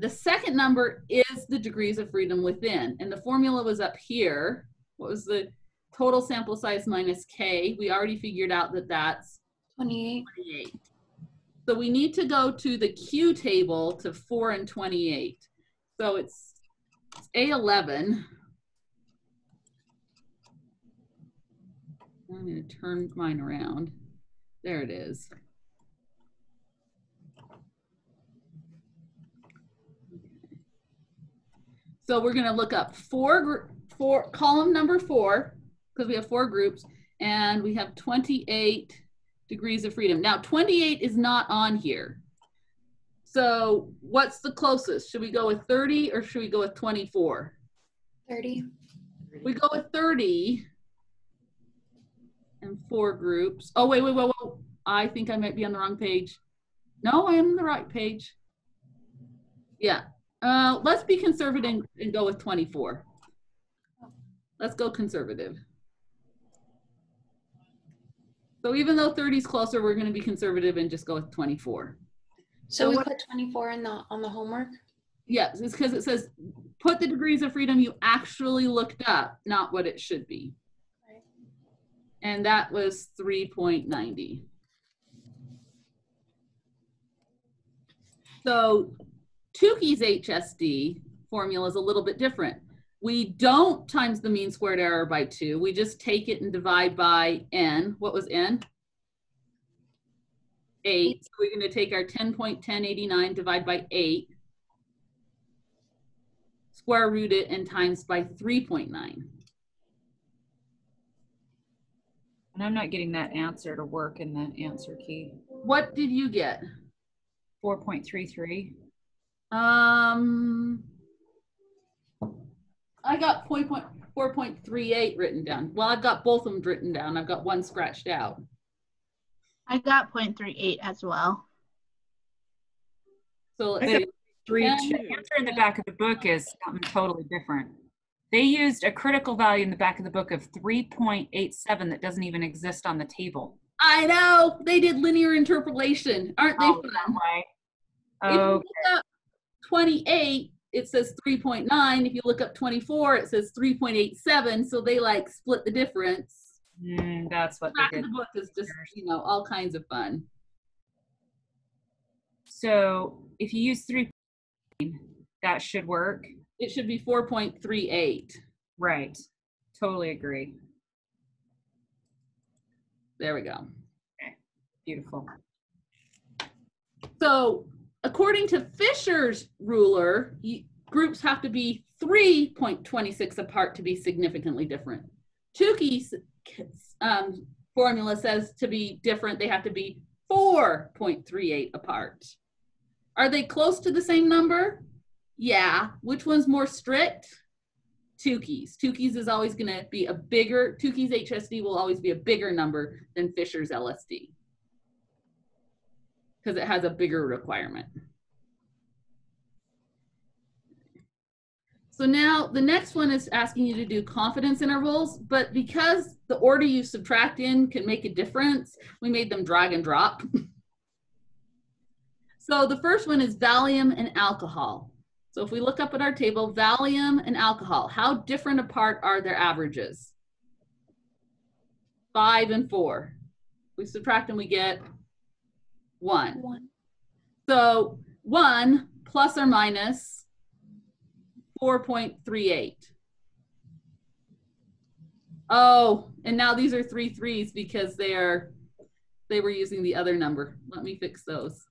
The second number is the degrees of freedom within. And the formula was up here. What was the total sample size minus K? We already figured out that that's 28. 28. So we need to go to the Q table to 4 and 28. So it's, it's A11. I'm going to turn mine around. There it is. So we're going to look up four, four column number four, because we have four groups, and we have 28 degrees of freedom. Now, 28 is not on here. So what's the closest? Should we go with 30 or should we go with 24? 30. We go with 30 and four groups. Oh, wait, wait, wait, wait. I think I might be on the wrong page. No, I am on the right page. Yeah. Uh, let's be conservative and go with 24. Let's go conservative. So even though 30 is closer, we're going to be conservative and just go with 24. So, So we what- put 24 in the on the homework. Yes, it's because it says put the degrees of freedom you actually looked up, not what it should be. Right. And that was 3.90. So Tukey's HSD formula is a little bit different. We don't times the mean squared error by two. We just take it and divide by n. What was n? Eight. So we're going to take our 10.1089 divide by eight square root it and times by 3.9. And I'm not getting that answer to work in the answer key. What did you get? 4.33. Um, I got point point four point three eight written down. Well, I've got both of them written down. I've got one scratched out. I got 0.38 as well. So let's I got see. Three, And two. The answer in the back of the book is something totally different. They used a critical value in the back of the book of 3.87 that doesn't even exist on the table. I know they did linear interpolation, aren't they Oh, fun? that way. If you look up 28, it says 3.9. If you look up 24, it says 3.87. So they like split the difference. mm, that's what Back of the book is just, you know, all kinds of fun. So if you use three, that should work. It should be 4.38. Right. Totally agree. There we go. Okay. Beautiful. So according to Fisher's ruler, y- groups have to be 3.26 apart to be significantly different. Tukey's um, formula says to be different, they have to be 4.38 apart. Are they close to the same number? Yeah. Which one's more strict? Tukey's. Tukey's is always going to be a bigger, Tukey's HSD will always be a bigger number than Fisher's LSD because it has a bigger requirement. So now the next one is asking you to do confidence intervals, but because the order you subtract in can make a difference, we made them drag and drop. so the first one is Valium and alcohol. So if we look up at our table, Valium and alcohol, how different apart are their averages? Five and four. We subtract and we get one. One. So one plus or minus 4.38. Oh, and now these are three threes because they are, they were using the other number. Let me fix those.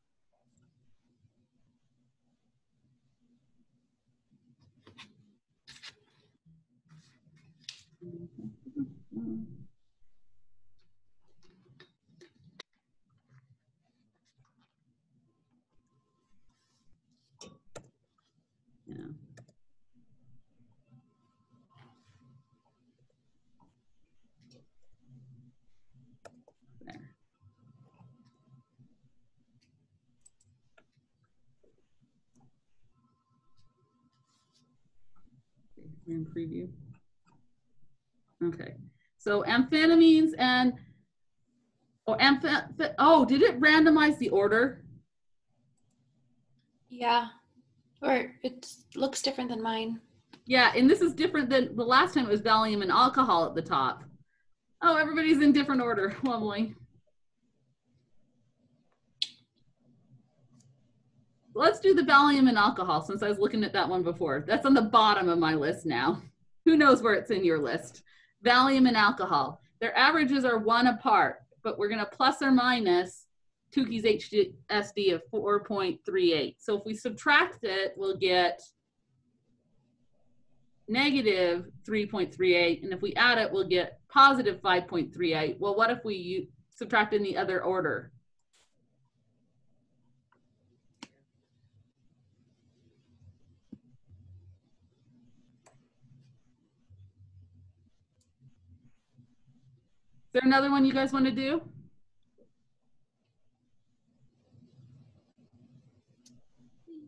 Yeah. There. Okay, we're in preview. Okay, so amphetamines and, oh, amphet, oh, did it randomize the order? Yeah. Or it looks different than mine. Yeah, and this is different than the last time it was Valium and alcohol at the top. Oh, everybody's in different order. Lovely. Let's do the Valium and alcohol since I was looking at that one before. That's on the bottom of my list now. Who knows where it's in your list? Valium and alcohol. Their averages are one apart, but we're going to plus or minus Tukey's HSD of 4.38. So if we subtract it, we'll get negative 3.38. And if we add it, we'll get positive 5.38. Well, what if we subtract in the other order? There another one you guys want to do?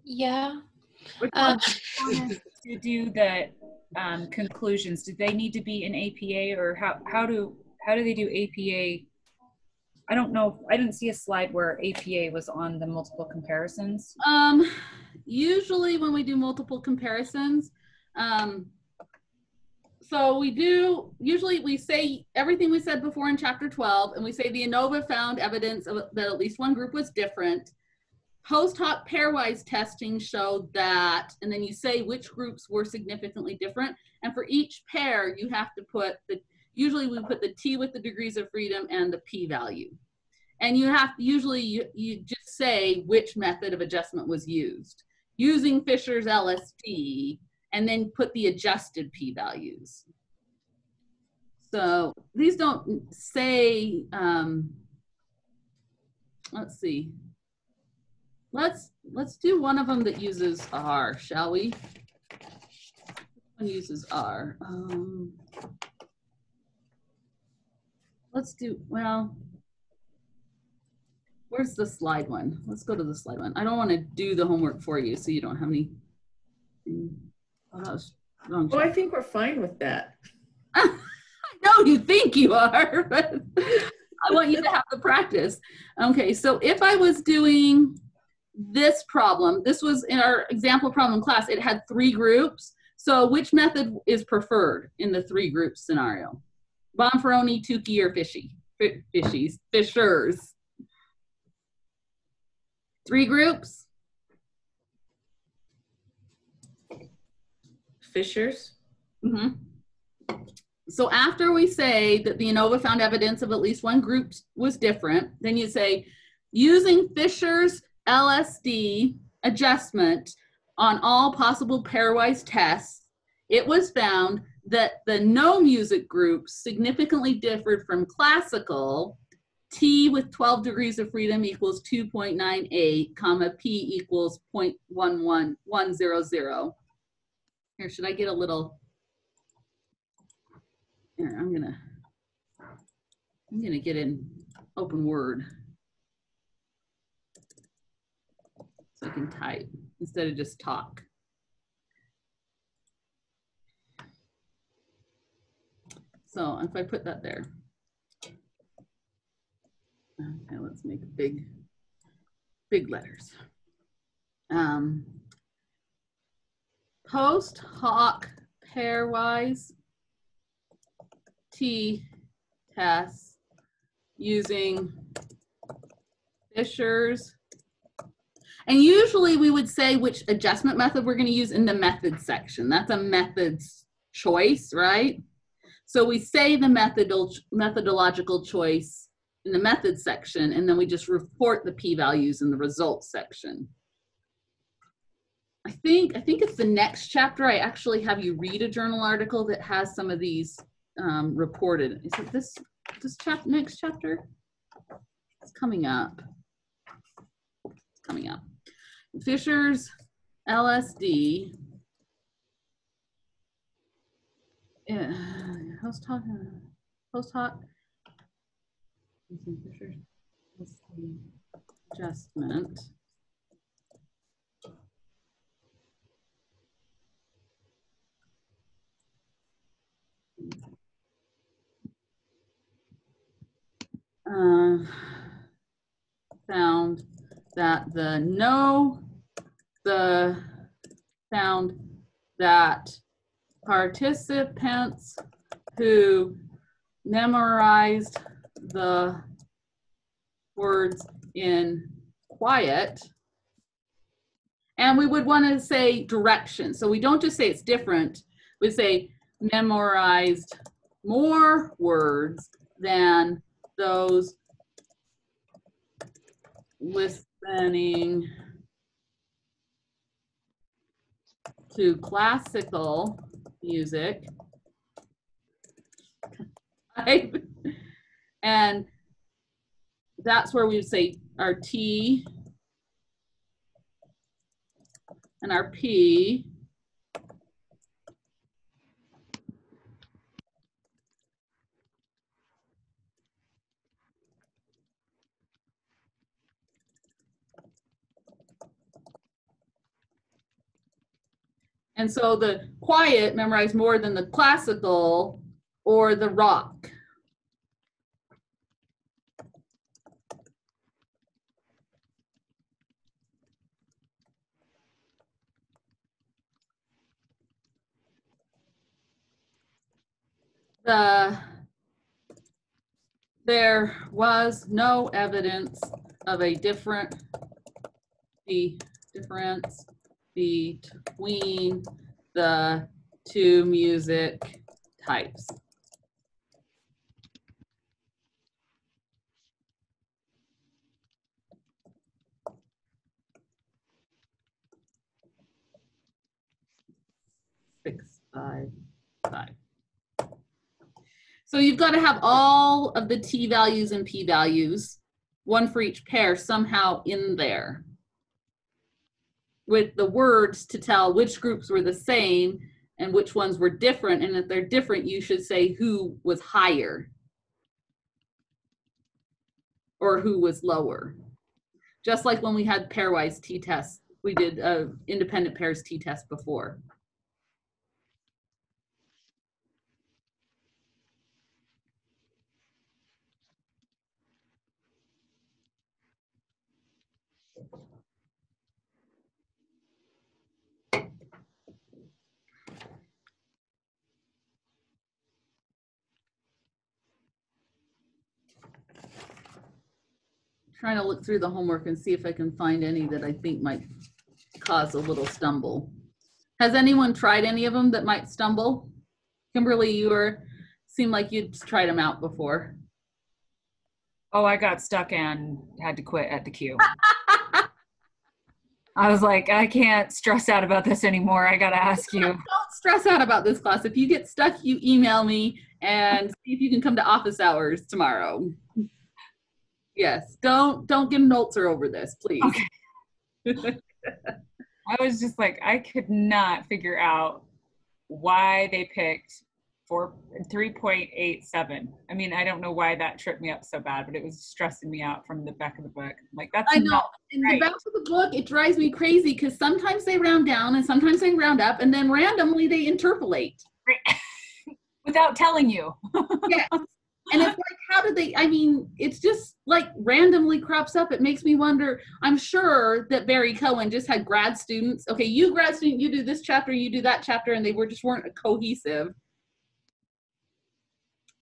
Yeah. Which one? to do the um, conclusions, do they need to be in APA or how, how do, how do they do APA? I don't know. I didn't see a slide where APA was on the multiple comparisons. Um, usually when we do multiple comparisons, um, so we do, usually we say everything we said before in chapter 12, and we say the ANOVA found evidence of, that at least one group was different. Post hoc pairwise testing showed that, and then you say which groups were significantly different. And for each pair, you have to put the, usually we put the T with the degrees of freedom and the P value. And you have, usually you, you just say which method of adjustment was used using Fisher's LSD and then put the adjusted P values. So these don't say, um, let's see. Let's let's do one of them that uses R, shall we? One uses R. Um, let's do well. Where's the slide one? Let's go to the slide one. I don't want to do the homework for you, so you don't have any. Oh, that was wrong. Oh, I think we're fine with that. I know you think you are, but I want you to have the practice. Okay, so if I was doing this problem, this was in our example problem class, it had three groups. So which method is preferred in the three group scenario? Bonferroni, Tukey, or Fishy? Fi- Fishies, Fishers. Three groups? Fishers. Mhm. So after we say that the ANOVA found evidence of at least one group was different, then you say, using Fisher's LSD adjustment on all possible pairwise tests, it was found that the no music groups significantly differed from classical. T with 12 degrees of freedom equals 2.98, comma, P equals 0.11100. Here, should I get a little here, I'm gonna, I'm gonna get in open word. So I can type instead of just talk. So if I put that there. Okay, let's make big, big letters. Um, post hoc pairwise T tests using Fisher's. And usually we would say which adjustment method we're going to use in the method section. That's a method's choice, right? So we say the methodol methodological choice in the method section, and then we just report the p-values in the results section. I think, I think it's the next chapter. I actually have you read a journal article that has some of these um, reported. Is it this this chap next chapter? It's coming up. It's coming up. Fisher's LSD. Yeah. Post hoc. Fisher's LSD adjustment. Uh, found that the no, the found that participants who memorized the words in quiet and we would want to say direction. So we don't just say it's different. We say memorized more words than those listening to classical music. And that's where we would say our T and our P And so the quiet memorized more than the classical or the rock. The, there was no evidence of a different, the difference between the two music types. Six, five, five. So you've got to have all of the t values and p values, one for each pair somehow in there with the words to tell which groups were the same and which ones were different. And if they're different, you should say who was higher or who was lower. Just like when we had pairwise t-tests, we did uh, independent pairs t-test before. Trying to look through the homework and see if I can find any that I think might cause a little stumble. Has anyone tried any of them that might stumble? Kimberly, you were seemed like you'd tried them out before. Oh, I got stuck and had to quit at the queue. I was like, I can't stress out about this anymore. I gotta ask you. Don't stress out about this class. If you get stuck, you email me and see if you can come to office hours tomorrow. Yes, don't don't get an ulcer over this, please. Okay. I was just like, I could not figure out why they picked four three point eight seven. I mean, I don't know why that tripped me up so bad, but it was stressing me out from the back of the book. I'm like, that's I know. In right. the back of the book, it drives me crazy because sometimes they round down and sometimes they round up, and then randomly they interpolate. without telling you. Yes. And it's like, how did they? I mean, it's just like randomly crops up. It makes me wonder. I'm sure that Barry Cohen just had grad students. Okay, you grad student, you do this chapter, you do that chapter, and they were just weren't cohesive.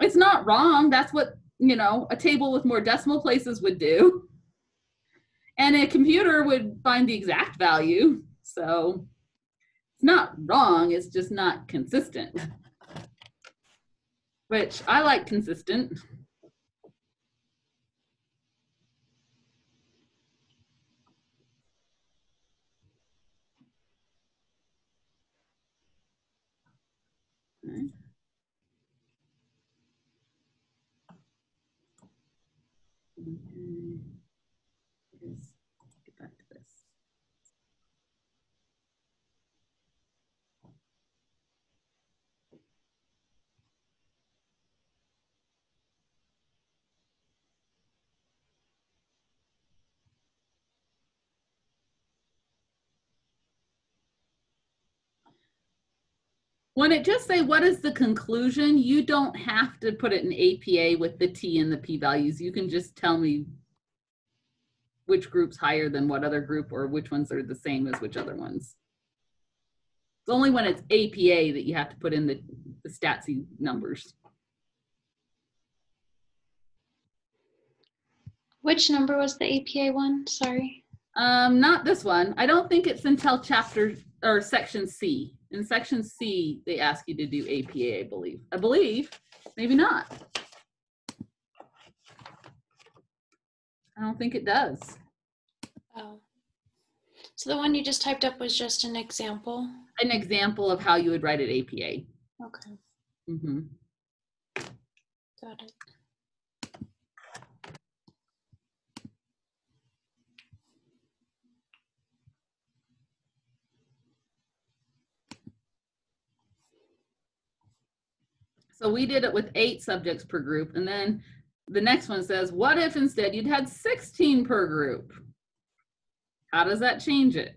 It's not wrong. That's what you know a table with more decimal places would do, and a computer would find the exact value. So it's not wrong. It's just not consistent which I like consistent. When it just say what is the conclusion, you don't have to put it in APA with the T and the P values. You can just tell me which group's higher than what other group or which ones are the same as which other ones. It's only when it's APA that you have to put in the, the statsy numbers. Which number was the APA one? Sorry. Um, not this one. I don't think it's until chapter or section C. In section C, they ask you to do APA, I believe. I believe, maybe not. I don't think it does. Oh. So the one you just typed up was just an example? An example of how you would write it APA. Okay, Mm-hmm. got it. So we did it with eight subjects per group. And then the next one says, what if instead you'd had 16 per group? How does that change it?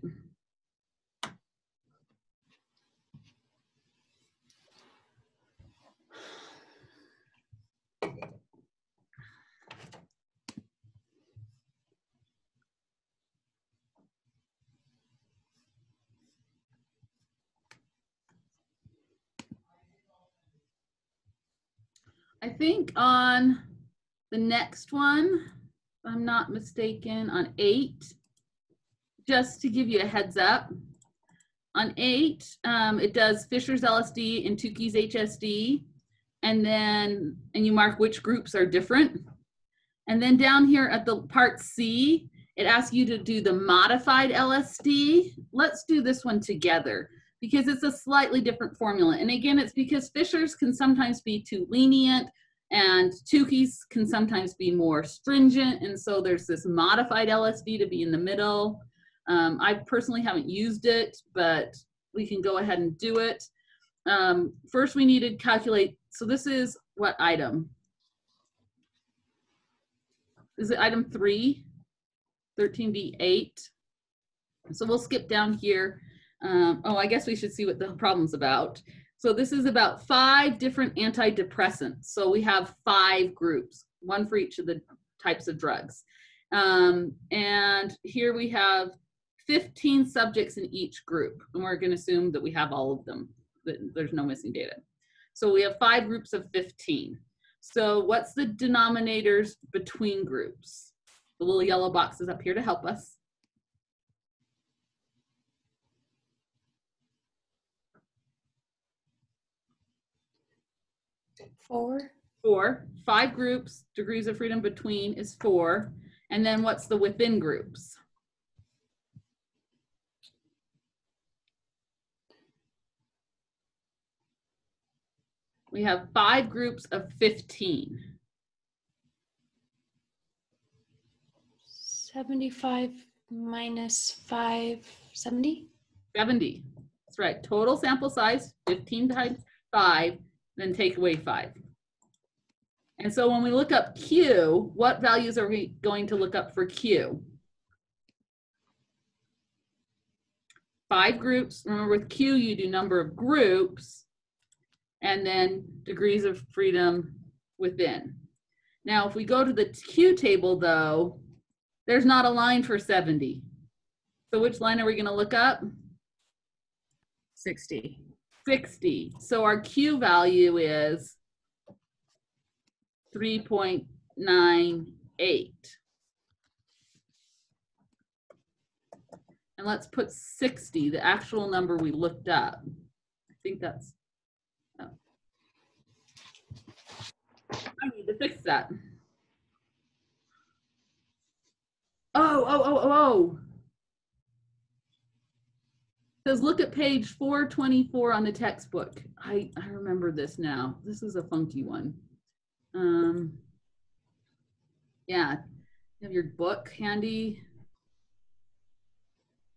I think on the next one, if I'm not mistaken, on eight, just to give you a heads up, on eight, um, it does Fisher's LSD and Tukey's HSD. And then, and you mark which groups are different. And then down here at the part C, it asks you to do the modified LSD. Let's do this one together because it's a slightly different formula. And again, it's because Fisher's can sometimes be too lenient and Tukey's can sometimes be more stringent. And so there's this modified LSD to be in the middle. Um, I personally haven't used it, but we can go ahead and do it. Um, first, we need to calculate. So this is what item? Is it item three? 13B8. So we'll skip down here. Um, oh, I guess we should see what the problem's about. So this is about five different antidepressants. So we have five groups, one for each of the types of drugs. Um, and here we have 15 subjects in each group. And we're going to assume that we have all of them, that there's no missing data. So we have five groups of 15. So what's the denominators between groups? The little yellow box is up here to help us. Four. Four. Five groups, degrees of freedom between is four. And then what's the within groups? We have five groups of 15. 75 minus 5, 70? 70. That's right. Total sample size, 15 times 5, then take away 5. And so when we look up Q, what values are we going to look up for Q? Five groups. Remember with Q, you do number of groups and then degrees of freedom within. Now, if we go to the Q table though, there's not a line for 70. So which line are we gonna look up? 60. 60. So our Q value is 3.98. And let's put 60, the actual number we looked up. I think that's, oh. I need to fix that. Oh, oh, oh, oh, oh. Says look at page 424 on the textbook. I, I remember this now. This is a funky one. Um, yeah, you have your book handy.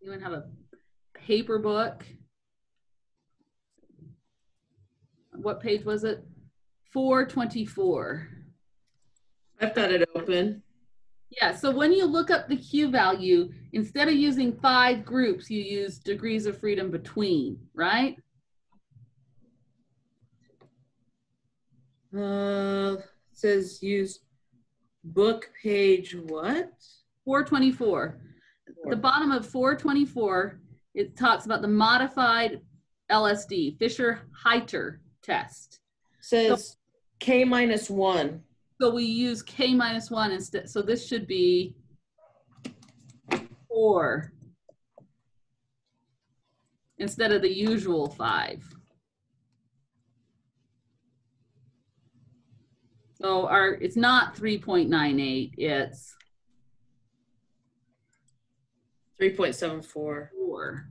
You to have a paper book. What page was it? 424. I've got it open. Yeah, so when you look up the Q value, instead of using five groups, you use degrees of freedom between, right? Uh, it says use book page what? 424. The bottom of 424, it talks about the modified LSD, Fisher-Hayter test. Says K minus one. So we use K minus one instead, so this should be four instead of the usual five. So our, it's not 3.98, it's 3.74. four.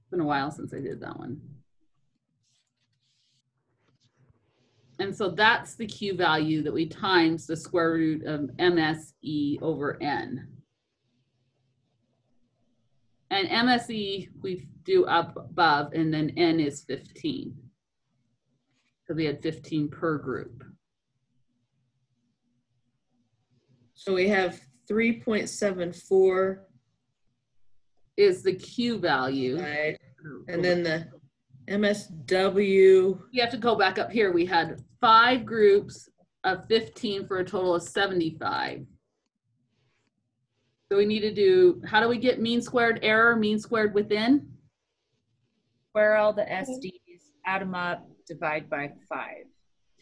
It's been a while since I did that one. And so that's the Q value that we times the square root of MSE over N. And MSE we do up above and then N is 15. So we had 15 per group. So we have 3.74 Is the Q value. right? and then the MSW. You have to go back up here. We had five groups of 15 for a total of 75. So we need to do, how do we get mean squared error, mean squared within? Square all the SDs, add them up, divide by five.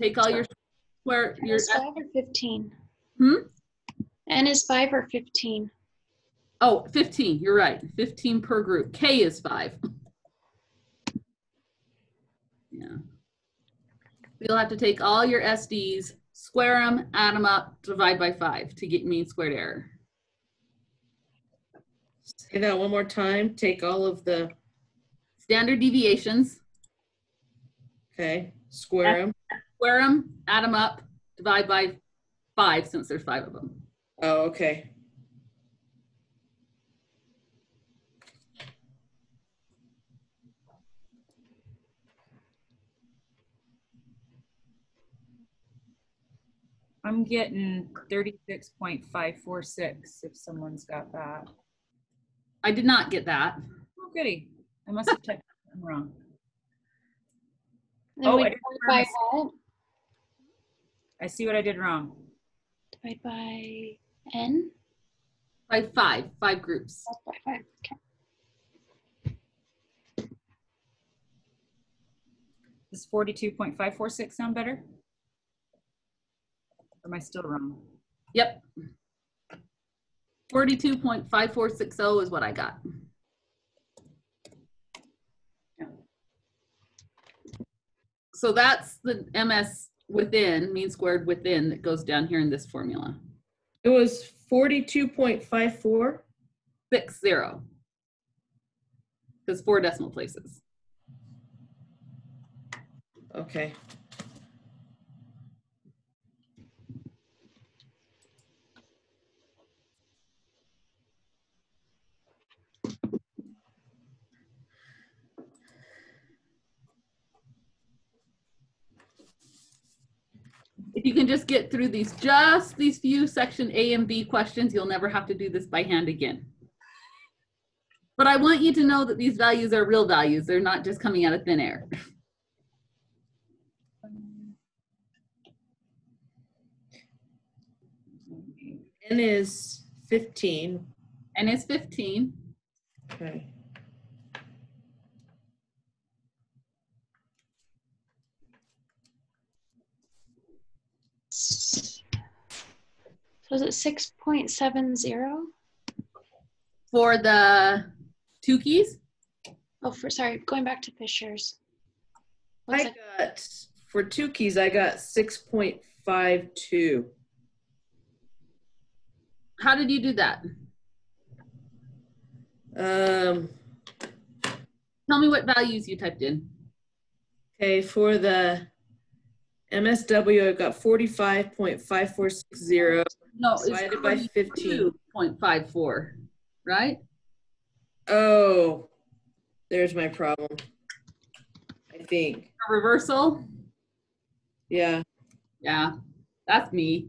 Take all your square, N your, is 5 or 15? Hmm? N is 5 or 15? oh, 15, you're right. 15 per group. K is five. Yeah. You'll have to take all your SDs, square them, add them up, divide by five to get mean squared error. Say that one more time. Take all of the, Standard deviations, okay, square them. square them, add them up, divide by five since there's five of them. Oh, okay. I'm getting 36.546 if someone's got that. I did not get that. Oh, goody. I must have typed something wrong. Then Oh, I did divide by what? I see what I did wrong. Divide by N? By five, five groups. By 5. Okay. Does 42.546 sound better? Or am I still wrong? Yep. Forty-two point five four six oh is what I got. So that's the MS within, mean squared within that goes down here in this formula. It was forty-two point five four. Six zero. Because four decimal places. Okay. If you can just get through these, just these few section A and B questions, you'll never have to do this by hand again. But I want you to know that these values are real values. They're not just coming out of thin air. N is fifteen. N is 15. Okay. So is it six point seven zero? For the Tukey's, Oh, for sorry, going back to Fisher's. What's I it? got, for Tukey's, I got six point five two. how did you do that? Um, Tell me what values you typed in. okay, for the MSW, I've got forty-five point five four six zero No, it's divided by fifteen. 42.54, right? Oh, there's my problem. I think, A reversal? yeah. Yeah, that's me.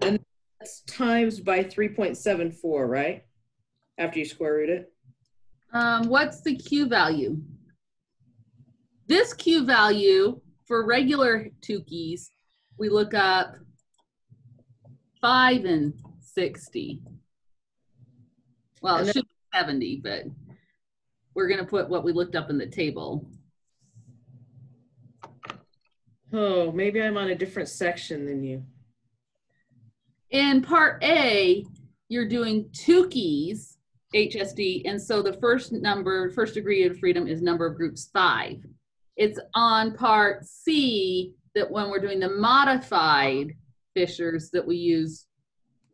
And that's times by three point seven four, right? After you square root it. Um, what's the Q value? This Q value for regular keys, we look up five and 60. Well, it should be 70, but we're gonna put what we looked up in the table. Oh, maybe I'm on a different section than you. In part A, you're doing Tukey's, HSD, and so the first number, first degree of freedom is number of groups five. It's on part C that when we're doing the modified Fishers that we use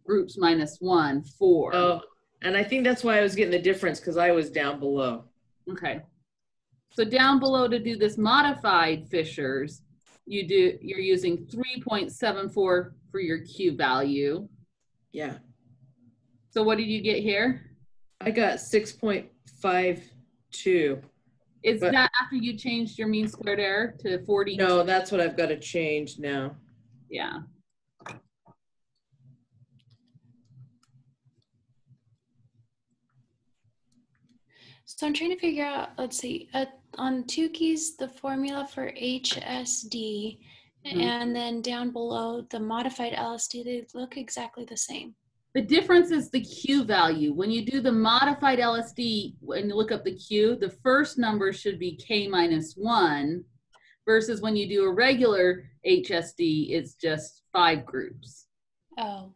groups minus one, four. Oh, and I think that's why I was getting the difference because I was down below. Okay. So down below to do this modified Fishers, you do, you're using 3.74 for your Q value. Yeah. So what did you get here? I got six point five two. Is But- that after you changed your mean squared error to 40? No, that's what I've got to change now. Yeah. So I'm trying to figure out, let's see, uh, on Tukey's, the formula for HSD, Mhm. and then down below, the modified LSD, they look exactly the same. The difference is the Q value. When you do the modified LSD, when you look up the Q, the first number should be K minus one versus when you do a regular HSD, it's just five groups. Oh,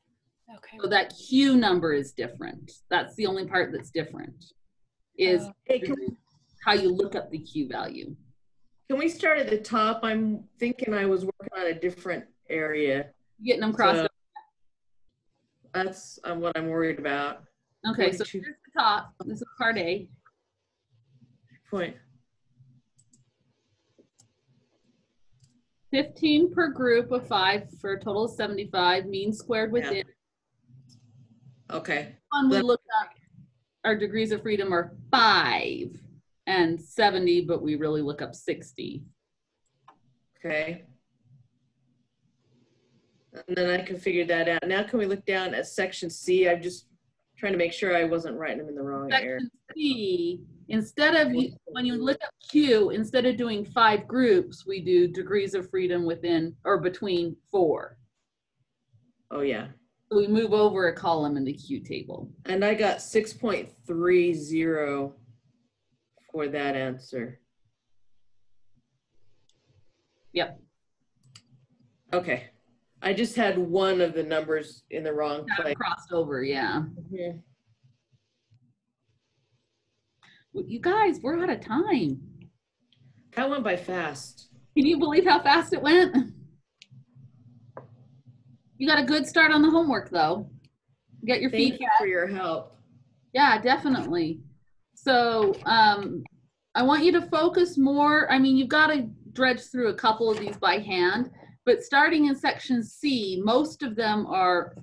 okay. So that Q number is different. That's the only part that's different, is Oh. How you look up the Q value. can we start at the top? I'm thinking I was working on a different area. Getting them crossed So- up. That's um, what I'm worried about. Okay, so 42. here's the top. This is part A. Point. 15 per group of five for a total of 75, mean squared within. Okay. One we look up, our degrees of freedom are five and 70, but we really look up 60. Okay. And then I can figure that out. Now can we look down at section C? I'm just trying to make sure I wasn't writing them in the wrong area. Section C, instead of, you- when you look up Q, instead of doing five groups, we do degrees of freedom within or between four. Oh, yeah. So we move over a column in the Q table. And I got six point three zero for that answer. Yep. Okay. I just had one of the numbers in the wrong 'em place. crossed over, yeah. Mhm. Well, You guys, we're out of time. That went by fast. Can you believe how fast it went? You got a good start on the homework though. Get your Thank feet you for your help. Yeah, definitely. So um, I want you to focus more. I mean, you've got to dredge through a couple of these by hand, but starting in section C, most of them are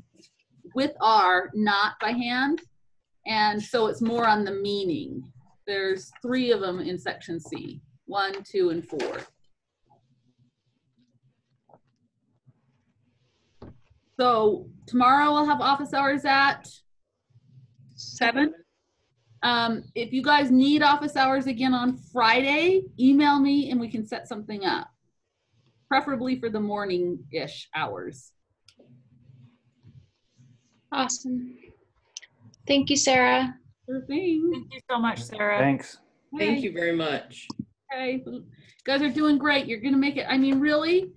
with R, not by hand. And so it's more on the meaning. There's three of them in section C, one, two, and four. So tomorrow we'll have office hours at seven. Um, if you guys need office hours again on Friday, email me and we can set something up. Preferably for the morning-ish hours. Awesome. Thank you, Sarah. Sure thing. Thank you so much, Sarah. Thanks. Thank you very much. Okay, you guys are doing great. You're gonna make it, I mean, really,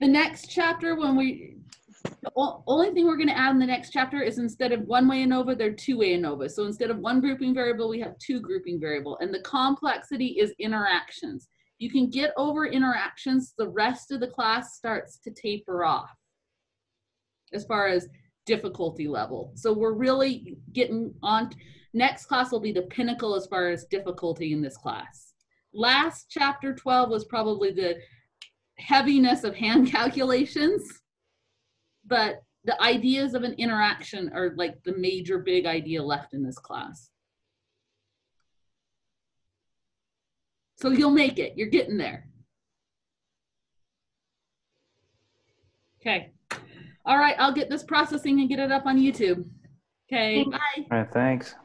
the next chapter when we, the only thing we're gonna add in the next chapter is instead of one-way ANOVA, they're two-way ANOVA. So instead of one grouping variable, we have two grouping variable. And the complexity is interactions. You can get over interactions, the rest of the class starts to taper off as far as difficulty level. So we're really getting on, next class will be the pinnacle as far as difficulty in this class. Last chapter 12 was probably the heaviness of hand calculations, but the ideas of an interaction are like the major big idea left in this class. So you'll make it. You're getting there. Okay. All right. I'll get this processing and get it up on YouTube. Okay. Bye. All right, thanks. Bye.